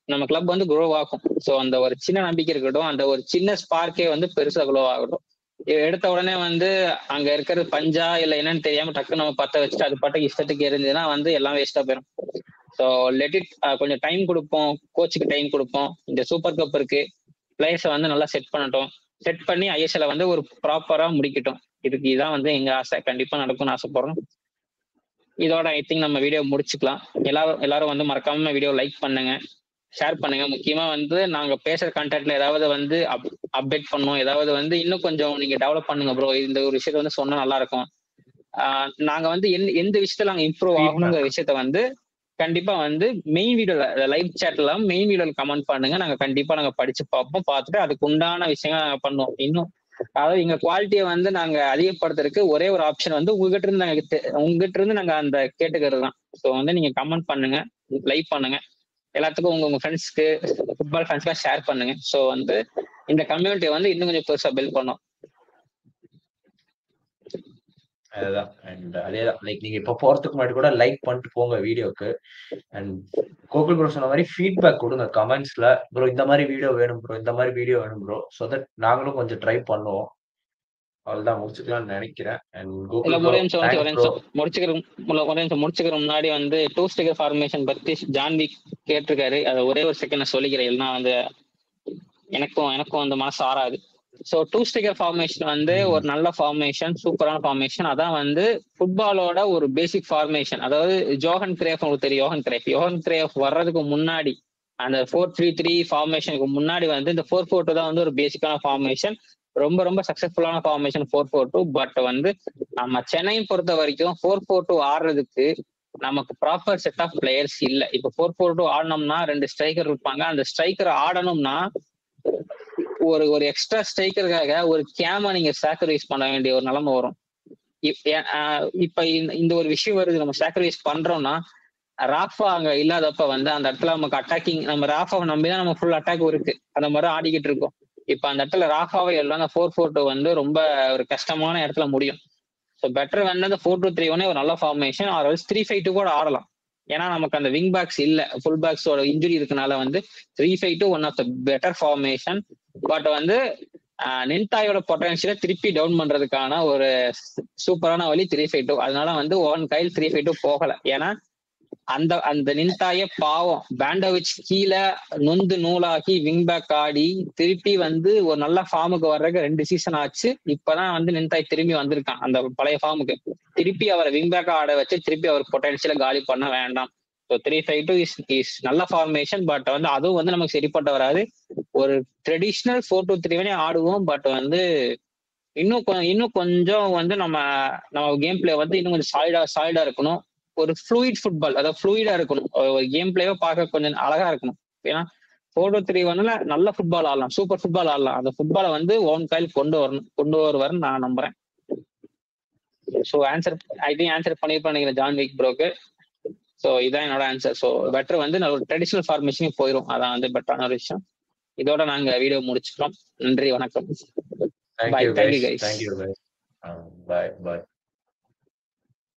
நம்ம கிளப் வந்து குரோ ஆகும். ஸோ அந்த ஒரு சின்ன நம்பிக்கை இருக்கட்டும் அந்த ஒரு சின்ன ஸ்பார்க்கே வந்து பெருசாக குரோ ஆகட்டும். எடுத்த உடனே வந்து அங்க இருக்கிறது பஞ்சா இல்ல என்னன்னு தெரியாம டக்கு நம்ம பத்த வச்சுட்டு அது பாட்டுக்கு இஷ்டத்துக்கு இருந்ததுன்னா வந்து எல்லாம் வேஸ்டா போயிடும் ஸோ லெட் இட் கொஞ்சம் டைம் கொடுப்போம். கோச்சுக்கு டைம் கொடுப்போம். இந்த சூப்பர் கப் இருக்கு. பிளேயர்ஸை வந்து நல்லா செட் பண்ணட்டும். செட் பண்ணி ஐஎஸ்எல் வந்து ஒரு ப்ராப்பரா முடிக்கட்டும். இதுக்கு இதான் வந்து எங்க ஆசை. கண்டிப்பா நடக்கும்னு ஆசைப்படுறோம். இதோட ஐ திங்க் நம்ம வீடியோ முடிச்சுக்கலாம். எல்லாரும் எல்லாரும் வந்து மறக்காம வீடியோ லைக் பண்ணுங்க. ஷேர் பண்ணுங்க. முக்கியமா வந்து நாங்க பேசுற கண்டென்ட்ல ஏதாவது வந்து அப்டேட் பண்ணோம் ஏதாவது வந்து இன்னும் கொஞ்சம் நீங்க டெவலப் பண்ணுங்க ப்ரோ இந்த ஒரு விஷயத்த வந்து சொன்னா நல்லா இருக்கும். நாங்க வந்து எந்த எந்த விஷயத்துல நாங்க இம்ப்ரூவ் ஆகணுங்கிற விஷயத்த வந்து கண்டிப்பா வந்து மெயின் வீடியோல லைவ் சேட்ல மெயின் வீடியோல கமெண்ட் பண்ணுங்க. நாங்க கண்டிப்பா நாங்க படிச்சு பார்ப்போம். பார்த்துட்டு அதுக்கு உண்டான விஷயங்கள் நாங்க பண்ணுவோம். இன்னும் அதாவது எங்க குவாலிட்டியை வந்து நாங்க அதிகப்படுத்துறதுக்கு ஒரே ஒரு ஆப்ஷன் வந்து உங்ககிட்ட இருந்து நாங்க உங்ககிட்ட இருந்து நாங்க அந்த கேட்டுக்கிறது தான் ஸோ வந்து நீங்க கமெண்ட் பண்ணுங்க லைக் பண்ணுங்க. எல்லாத்துக்கும் உங்க உங்க ஃப்ரெண்ட்ஸ்க்கு ஃபுட்பால் ஃபேன்ஸ்க்கு ஷேர் பண்ணுங்க. ஸோ வந்து இந்த கம்யூனிட்டியை வந்து இன்னும் கொஞ்சம் பெருசா பில்ட் பண்ணும். அதுதான். அண்ட் அதேதான். லைக் நீங்க இப்ப போறதுக்கு முன்னாடி கூட லைக் பண்ணிட்டு போங்க வீடியோக்கு. அண்ட் கோகுல் ப்ரோ சொன்ன மாதிரி ஃபீட்பேக் கொடுங்க கமெண்ட்ஸ்ல ப்ரோ இந்த மாதிரி வீடியோ வேணும் ப்ரோ இந்த மாதிரி வீடியோ வேணும் ப்ரோ ஸோ தட் நாங்களும் கொஞ்சம் ட்ரை பண்ணுவோம். அவ்வளவுதான் முடிச்சுக்கலாம்னு நினைக்கிறேன். முடிச்சுக்கிற முன்னாடி வந்து டூ ஸ்டிக்கர் ஃபார்மேஷன் பத்தி ஜான்வி கேட்டிருக்காரு. அதை ஒரே ஒரு செகண்ட் நான் சொல்லிக்கிறேன். இல்லைன்னா வந்து எனக்கும் எனக்கும் அந்த மனசு ஆறாது. ஸோ டூ ஸ்டிக்கர் ஃபார்மேஷன் வந்து. ஒரு நல்ல ஃபார்மேஷன் சூப்பரான ஃபார்மேஷன் அதான் வந்து ஃபுட்பாலோட ஒரு பேசிக் ஃபார்மேஷன் அதாவது ஜோஹன் கிரேஃப் உங்களுக்கு தெரியும் யோகன் கிரேஃப் யோகன் கிரேஃப் வர்றதுக்கு முன்னாடி அந்த ஃபோர் த்ரீ த்ரீ ஃபார்மேஷனுக்கு முன்னாடி வந்து இந்த ஃபோர் ஃபோர் டூ தான் வந்து ஒரு பேசிக்கான ஃபார்மேஷன் ரொம்ப ரொம்ப சக்சஸ்ஃபுல்லான formation four four two but வந்து நம்ம சென்னையை பொறுத்த வரைக்கும் ஃபோர் ஃபோர் டூ ஆடுறதுக்கு நமக்கு ப்ராப்பர் செட் ஆஃப் பிளேயர்ஸ் இல்ல. இப்ப ஃபோர் ஃபோர் டூ ஆடணும்னா ரெண்டு ஸ்ட்ரைக்கர் இருப்பாங்க. அந்த ஸ்ட்ரைக்கர் ஆடணும்னா ஒரு ஒரு எக்ஸ்ட்ரா ஸ்ட்ரைக்கருக்காக ஒரு கேமரா நீங்க சாக்ரிஃபைஸ் பண்ண வேண்டிய ஒரு நிலைமை வரும். இப்- இப்ப இந்த- இந்த ஒரு விஷயம் வருது. நம்ம சாக்ரிஃபைஸ் பண்றோம்னா ராஃபா அங்க இல்லாதப்ப வந்து அந்த இடத்துல நமக்கு அட்டாக்கிங் நம்ம ராஃபாவை நம்பி தான் நம்ம ஃபுல் அட்டாக் இருக்கு. அந்த மாதிரி ஆடிக்கிட்டு இருக்கோம். இப்ப அந்த இடத்துல ராஃபாவை எல்லாம் அந்த ஃபோர் ஃபோர் டூ வந்து ரொம்ப ஒரு கஷ்டமான இடத்துல முடியும். ஸோ பெட்டர் வந்து அந்த ஃபோர் டூ த்ரீ ஒன்னே ஒரு நல்ல formation or three five two கூட ஆடலாம். ஏன்னா நமக்கு அந்த விங் பேக்ஸ் இல்ல. ஃபுல் பேக்ஸோட இன்ஜுரி இருக்கனால வந்து three five two one of the better formation but வந்து ஆஹ், நின்தாயோட பொட்டன்ஷியலை திருப்பி டவுன் பண்றதுக்கான ஒரு சூப்பரான வழி த்ரீ ஃபைவ் டூ அதனால வந்து ஒன் கையில் த்ரீ ஃபைவ் டூ போகல. ஏன்னா அந்த அந்த நின்தாய பாவம். பேண்டோவிச் கீழே நொந்து நூலாகி விங் பேக் ஆடி திருப்பி வந்து ஒரு நல்ல ஃபார்முக்கு வர்றதுக்கு ரெண்டு சீசன் ஆச்சு. இப்பதான் வந்து நின்தாய் திரும்பி வந்திருக்கான் அந்த பழைய ஃபார்முக்கு திருப்பி அவரை விங் பேக் ஆட வச்சு திருப்பி அவர் பொட்டன்ஷியலை காலி பண்ண வேண்டாம். So three five two is is நல்ல ஃபார்மேஷன் பட் வந்து அதுவும் வந்து நமக்கு சரிப்பட்டு வராது. ஒரு ட்ரெடிஷ்னல் ஃபோர் டூ த்ரீ வேணே ஆடுவோம் பட் வந்து இன்னும் இன்னும் கொஞ்சம் வந்து நம்ம நம்ம கேம் பிளே வந்து இன்னும் கொஞ்சம் சாலிடா சாலிடா இருக்கணும். ஒரு ஃப்ளூயிட் ஃபுட்பால் அதாவது ஃப்ளூயிடா இருக்கணும். ஒரு கேம் பிளேவை பார்க்க கொஞ்சம் அழகா இருக்கணும். ஏன்னா ஃபோர் டூ த்ரீ ஒன்ல நல்ல ஃபுட்பால் ஆடலாம். சூப்பர் ஃபுட்பால் ஆடலாம். அந்த ஃபுட்பாலை வந்து ஓன் கையில் கொண்டு வரணும். கொண்டு வருவாருன்னு நான் நம்புறேன். So answer I think answer பண்ணிருப்பேன் நினைக்கிறேன் ஜான் வீக் ப்ரோக்கு ஸோ இதான் என்னோட ஆன்சர் ஸோ பெட்டர் வந்து நான் ஒரு ட்ரெடிஷ்னல் ஃபார்மேஷனுக்கு போயிடும் அதான் வந்து பெட்டரான ஒரு விஷயம். இதோட நாங்க வீடியோ முடிச்சுக்கிறோம். நன்றி வணக்கம். Thank Bye. you Thank guys.